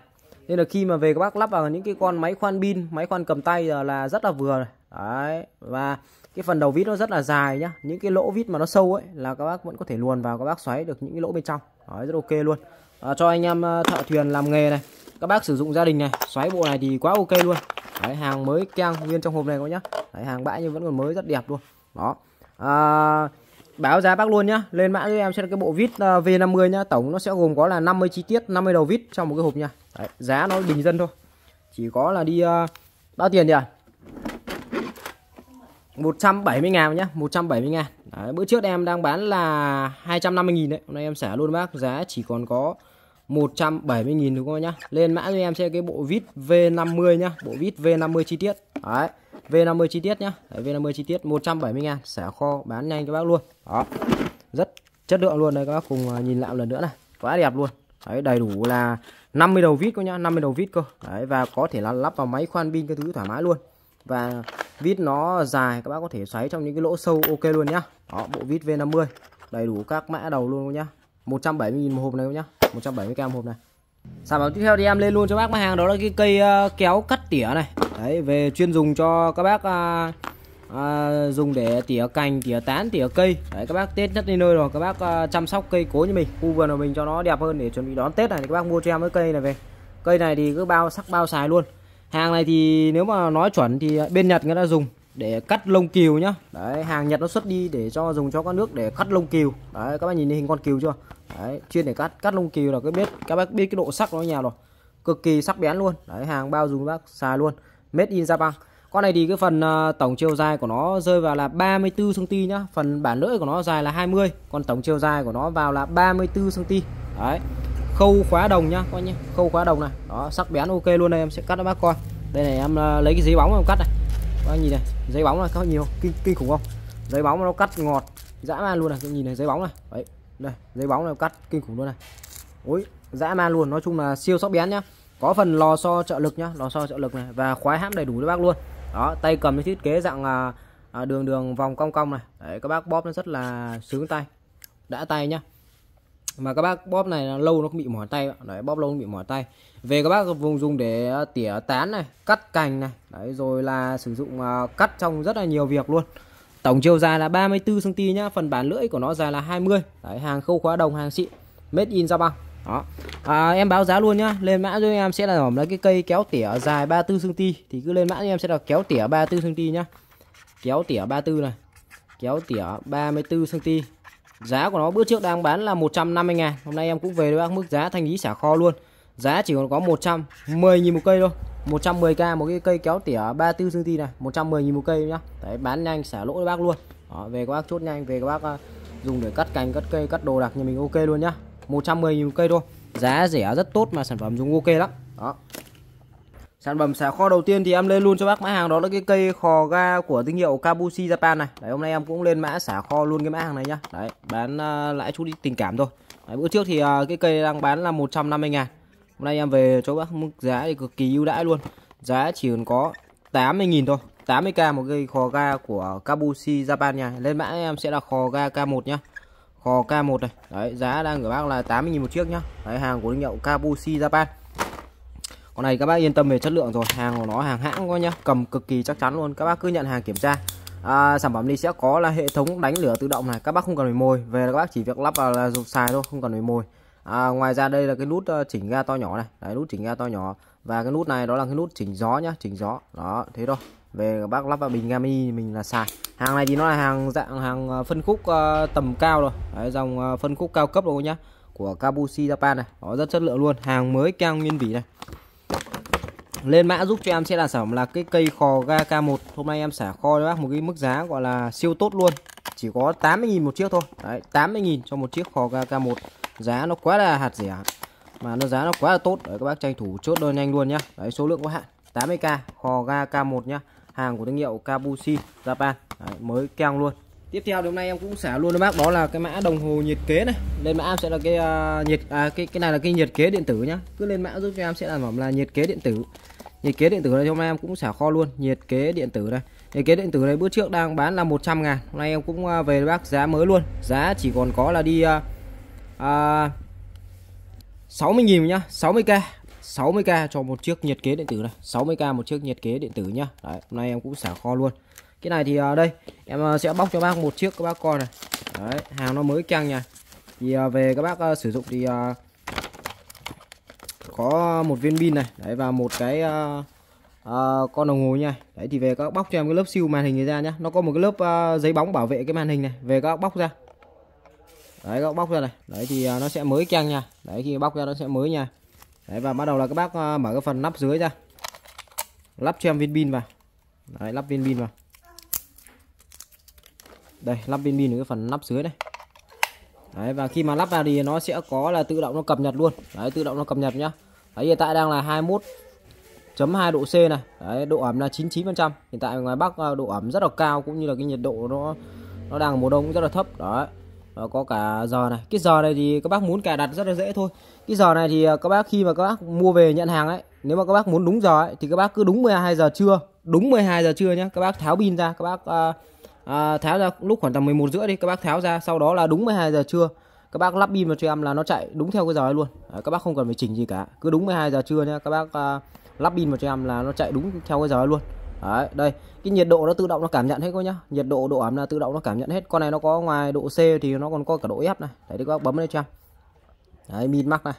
A: Nên là khi mà về các bác lắp vào những cái con máy khoan pin máy khoan cầm tay là rất là vừa này. đấy và cái phần đầu vít nó rất là dài nhá. Những cái lỗ vít mà nó sâu ấy là các bác vẫn có thể luồn vào các bác xoáy được những cái lỗ bên trong. Đấy, rất ok luôn. À, cho anh em ờ, thợ thuyền làm nghề này. Các bác sử dụng gia đình này xoáy bộ này thì quá ok luôn. Đấy, hàng mới keng nguyên trong hộp này các nhá. Đấy, hàng bãi nhưng vẫn còn mới rất đẹp luôn. Đó. À, báo giá bác luôn nhá. Lên mã cho em sẽ là cái bộ vít ờ, V50 nhá. Tổng nó sẽ gồm có là 50 chi tiết 50 đầu vít trong một cái hộp nha. Đấy, giá nó bình dân thôi. Chỉ có là đi uh, bao tiền nhỉ? 170 ngàn nhá 170 ngàn đấy, bữa trước em đang bán là 250 nghìn đấy. Hôm nay em xả luôn bác giá chỉ còn có 170 nghìn đúng không nhá. Lên mã cho em sẽ cái bộ vít V50 nhá bộ vít V50 chi tiết. Đấy V50 chi tiết nhá. Đấy, V50 chi tiết 170 ngàn xả kho bán nhanh các bác luôn. Đó rất chất lượng luôn đây các bác cùng à, nhìn lại một lần nữa này. Quá đẹp luôn. Đấy đầy đủ là 50 đầu vít cơ nhá 50 đầu vít cơ. Đấy và có thể là lắp vào máy khoan pin cái thứ thoải mái luôn và vít nó dài các bác có thể xoáy trong những cái lỗ sâu ok luôn nhá. Đó bộ vít V50 đầy đủ các mã đầu luôn nhá. 170.000 một hộp này nhá 170k một hộp này. Sản phẩm tiếp theo thì em lên luôn cho bác mặt hàng đó là cái cây uh, kéo cắt tỉa này. Đấy về chuyên dùng cho các bác uh, uh, dùng để tỉa cành tỉa tán tỉa cây. Đấy các bác tết nhất đi nơi rồi các bác uh, chăm sóc cây cối như mình khu vườn của mình cho nó đẹp hơn để chuẩn bị đón tết này thì các bác mua cho em cái cây này về. Cây này thì cứ bao sắc bao xài luôn hàng này thì nếu mà nói chuẩn thì bên Nhật người ta dùng để cắt lông cừu nhá. Đấy hàng Nhật nó xuất đi để cho dùng cho các nước để cắt lông cừu. Đấy các bạn nhìn hình con cừu chưa? Đấy chuyên để cắt cắt lông cừu là cái biết các bác biết cái độ sắc nó nhà rồi. Cực kỳ sắc bén luôn. Đấy hàng bao dùng bác xài luôn. Made in Japan. Con này thì cái phần uh, tổng chiều dài của nó rơi vào là 34 cm nhá. Phần bản lưỡi của nó dài là 20 còn tổng chiều dài của nó vào là 34 cm đấy khâu khóa đồng nhá coi nhé khâu khóa đồng này. Đó sắc bén ok luôn đây em sẽ cắt cho bác coi. Đây này em à, lấy cái giấy bóng em cắt này. Bác nhìn này giấy bóng này có nhiều kinh kinh khủng không? Giấy bóng nó cắt ngọt dã man luôn này. Các nhìn này giấy bóng này. Đấy đây giấy bóng này cắt kinh khủng luôn này. Ôi dã man luôn. Nói chung là siêu sắc bén nhá. Có phần lò xo trợ lực nhá lò xo trợ lực này. Và khóa hãm đầy đủ cho bác luôn. Đó tay cầm thiết kế dạng à, à, đường đường vòng cong cong này. Đấy các bác bóp nó rất là sướng tay. Đã tay nhá mà các bác bóp này là lâu nó không bị mỏi tay đấy bóp lâu không bị mỏi tay. Về các bác vùng dùng để ờ, tỉa tán này cắt cành này. Đấy rồi là sử dụng uh, cắt trong rất là nhiều việc luôn. Tổng chiều dài là 34 cm nhá phần bản lưỡi của nó dài là 20 đấy hàng khâu khóa đồng hàng xịn made in ra băng đó. À, em báo giá luôn nhá lên mã cho em sẽ là là cái cây kéo tỉa dài 34 cm thì cứ lên mã cho em sẽ là kéo tỉa 34 cm nhá. Kéo tỉa 34 này kéo tỉa 34 cm Giá của nó bữa trước đang bán là 150 ngàn Hôm nay em cũng về với bác mức giá thanh lý xả kho luôn. Giá chỉ còn có 110 nghìn một cây thôi. 110k một cái cây kéo tỉa 34 cm này. 110 nghìn một cây nhá. Đấy bán nhanh xả lỗ với bác luôn. Đó, Về các bác chốt nhanh Về các bác à, dùng để cắt cành cắt cây cắt đồ đạc nhà mình ok luôn nhá. 110 nghìn một cây thôi. Giá rẻ rất tốt mà sản phẩm dùng ok lắm. Đó. Sản phẩm xả kho đầu tiên thì em lên luôn cho bác mã hàng đó là cái cây khò ga của thương hiệu Kabushi Japan này. Đấy hôm nay em cũng lên mã xả kho luôn cái mã hàng này nhá. Đấy, bán uh, lãi chút tình cảm thôi. Đấy, bữa trước thì uh, cái cây đang bán là 150 ngàn Hôm nay em về cho bác mức giá thì cực kỳ ưu đãi luôn. Giá chỉ còn có 80 nghìn thôi. 80k một cây khò ga của Kabushi Japan nha. Lên mã em sẽ là khò ga K1 nhá. Khò K1 này. Đấy, giá đang gửi bác là 80 nghìn một chiếc nhá. Đấy, hàng của thương hiệu Kabushi Japan con này các bác yên tâm về chất lượng rồi hàng của nó hàng hãng coi nhá cầm cực kỳ chắc chắn luôn các bác cứ nhận hàng kiểm tra. À, sản phẩm đi sẽ có là hệ thống đánh lửa tự động này các bác không cần phải mồi về là các bác chỉ việc lắp vào là dùng xài thôi không cần phải mồi. À, ngoài ra đây là cái nút ờ, chỉnh ga to nhỏ này đấy nút chỉnh ga to nhỏ. Và cái nút này đó là cái nút chỉnh gió nhá chỉnh gió đó thế thôi. Về các bác lắp vào bình ga mini mình là xài. Hàng này thì nó là hàng dạng hàng ờ, phân khúc uh, tầm cao rồi đấy, dòng uh, phân khúc cao cấp rồi nhá của Kabushi Japan này nó rất chất lượng luôn hàng mới keo nguyên vỉ này lên mã giúp cho em sẽ là sản phẩm là cái cây khò ga K1 hôm nay em xả kho cho bác một cái mức giá gọi là siêu tốt luôn. Chỉ có 80.000 một chiếc thôi. Đấy 80.000 cho một chiếc khò ga K1 giá nó quá là hạt rẻ. Mà nó giá nó quá là tốt. Đấy các bác tranh thủ chốt đơn nhanh luôn nhá. Đấy số lượng có hạn 80k khò ga K1 nhá. Hàng của thương hiệu Kabushi Japan. Đấy, mới keng luôn. Tiếp theo thì hôm nay em cũng xả luôn cho bác. Đó là cái mã đồng hồ nhiệt kế này. Lên mã em sẽ là cái uh, nhiệt à, cái cái này là cái nhiệt kế điện tử nhá. Cứ lên mã giúp cho em sẽ là phẩm là nhiệt kế điện tử nhiệt kế điện tử này hôm nay em cũng xả kho luôn nhiệt kế điện tử đây. Nhiệt kế điện tử này bữa trước đang bán là 100 ngàn hôm nay em cũng à, về bác giá mới luôn. Giá chỉ còn có là đi uh, uh, 60.000 nhá 60k 60k cho một chiếc nhiệt kế điện tử này 60k một chiếc nhiệt kế điện tử nhá. Đấy, hôm nay em cũng xả kho luôn. Cái này thì uh, đây em uh, sẽ bóc cho bác một chiếc các bác coi này. Đấy, hàng nó mới căng nha. Thì uh, về các bác uh, sử dụng thì uh, có một viên pin này đấy và một cái uh, uh, con đồng hồ nha. Đấy thì về các bóc cho em cái lớp siêu màn hình này ra nhá. Nó có một cái lớp uh, giấy bóng bảo vệ cái màn hình này. Về các bóc ra. Đấy các bóc ra này. Đấy thì uh, nó sẽ mới trang nha. Đấy khi bóc ra nó sẽ mới nha. Đấy và bắt đầu là các bác uh, mở cái phần nắp dưới ra. Lắp cho em viên pin vào. Đấy lắp viên pin vào. Đây lắp viên pin ở cái phần nắp dưới này đấy và khi mà lắp vào thì nó sẽ có là tự động nó cập nhật luôn. Đấy tự động nó cập nhật nhá. Đấy hiện tại đang là 21 chấm 2 độ C này. Đấy, độ ẩm là 99% hiện tại ngoài Bắc à, độ ẩm rất là cao cũng như là cái nhiệt độ nó nó đang mùa đông cũng rất là thấp. Đấy và có cả giờ này. Cái giờ này thì các bác muốn cài đặt rất là dễ thôi. Cái giờ này thì à, các bác khi mà các bác mua về nhận hàng ấy nếu mà các bác muốn đúng giờ ấy, thì các bác cứ đúng 12 giờ trưa. Đúng 12 giờ trưa nhé các bác tháo pin ra các bác uh, à, tháo ra lúc khoảng tầm 11 rưỡi đi các bác tháo ra sau đó là đúng 12 giờ trưa các bác lắp pin vào cho em là nó chạy đúng theo cái giờ ấy luôn. À, các bác không cần phải chỉnh gì cả cứ đúng 12 giờ trưa nhé các bác à, lắp pin vào cho em là nó chạy đúng theo cái giờ ấy luôn. Đấy, đây cái nhiệt độ nó tự động nó cảm nhận hết coi nhá nhiệt độ độ ẩm là tự động nó cảm nhận hết. Con này nó có ngoài độ C thì nó còn có cả độ F này. Đấy các bác bấm lên cho em. Đấy min max này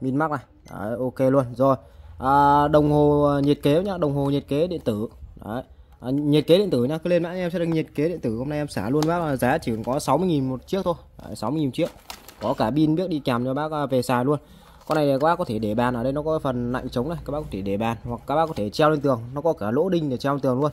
A: min max này. Đấy, ok luôn. Rồi à, đồng hồ nhiệt kế nhá đồng hồ nhiệt kế điện tử. Đấy à, nhiệt kế điện tử nhá cứ lên mã em sẽ được nhiệt kế điện tử. Hôm nay em xả luôn bác giá chỉ còn có 60.000 một chiếc thôi. À, 60.000 chiếc. Có cả pin biết đi kèm cho bác à, về xài luôn. Con này các bác có thể để bàn ở đây nó có phần lạnh chống này các bác có thể để bàn. Hoặc các bác có thể treo lên tường nó có cả lỗ đinh để treo lên tường luôn.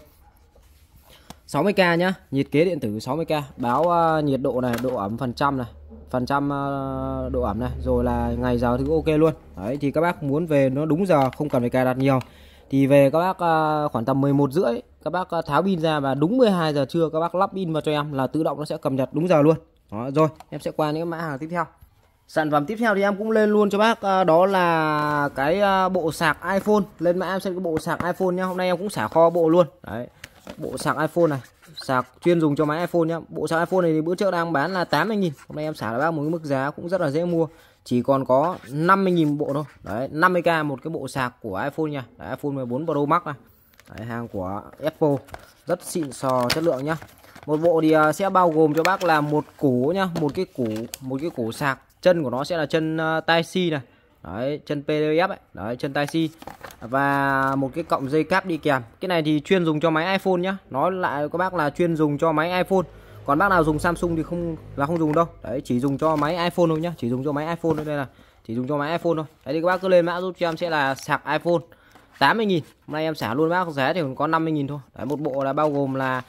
A: 60k nhá nhiệt kế điện tử 60k báo uh, nhiệt độ này độ ẩm phần trăm này phần trăm uh, độ ẩm này rồi là ngày giờ thì ok luôn. Đấy thì các bác muốn về nó đúng giờ không cần phải cài đặt nhiều thì về các bác ờ, khoảng tầm 11 rưỡi, các bác ờ, tháo pin ra và đúng 12 giờ trưa các bác lắp pin vào cho em là tự động nó sẽ cập nhật đúng giờ luôn. Đó, rồi, em sẽ qua những mã hàng tiếp theo. Sản phẩm tiếp theo thì em cũng lên luôn cho bác ờ, đó là cái bộ sạc iPhone. Lên mã em sẽ cái bộ sạc iPhone nhá, hôm nay em cũng xả kho bộ luôn. Đấy, bộ sạc iPhone này, sạc chuyên dùng cho máy iPhone nhá. Bộ sạc iPhone này thì bữa trước đang bán là 80.000 hôm nay em xả là bác một cái mức giá cũng rất là dễ mua chỉ còn có 50.000 bộ thôi. Đấy 50k một cái bộ sạc của iPhone nha. Đấy, iPhone 14 Pro Max này. Đấy, hàng của Apple. Rất xịn sò chất lượng nhá. Một bộ thì à, sẽ bao gồm cho bác là một củ nhá. Một cái củ một cái củ sạc. Chân của nó sẽ là chân uh, tai si này. Đấy chân PDF ấy. Đấy chân tai si. Và một cái cọng dây cáp đi kèm. Cái này thì chuyên dùng cho máy iPhone nhá. Nói lại các bác là chuyên dùng cho máy iPhone còn bác nào dùng Samsung thì không là không dùng đâu. Đấy, chỉ dùng cho máy iPhone thôi nhá. Chỉ dùng cho máy iPhone thôi đây là. Chỉ dùng cho máy iPhone thôi. Đấy, thì các bác cứ lên mã giúp cho em sẽ là sạc iPhone. 80.000 hôm nay em xả luôn bác giá thì còn có 50.000 thôi. Đấy, một bộ là bao gồm là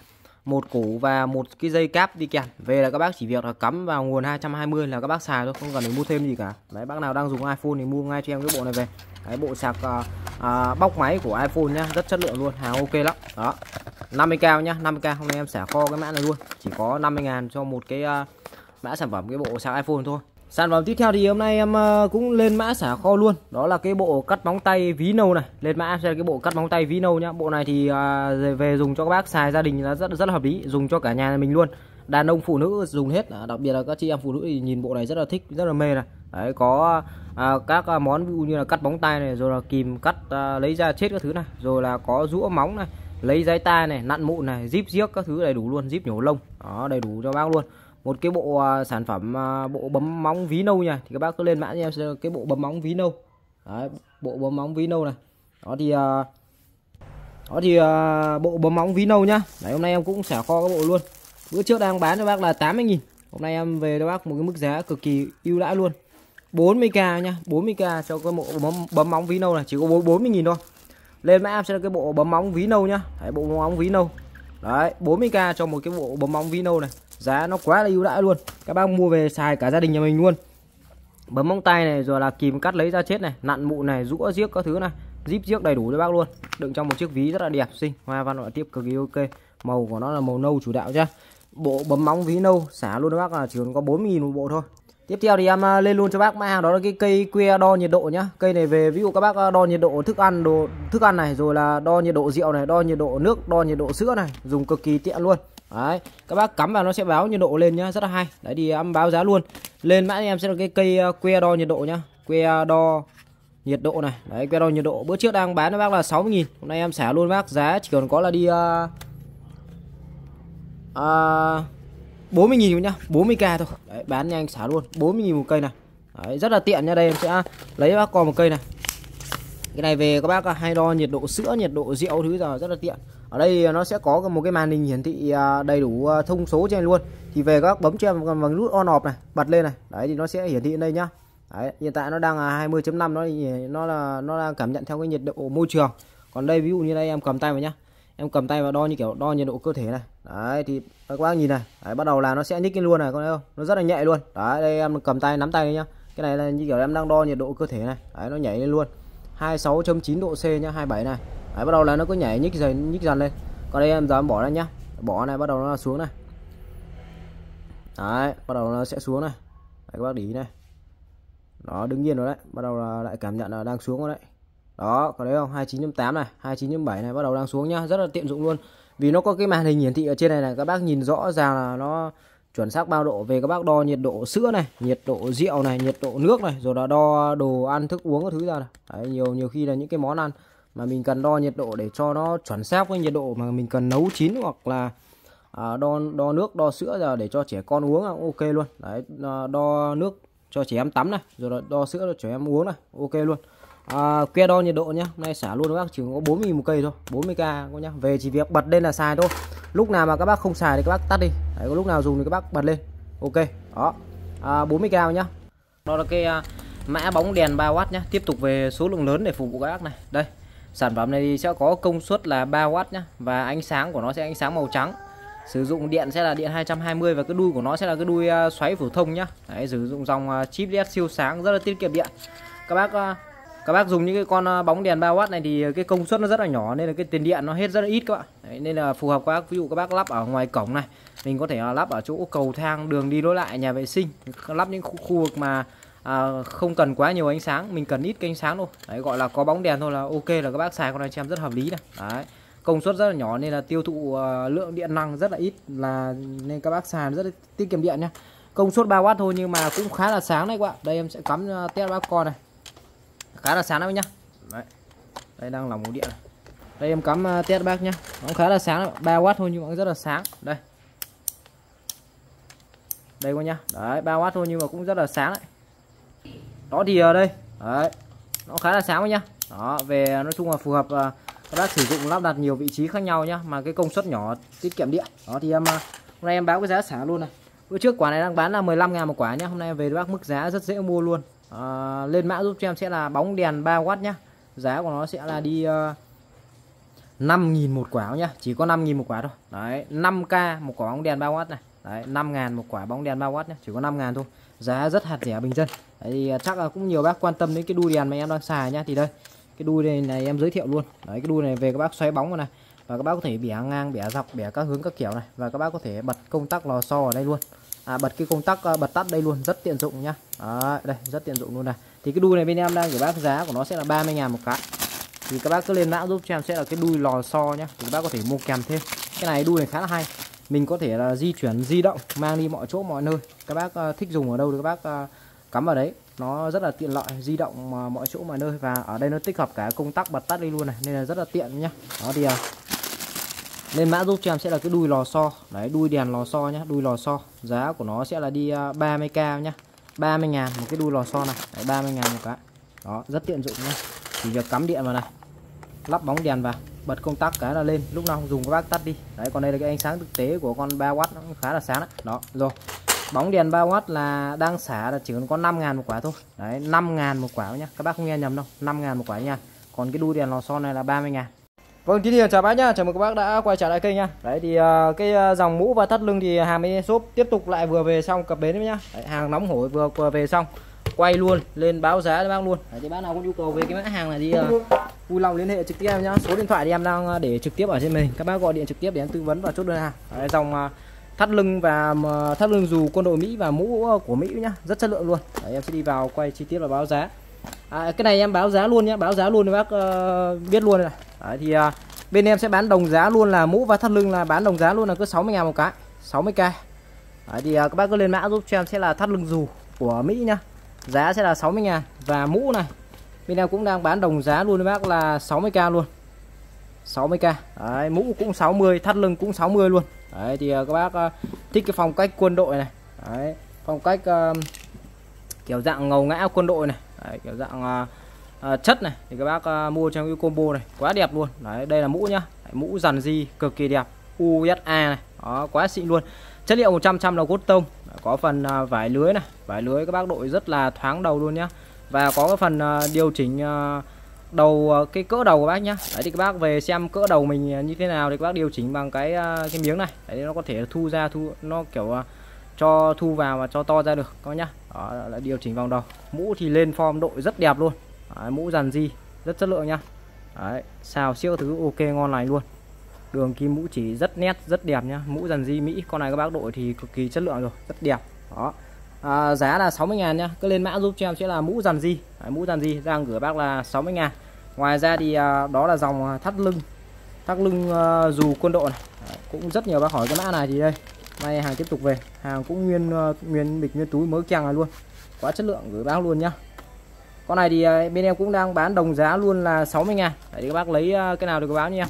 A: một củ và một cái dây cáp đi kèm. Về là các bác chỉ việc là cắm vào nguồn 220 là các bác xài thôi không cần phải mua thêm gì cả. Đấy bác nào đang dùng iPhone thì mua ngay cho em cái bộ này về. Cái bộ sạc uh, uh, bóc máy của iPhone nhá rất chất lượng luôn hàng ok lắm. Đó 50k nhá 50k hôm nay em xả kho cái mã này luôn. Chỉ có 50 ngàn cho một cái uh, mã sản phẩm cái bộ sạc iPhone thôi. Sản phẩm tiếp theo thì hôm nay em ờ, cũng lên mã xả kho luôn. Đó là cái bộ cắt móng tay ví nâu này. Lên mã sẽ là cái bộ cắt móng tay ví nâu nhá. Bộ này thì ờ, về dùng cho các bác xài gia đình là rất rất là hợp lý. Dùng cho cả nhà mình luôn. Đàn ông phụ nữ dùng hết. Đặc biệt là các chị em phụ nữ thì nhìn bộ này rất là thích Rất là mê này. Đấy có à, các món ví dụ như là cắt bóng tay này rồi là kìm cắt à, lấy ra chết các thứ này rồi là có rũa móng này lấy giấy tai này nặn mụn này zip giếc các thứ đầy đủ luôn zip nhổ lông. Đó đầy đủ cho bác luôn một cái bộ à, sản phẩm à, bộ bấm móng ví nâu nha. Thì các bác cứ lên mã cho em cái bộ bấm móng ví nâu. Đấy, bộ bấm móng ví nâu này. Đó thì à, đó thì bộ bấm móng ví nâu nhá. Đấy hôm nay em cũng xả kho cái bộ luôn. Bữa trước đang bán cho bác là 80.000 hôm nay em về cho bác một cái mức giá cực kỳ ưu đãi luôn. 40k nha 40k cho cái bộ bấm, bấm móng ví nâu này. Chỉ có 40.000 thôi. Lên mã em sẽ là cái bộ bấm móng ví nâu nhá. Đấy, bộ bấm móng ví nâu. Đấy 40k cho một cái bộ bấm móng ví nâu này giá nó quá là ưu đãi luôn. Các bác mua về xài cả gia đình nhà mình luôn. Bấm móng tay này, rồi là kìm cắt lấy ra chết này, nặn mụn này, rũa giếc các thứ này. Zip giếc đầy đủ cho bác luôn. Đựng trong một chiếc ví rất là đẹp, xinh. Hoa văn họa tiếp cực kỳ ok. Màu của nó là màu nâu chủ đạo chứ bộ bấm móng ví nâu, xả luôn các bác là chỉ còn có 40.000 một bộ thôi. Tiếp theo thì em à, lên luôn cho bác mã hàng, đó là cái cây que đo nhiệt độ nhá. Cây này về, ví dụ các bác à, đo nhiệt độ thức ăn đồ, thức ăn này, rồi là đo nhiệt độ rượu này, đo nhiệt độ nước, đo nhiệt độ sữa này, dùng cực kỳ tiện luôn đấy các bác cắm vào nó sẽ báo nhiệt độ lên nhá rất là hay. Đấy thì âm báo giá luôn. Lên mã em sẽ là cái cây ờ, que đo nhiệt độ nhá. Que đo nhiệt độ này. Đấy que đo nhiệt độ. Bữa trước đang bán cho bác là 60.000 hôm nay em xả luôn bác giá chỉ còn có là đi uh, uh, 40.000 nhá. 40k thôi. Đấy, bán nhanh xả luôn. 40.000 một cây này. Đấy, rất là tiện nha đây em sẽ lấy bác còn một cây này. Cái này về các bác hay đo nhiệt độ sữa nhiệt độ rượu thứ giờ rất là tiện ở đây nó sẽ có một cái màn hình hiển thị à, đầy đủ à, thông số trên luôn. Thì về các bấm cho em bằng nút on off này bật lên này đấy thì nó sẽ hiển thị đây nhá. Đấy, hiện tại nó đang là 20.5 nó nó là nó đang cảm nhận theo cái nhiệt độ môi trường. Còn đây ví dụ như đây em cầm tay vào nhá. Em cầm tay vào đo như kiểu đo nhiệt độ cơ thể này. Đấy thì các bác nhìn này đấy, bắt đầu là nó sẽ nhích lên luôn này con thấy không? Nó rất là nhẹ luôn. Đấy đây em cầm tay nắm tay nhá. Cái này là như kiểu em đang đo nhiệt độ cơ thể này. Đấy nó nhảy lên luôn. 26.9 độ C nhá 27 này đấy bắt đầu là nó cứ nhảy nhích dần nhích dần lên. Còn đây em giờ em bỏ ra nhá. Bỏ này bắt đầu nó xuống này. Đấy bắt đầu nó sẽ xuống này. Đấy, các bác để ý này. Đó đứng nhiên rồi đấy. Bắt đầu là lại cảm nhận là đang xuống rồi đấy. Đó có thấy không? 29.8 này 29.7 này bắt đầu đang xuống nhá. Rất là tiện dụng luôn. Vì nó có cái màn hình hiển thị ở trên này này các bác nhìn rõ ràng là nó chuẩn xác bao độ về các bác đo nhiệt độ sữa này nhiệt độ rượu này nhiệt độ nước này rồi là đo đồ ăn thức uống các thứ ra này. Đấy, nhiều nhiều khi là những cái món ăn mà mình cần đo nhiệt độ để cho nó chuẩn xác với nhiệt độ mà mình cần nấu chín hoặc là à, đo đo nước đo sữa ra để cho trẻ con uống ok luôn. Đấy à, đo nước cho trẻ em tắm này rồi đo sữa cho trẻ em uống này ok luôn. À, que đo nhiệt độ nhá nay xả luôn các bác chỉ có 40 một cây thôi 40k các nhá. Về chỉ việc bật lên là xài thôi. Lúc nào mà các bác không xài thì các bác tắt đi. Đấy, có lúc nào dùng thì các bác bật lên. Ok đó. À, 40k nhá. Đó là cái uh, mã bóng đèn 3W nhá. Tiếp tục về số lượng lớn để phục vụ các bác này. Đây sản phẩm này thì sẽ có công suất là 3W nhá và ánh sáng của nó sẽ ánh sáng màu trắng. Sử dụng điện sẽ là điện 220 và cái đuôi của nó sẽ là cái đuôi à, xoáy phổ thông nhá. Đấy, sử dụng dòng à, chip led siêu sáng rất là tiết kiệm điện. Các bác à, các bác dùng những cái con bóng đèn 3W này thì cái công suất nó rất là nhỏ nên là cái tiền điện nó hết rất là ít các bạn. Đấy, nên là phù hợp các bác. Ví dụ các bác lắp ở ngoài cổng này mình có thể lắp ở chỗ cầu thang đường đi lối lại nhà vệ sinh lắp những khu, khu vực mà à, không cần quá nhiều ánh sáng mình cần ít cái ánh sáng thôi. Đấy gọi là có bóng đèn thôi là ok là các bác xài con này cho em rất hợp lý này. Đấy công suất rất là nhỏ nên là tiêu thụ uh, lượng điện năng rất là ít là nên các bác xài rất là tiết kiệm điện nhá. Công suất 3W thôi nhưng mà cũng khá là sáng đấy các bạn. Đây em sẽ cắm uh, test bác con này. Khá là sáng đấy nhá. Đấy. đây đang lòng một điện này. đây em cắm uh, test bác nhá. Nó khá là sáng 3W thôi nhưng mà rất là sáng. Đây. Đây con nhá. Đấy 3W thôi nhưng mà cũng rất là sáng đấy đó thì ở đây. Đấy. Nó khá là sáng nhá. Đó về nói chung là phù hợp uh, các bác sử dụng lắp đặt nhiều vị trí khác nhau nhá mà cái công suất nhỏ tiết kiệm điện. Đó thì em ờ, hôm nay em báo cái giá xả luôn này. Bữa trước quả này đang bán là 15 ngàn một quả nhá hôm nay về bác mức giá rất dễ mua luôn. À, lên mã giúp cho em sẽ là bóng đèn 3W nhá. Giá của nó sẽ là đi uh, 5.000 một quả nhá chỉ có 5.000 một quả thôi. Đấy 5k một quả bóng đèn 3W này. Đấy 5.000 một quả bóng đèn 3W nhá chỉ có 5.000 thôi giá rất hạt rẻ bình dân. Đấy thì à, chắc là cũng nhiều bác quan tâm đến cái đuôi đèn mà em đang xài nhá. Thì đây cái đuôi này, này em giới thiệu luôn. Đấy cái đuôi này về các bác xoáy bóng này. Và các bác có thể bẻ ngang bẻ dọc bẻ các hướng các kiểu này. Và các bác có thể bật công tắc lò xo ở đây luôn. À, bật cái công tắc à, bật tắt đây luôn rất tiện dụng nhá. À, đây rất tiện dụng luôn này. Thì cái đuôi này bên em đang gửi bác giá của nó sẽ là 30 ngàn một cái. Thì các bác cứ lên mã giúp cho em sẽ là cái đuôi lò xo nhá. Thì các bác có thể mua kèm thêm. Cái này đuôi này khá là hay mình có thể là di chuyển di động mang đi mọi chỗ mọi nơi. Các bác ờ, thích dùng ở đâu thì các bác ờ, cắm vào đấy. Nó rất là tiện lợi di động mà mọi chỗ mọi nơi. Và ở đây nó tích hợp cả công tắc bật tắt đi luôn này nên là rất là tiện nhá. Đó thì ờ, lên mã giúp cho em sẽ là cái đuôi lò xo. Đấy đuôi đèn lò xo nhá đuôi lò xo. Giá của nó sẽ là đi 30k nhá. 30 ngàn một cái đuôi lò xo này. Đấy, 30 ngàn một cái. Đó rất tiện dụng nhá. Chỉ việc cắm điện vào này lắp bóng đèn vào bật công tắc cái là lên. Lúc nào không dùng các bác tắt đi. Đấy còn đây là cái ánh sáng thực tế của con 3W nó cũng khá là sáng đấy. Đó rồi. Bóng đèn 3W là đang xả là chỉ còn có 5 ngàn một quả thôi. Đấy 5 ngàn một quả nhá. Các bác không nghe nhầm đâu. 5 ngàn một quả nha. Còn cái đuôi đèn lò xo này là 30 ngàn. Vâng, thì chào bác nhá, chào mừng các bác đã quay trở lại kênh nha. Đấy thì uh, cái uh, dòng mũ và thắt lưng thì hàng mới shop tiếp tục lại vừa về xong cập bến đấy nhá. Đấy, hàng nóng hổi vừa vừa về xong. Quay luôn lên báo giá cho bác luôn. Đấy, thì bác nào có nhu cầu về cái mã hàng này thì uh, vui lòng liên hệ trực tiếp em nhá. Số điện thoại thì em đang ờ, để trực tiếp ở trên mình. Các bác gọi điện trực tiếp để em tư vấn và chốt đơn hàng. Đấy, dòng uh, thắt lưng và uh, thắt lưng dù quân đội Mỹ và mũ của Mỹ nhá, rất chất lượng luôn. Đấy, em sẽ đi vào quay chi tiết và báo giá. À, cái này em báo giá luôn nhá, báo giá luôn cho bác uh, biết luôn này. Đấy, thì uh, bên em sẽ bán đồng giá luôn là mũ và thắt lưng là bán đồng giá luôn là cứ 60 ngàn một cái 60k Đấy, thì uh, các bác cứ lên mã giúp cho em sẽ là thắt lưng dù của Mỹ nhá giá sẽ là 60 ngàn và mũ này. Bên em cũng đang bán đồng giá luôn bác là 60k luôn. 60k Đấy, mũ cũng 60 thắt lưng cũng 60 luôn. Đấy, thì ờ, các bác ờ, thích cái phong cách quân đội này. Đấy, phong cách uh, kiểu dạng ngầu ngã quân đội này. Đấy, kiểu dạng uh, uh, chất này. Thì các bác uh, mua trong cái combo này quá đẹp luôn. Đấy đây là mũ nhá. Đấy, mũ dàn di cực kỳ đẹp. USA này. Đó quá xịn luôn. Chất liệu 100 trăm là cốt tông có phần à, vải lưới này. Vải lưới các bác đội rất là thoáng đầu luôn nhá. Và có cái phần à, điều chỉnh à, đầu cái cỡ đầu của bác nhá. Đấy thì các bác về xem cỡ đầu mình như thế nào thì các bác điều chỉnh bằng cái cái miếng này. Đấy nó có thể thu ra thu nó kiểu cho thu vào và cho to ra được có nhá. Đó là điều chỉnh vòng đầu. Mũ thì lên form đội rất đẹp luôn. Đấy, mũ dàn di rất chất lượng nhá. Đấy, xào siêu thứ ok ngon lành luôn đường kim mũ chỉ rất nét rất đẹp nhá. Mũ dàn di Mỹ con này các bác đội thì cực kỳ chất lượng rồi rất đẹp. Đó. À, giá là 60 ngàn nhá. Cứ lên mã giúp cho em sẽ là mũ dàn di. Mũ dàn di đang gửi bác là 60 ngàn. Ngoài ra thì à, đó là dòng à, thắt lưng. Thắt lưng à, dù quân đội này. À, cũng rất nhiều bác hỏi cái mã này thì đây nay hàng tiếp tục về. Hàng cũng nguyên à, nguyên bịch nguyên túi mới keng này luôn. Quá chất lượng gửi bác luôn nhá. Con này thì à, bên em cũng đang bán đồng giá luôn là 60 ngàn. Để các bác lấy à, cái nào thì báo nha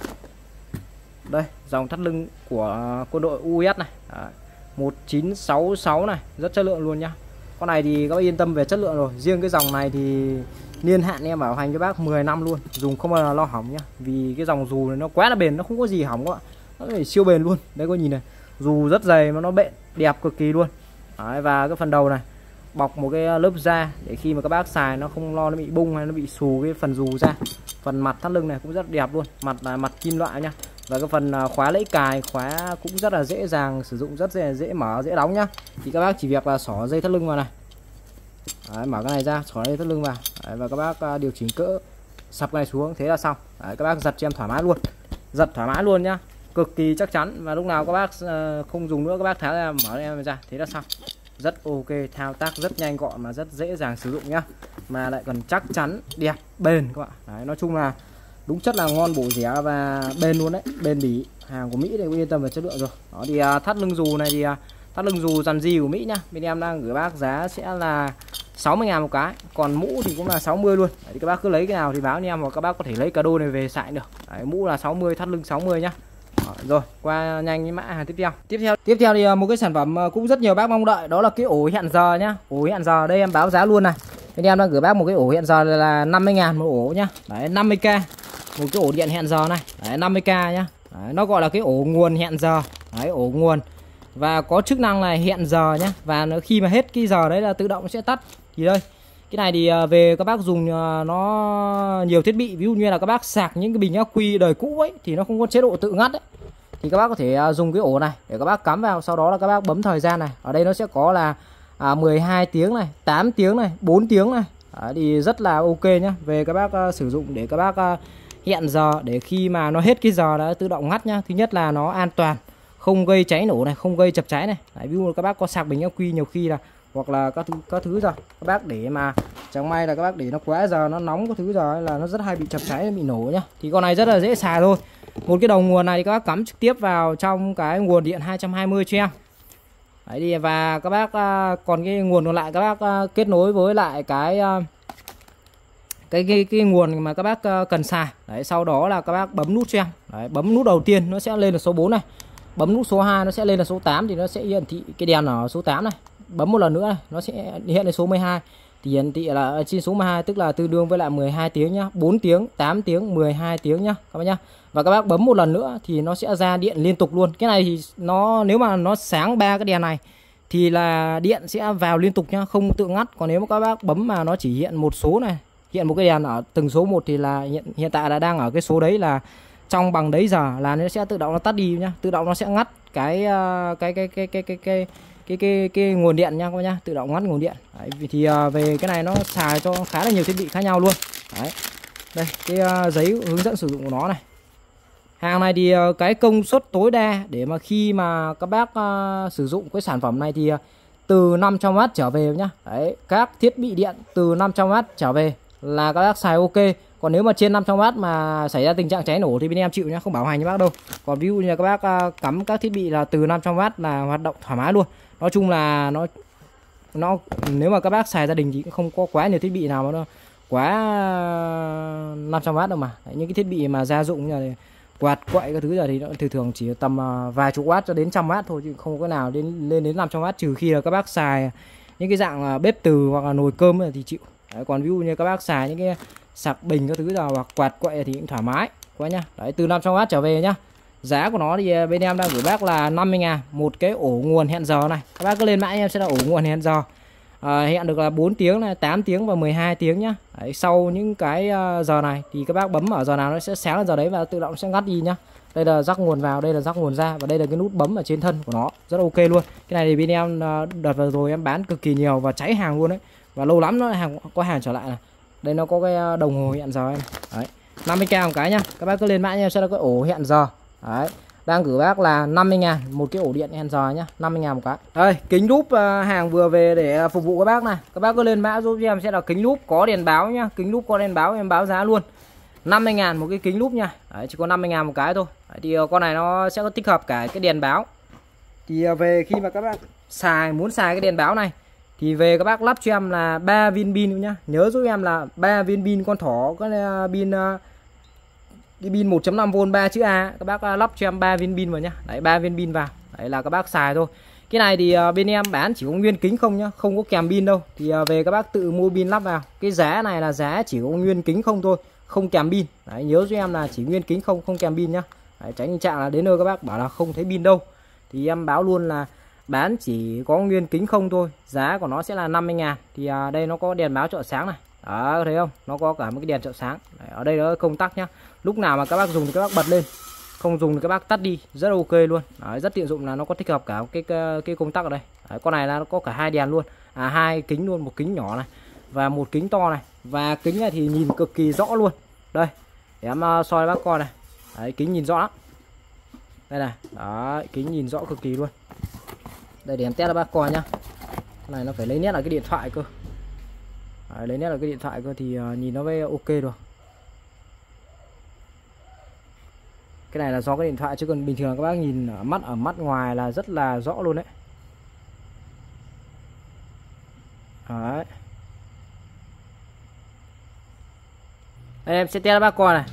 A: đây dòng thắt lưng của quân đội US này. Đấy, 1966 này rất chất lượng luôn nhá. Con này thì các bác yên tâm về chất lượng rồi. Riêng cái dòng này thì niên hạn em bảo hành cho bác 10 năm luôn. Dùng không bao giờ lo hỏng nhá. Vì cái dòng dù này nó quá là bền nó không có gì hỏng các bạn. Nó phải siêu bền luôn. Đấy có nhìn này. Dù rất dày mà nó bện đẹp cực kỳ luôn. Đấy, và cái phần đầu này bọc một cái lớp da để khi mà các bác xài nó không lo nó bị bung hay nó bị xù cái phần dù ra phần mặt thắt lưng này cũng rất đẹp luôn. Mặt là mặt kim loại nhá và cái phần à, khóa lẫy cài khóa cũng rất là dễ dàng sử dụng rất dễ, dễ mở dễ đóng nhá. Thì các bác chỉ việc là xỏ dây thắt lưng vào này. Đấy, mở cái này ra xỏ dây thắt lưng vào. Đấy, và các bác à, điều chỉnh cỡ sập này xuống thế là xong. Đấy, các bác giật cho em thoải mái luôn. Giật thoải mái luôn nhá. Cực kỳ chắc chắn. Và lúc nào các bác à, không dùng nữa các bác tháo ra mở em ra thế là xong. Rất ok thao tác rất nhanh gọn mà rất dễ dàng sử dụng nhá. Mà lại còn chắc chắn đẹp bền các bạn. Đấy, nói chung là đúng chất là ngon bổ rẻ và bền luôn đấy bền bỉ. Hàng của Mỹ thì yên tâm về chất lượng rồi. Đó thì à, thắt lưng dù này thì à, thắt lưng dù dàn di của Mỹ nhá. Bên em đang gửi bác giá sẽ là 60 ngàn một cái còn mũ thì cũng là 60 luôn. Đấy, thì các bác cứ lấy cái nào thì báo anh em hoặc các bác có thể lấy cà đô này về xài được. Đấy, mũ là 60 thắt lưng 60 nhá. Rồi qua nhanh với mã hàng tiếp theo. Tiếp theo tiếp theo thì à, một cái sản phẩm à, cũng rất nhiều bác mong đợi đó là cái ổ hẹn giờ nhá. Ổ hẹn giờ đây em báo giá luôn này. Bên em đang gửi bác một cái ổ hẹn giờ là 50 ngàn một ổ nhá. Đấy 50k một cái ổ điện hẹn giờ này. Đấy 50k nhá. Đấy, nó gọi là cái ổ nguồn hẹn giờ. Đấy ổ nguồn. Và có chức năng là hẹn giờ nhá. Và nó khi mà hết cái giờ đấy là tự động sẽ tắt. Thì đây cái này thì ờ, về các bác dùng ờ, nó nhiều thiết bị. Ví dụ như là các bác sạc những cái bình ắc quy đời cũ ấy thì nó không có chế độ tự ngắt ấy. Thì các bác có thể ờ, dùng cái ổ này để các bác cắm vào. Sau đó là các bác bấm thời gian này. Ở đây nó sẽ có là à, 12 tiếng này 8 tiếng này 4 tiếng này. Đấy, thì rất là ok nhá. Về các bác uh, sử dụng để các bác uh, hẹn giờ để khi mà nó hết cái giờ đã tự động ngắt nhá. Thứ nhất là nó an toàn không gây cháy nổ này không gây chập cháy này. Đấy, ví dụ các bác có sạc bình ắc quy nhiều khi là hoặc là các thứ các thứ rồi. Các bác để mà chẳng may là các bác để nó quá giờ nó nóng có thứ giờ là nó rất hay bị chập cháy bị nổ nhá. Thì con này rất là dễ xài thôi. Một cái đầu nguồn này thì các bác cắm trực tiếp vào trong cái nguồn điện 220 cho em. Đấy đi và các bác à, còn cái nguồn còn lại các bác à, kết nối với lại cái à, cái cái cái nguồn mà các bác ờ, cần xài. Đấy sau đó là các bác bấm nút cho em. Đấy, bấm nút đầu tiên nó sẽ lên là số 4 này. Bấm nút số 2 nó sẽ lên là số 8 thì nó sẽ hiển thị cái đèn ở số 8 này. Bấm một lần nữa này, nó sẽ hiện lên số 12 thì hiển thị là ờ, trên số 12 tức là tương đương với lại 12 tiếng nhá 4 tiếng 8 tiếng 12 tiếng nhá các bác nhá và các bác bấm một lần nữa thì nó sẽ ra điện liên tục luôn cái này thì nó nếu mà nó sáng ba cái đèn này thì là điện sẽ vào liên tục nhá không tự ngắt còn nếu mà các bác bấm mà nó chỉ hiện một số này hiện một cái đèn ở từng số một thì là hiện hiện tại là đang ở cái số đấy là trong bằng đấy giờ là nó sẽ tự động nó tắt đi nhá. Tự động nó sẽ ngắt cái ờ, cái cái cái cái cái cái cái cái cái nguồn điện nha các nhá. Tự động ngắt nguồn điện. Đấy, vì thì ờ, về cái này nó xài cho khá là nhiều thiết bị khác nhau luôn. Đấy. Đây cái ờ, giấy hướng dẫn sử dụng của nó này. Hàng này thì cái công suất tối đa để mà khi mà các bác sử dụng cái sản phẩm này thì từ 500W trở về nhá. Đấy các thiết bị điện từ 500W trở về là các bác xài ok. Còn nếu mà trên 500W mà xảy ra tình trạng cháy nổ thì bên em chịu nhé, không bảo hành cho bác đâu. Còn ví dụ như các bác à, cắm các thiết bị là từ 500W là hoạt động thoải mái luôn. Nói chung là nó nó nếu mà các bác xài gia đình thì cũng không có quá nhiều thiết bị nào mà nó quá à, 500W đâu mà. Đấy, những cái thiết bị mà gia dụng như là quạt quậy các thứ giờ thì nó thường thường chỉ tầm à, vài chục watt cho đến trăm watt thôi chứ không có nào đến lên đến 500 watt trừ khi là các bác xài những cái dạng bếp từ hoặc là nồi cơm thì chịu. Đấy, còn ví dụ như các bác xài những cái sạc bình các thứ nào hoặc quạt quậy thì cũng thoải mái quá nhá. Đấy từ 500W trở về nhá. Giá của nó thì à, bên em đang gửi bác là 50 ngàn một cái ổ nguồn hẹn giờ này. Các bác cứ lên mã em sẽ là ổ nguồn hẹn giờ. À, Hẹn được là 4 tiếng này, 8 tiếng và 12 tiếng nhá. Đấy, Sau những cái à, giờ này thì các bác bấm ở giờ nào nó sẽ sáng lên giờ đấy và tự động sẽ ngắt đi nhá. Đây là rắc nguồn vào đây là rắc nguồn ra và đây là cái nút bấm ở trên thân của nó. Rất ok luôn. Cái này thì bên em à, đợt vừa rồi em bán cực kỳ nhiều và cháy hàng luôn đấy và lâu lắm nó hàng có hàng trở lại này. Đây nó có cái à, đồng hồ hẹn giờ em. Đấy 50k một cái nhá. Các bác cứ lên mã nha sẽ là cái ổ hẹn giờ. Đấy đang gửi bác là 50 ngàn một cái ổ điện hẹn giờ nhá. 50 ngàn một cái. Đây kính lúp à, hàng vừa về để à, phục vụ các bác này. Các bác cứ lên mã giúp em sẽ là kính lúp có đèn báo nhá. Kính lúp có đèn báo em báo giá luôn. 50 ngàn một cái kính lúp nha. Đấy, chỉ có 50 ngàn một cái thôi. Đấy, thì con này nó sẽ có tích hợp cả cái đèn báo. Thì về khi mà các bác xài muốn xài cái đèn báo này thì về các bác lắp cho em là 3 viên pin nhá. Nhớ giúp em là 3 viên pin con thỏ à, à, cái pin cái pin 1.5V 3 chữ A. Các bác à, lắp cho em 3 viên pin vào nhá. Đấy 3 viên pin vào. Đấy là các bác xài thôi. Cái này thì bên em bán chỉ có nguyên kính không nhá không có kèm pin đâu. Thì về các bác tự mua pin lắp vào. Cái giá này là giá chỉ có nguyên kính không thôi không kèm pin. Đấy nhớ cho em là chỉ nguyên kính không không kèm pin nhá. Đấy, tránh tình trạng là đến nơi các bác bảo là không thấy pin đâu. Thì em báo luôn là bán chỉ có nguyên kính không thôi giá của nó sẽ là 50 ngàn. Thì à, đây nó có đèn báo trợ sáng này. Đó thấy không? Nó có cả một cái đèn trợ sáng. Đấy, ở đây nó công tắc nhá. Lúc nào mà các bác dùng thì các bác bật lên. Không dùng thì các bác tắt đi. Rất ok luôn. Đấy, rất tiện dụng là nó có thích hợp cả cái cái, cái công tắc ở đây. Đấy, con này là nó có cả hai đèn luôn. À hai kính luôn một kính nhỏ này và một kính to này. Và kính này thì nhìn cực kỳ rõ luôn. Đây để em uh, soi bác coi này. Đấy, kính nhìn rõ lắm. Đây này. Đó kính nhìn rõ cực kỳ luôn đây để em test là bác coi nhá. Cái này nó phải lấy nét là cái điện thoại cơ. Đấy, lấy nét là cái điện thoại cơ thì uh, nhìn nó mới ok được cái này là do cái điện thoại chứ còn bình thường các bác nhìn ở mắt ở mắt ngoài là rất là rõ luôn đấy. Đấy. Đây em sẽ test bác coi này.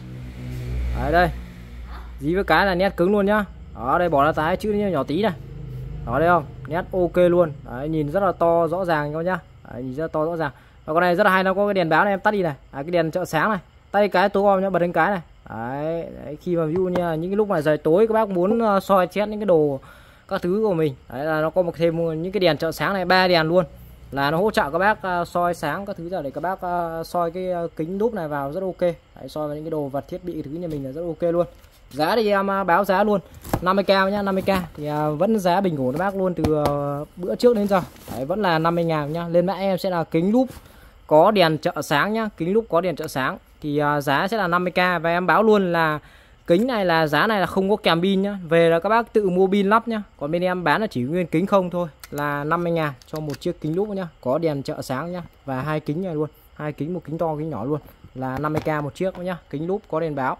A: Đấy đây. Dí với cái là nét cứng luôn nhá. Ở đây bỏ ra tái chữ nhỏ tí này đó đấy không? Nét ok luôn. Đấy, nhìn rất là to rõ ràng các nhá. Đấy, nhìn rất là to rõ ràng. Và con này rất là hay nó có cái đèn báo này em tắt đi này. À, cái đèn trợ sáng này. Tay cái tối om nhá bật lên cái này. Đấy, đấy khi mà ví dụ như những cái lúc mà trời tối các bác muốn ờ, soi chét những cái đồ các thứ của mình. Đấy là nó có một thêm những cái đèn trợ sáng này ba đèn luôn. Là nó hỗ trợ các bác uh, soi sáng các thứ giờ để các bác uh, soi cái uh, kính đúp này vào rất ok. Đấy, soi vào những cái đồ vật thiết bị thứ nhà mình là rất ok luôn giá thì à, em báo giá luôn. 50k nhá 50k thì à, vẫn giá bình ổn các bác luôn từ ờ, bữa trước đến giờ. Đấy, vẫn là 50 ngàn nhá. Lên mã em sẽ là kính lúp có đèn trợ sáng nhá. Kính lúp có đèn trợ sáng. Thì à, giá sẽ là 50k và em báo luôn là kính này là giá này là không có kèm pin nhá. Về là các bác tự mua pin lắp nhá. Còn bên em bán là chỉ nguyên kính không thôi. Là 50 ngàn cho một chiếc kính lúp nhá. Có đèn trợ sáng nhá. Và hai kính này luôn. Hai kính một kính to kính nhỏ luôn. Là 50k một chiếc nhá. Kính lúp có đèn báo.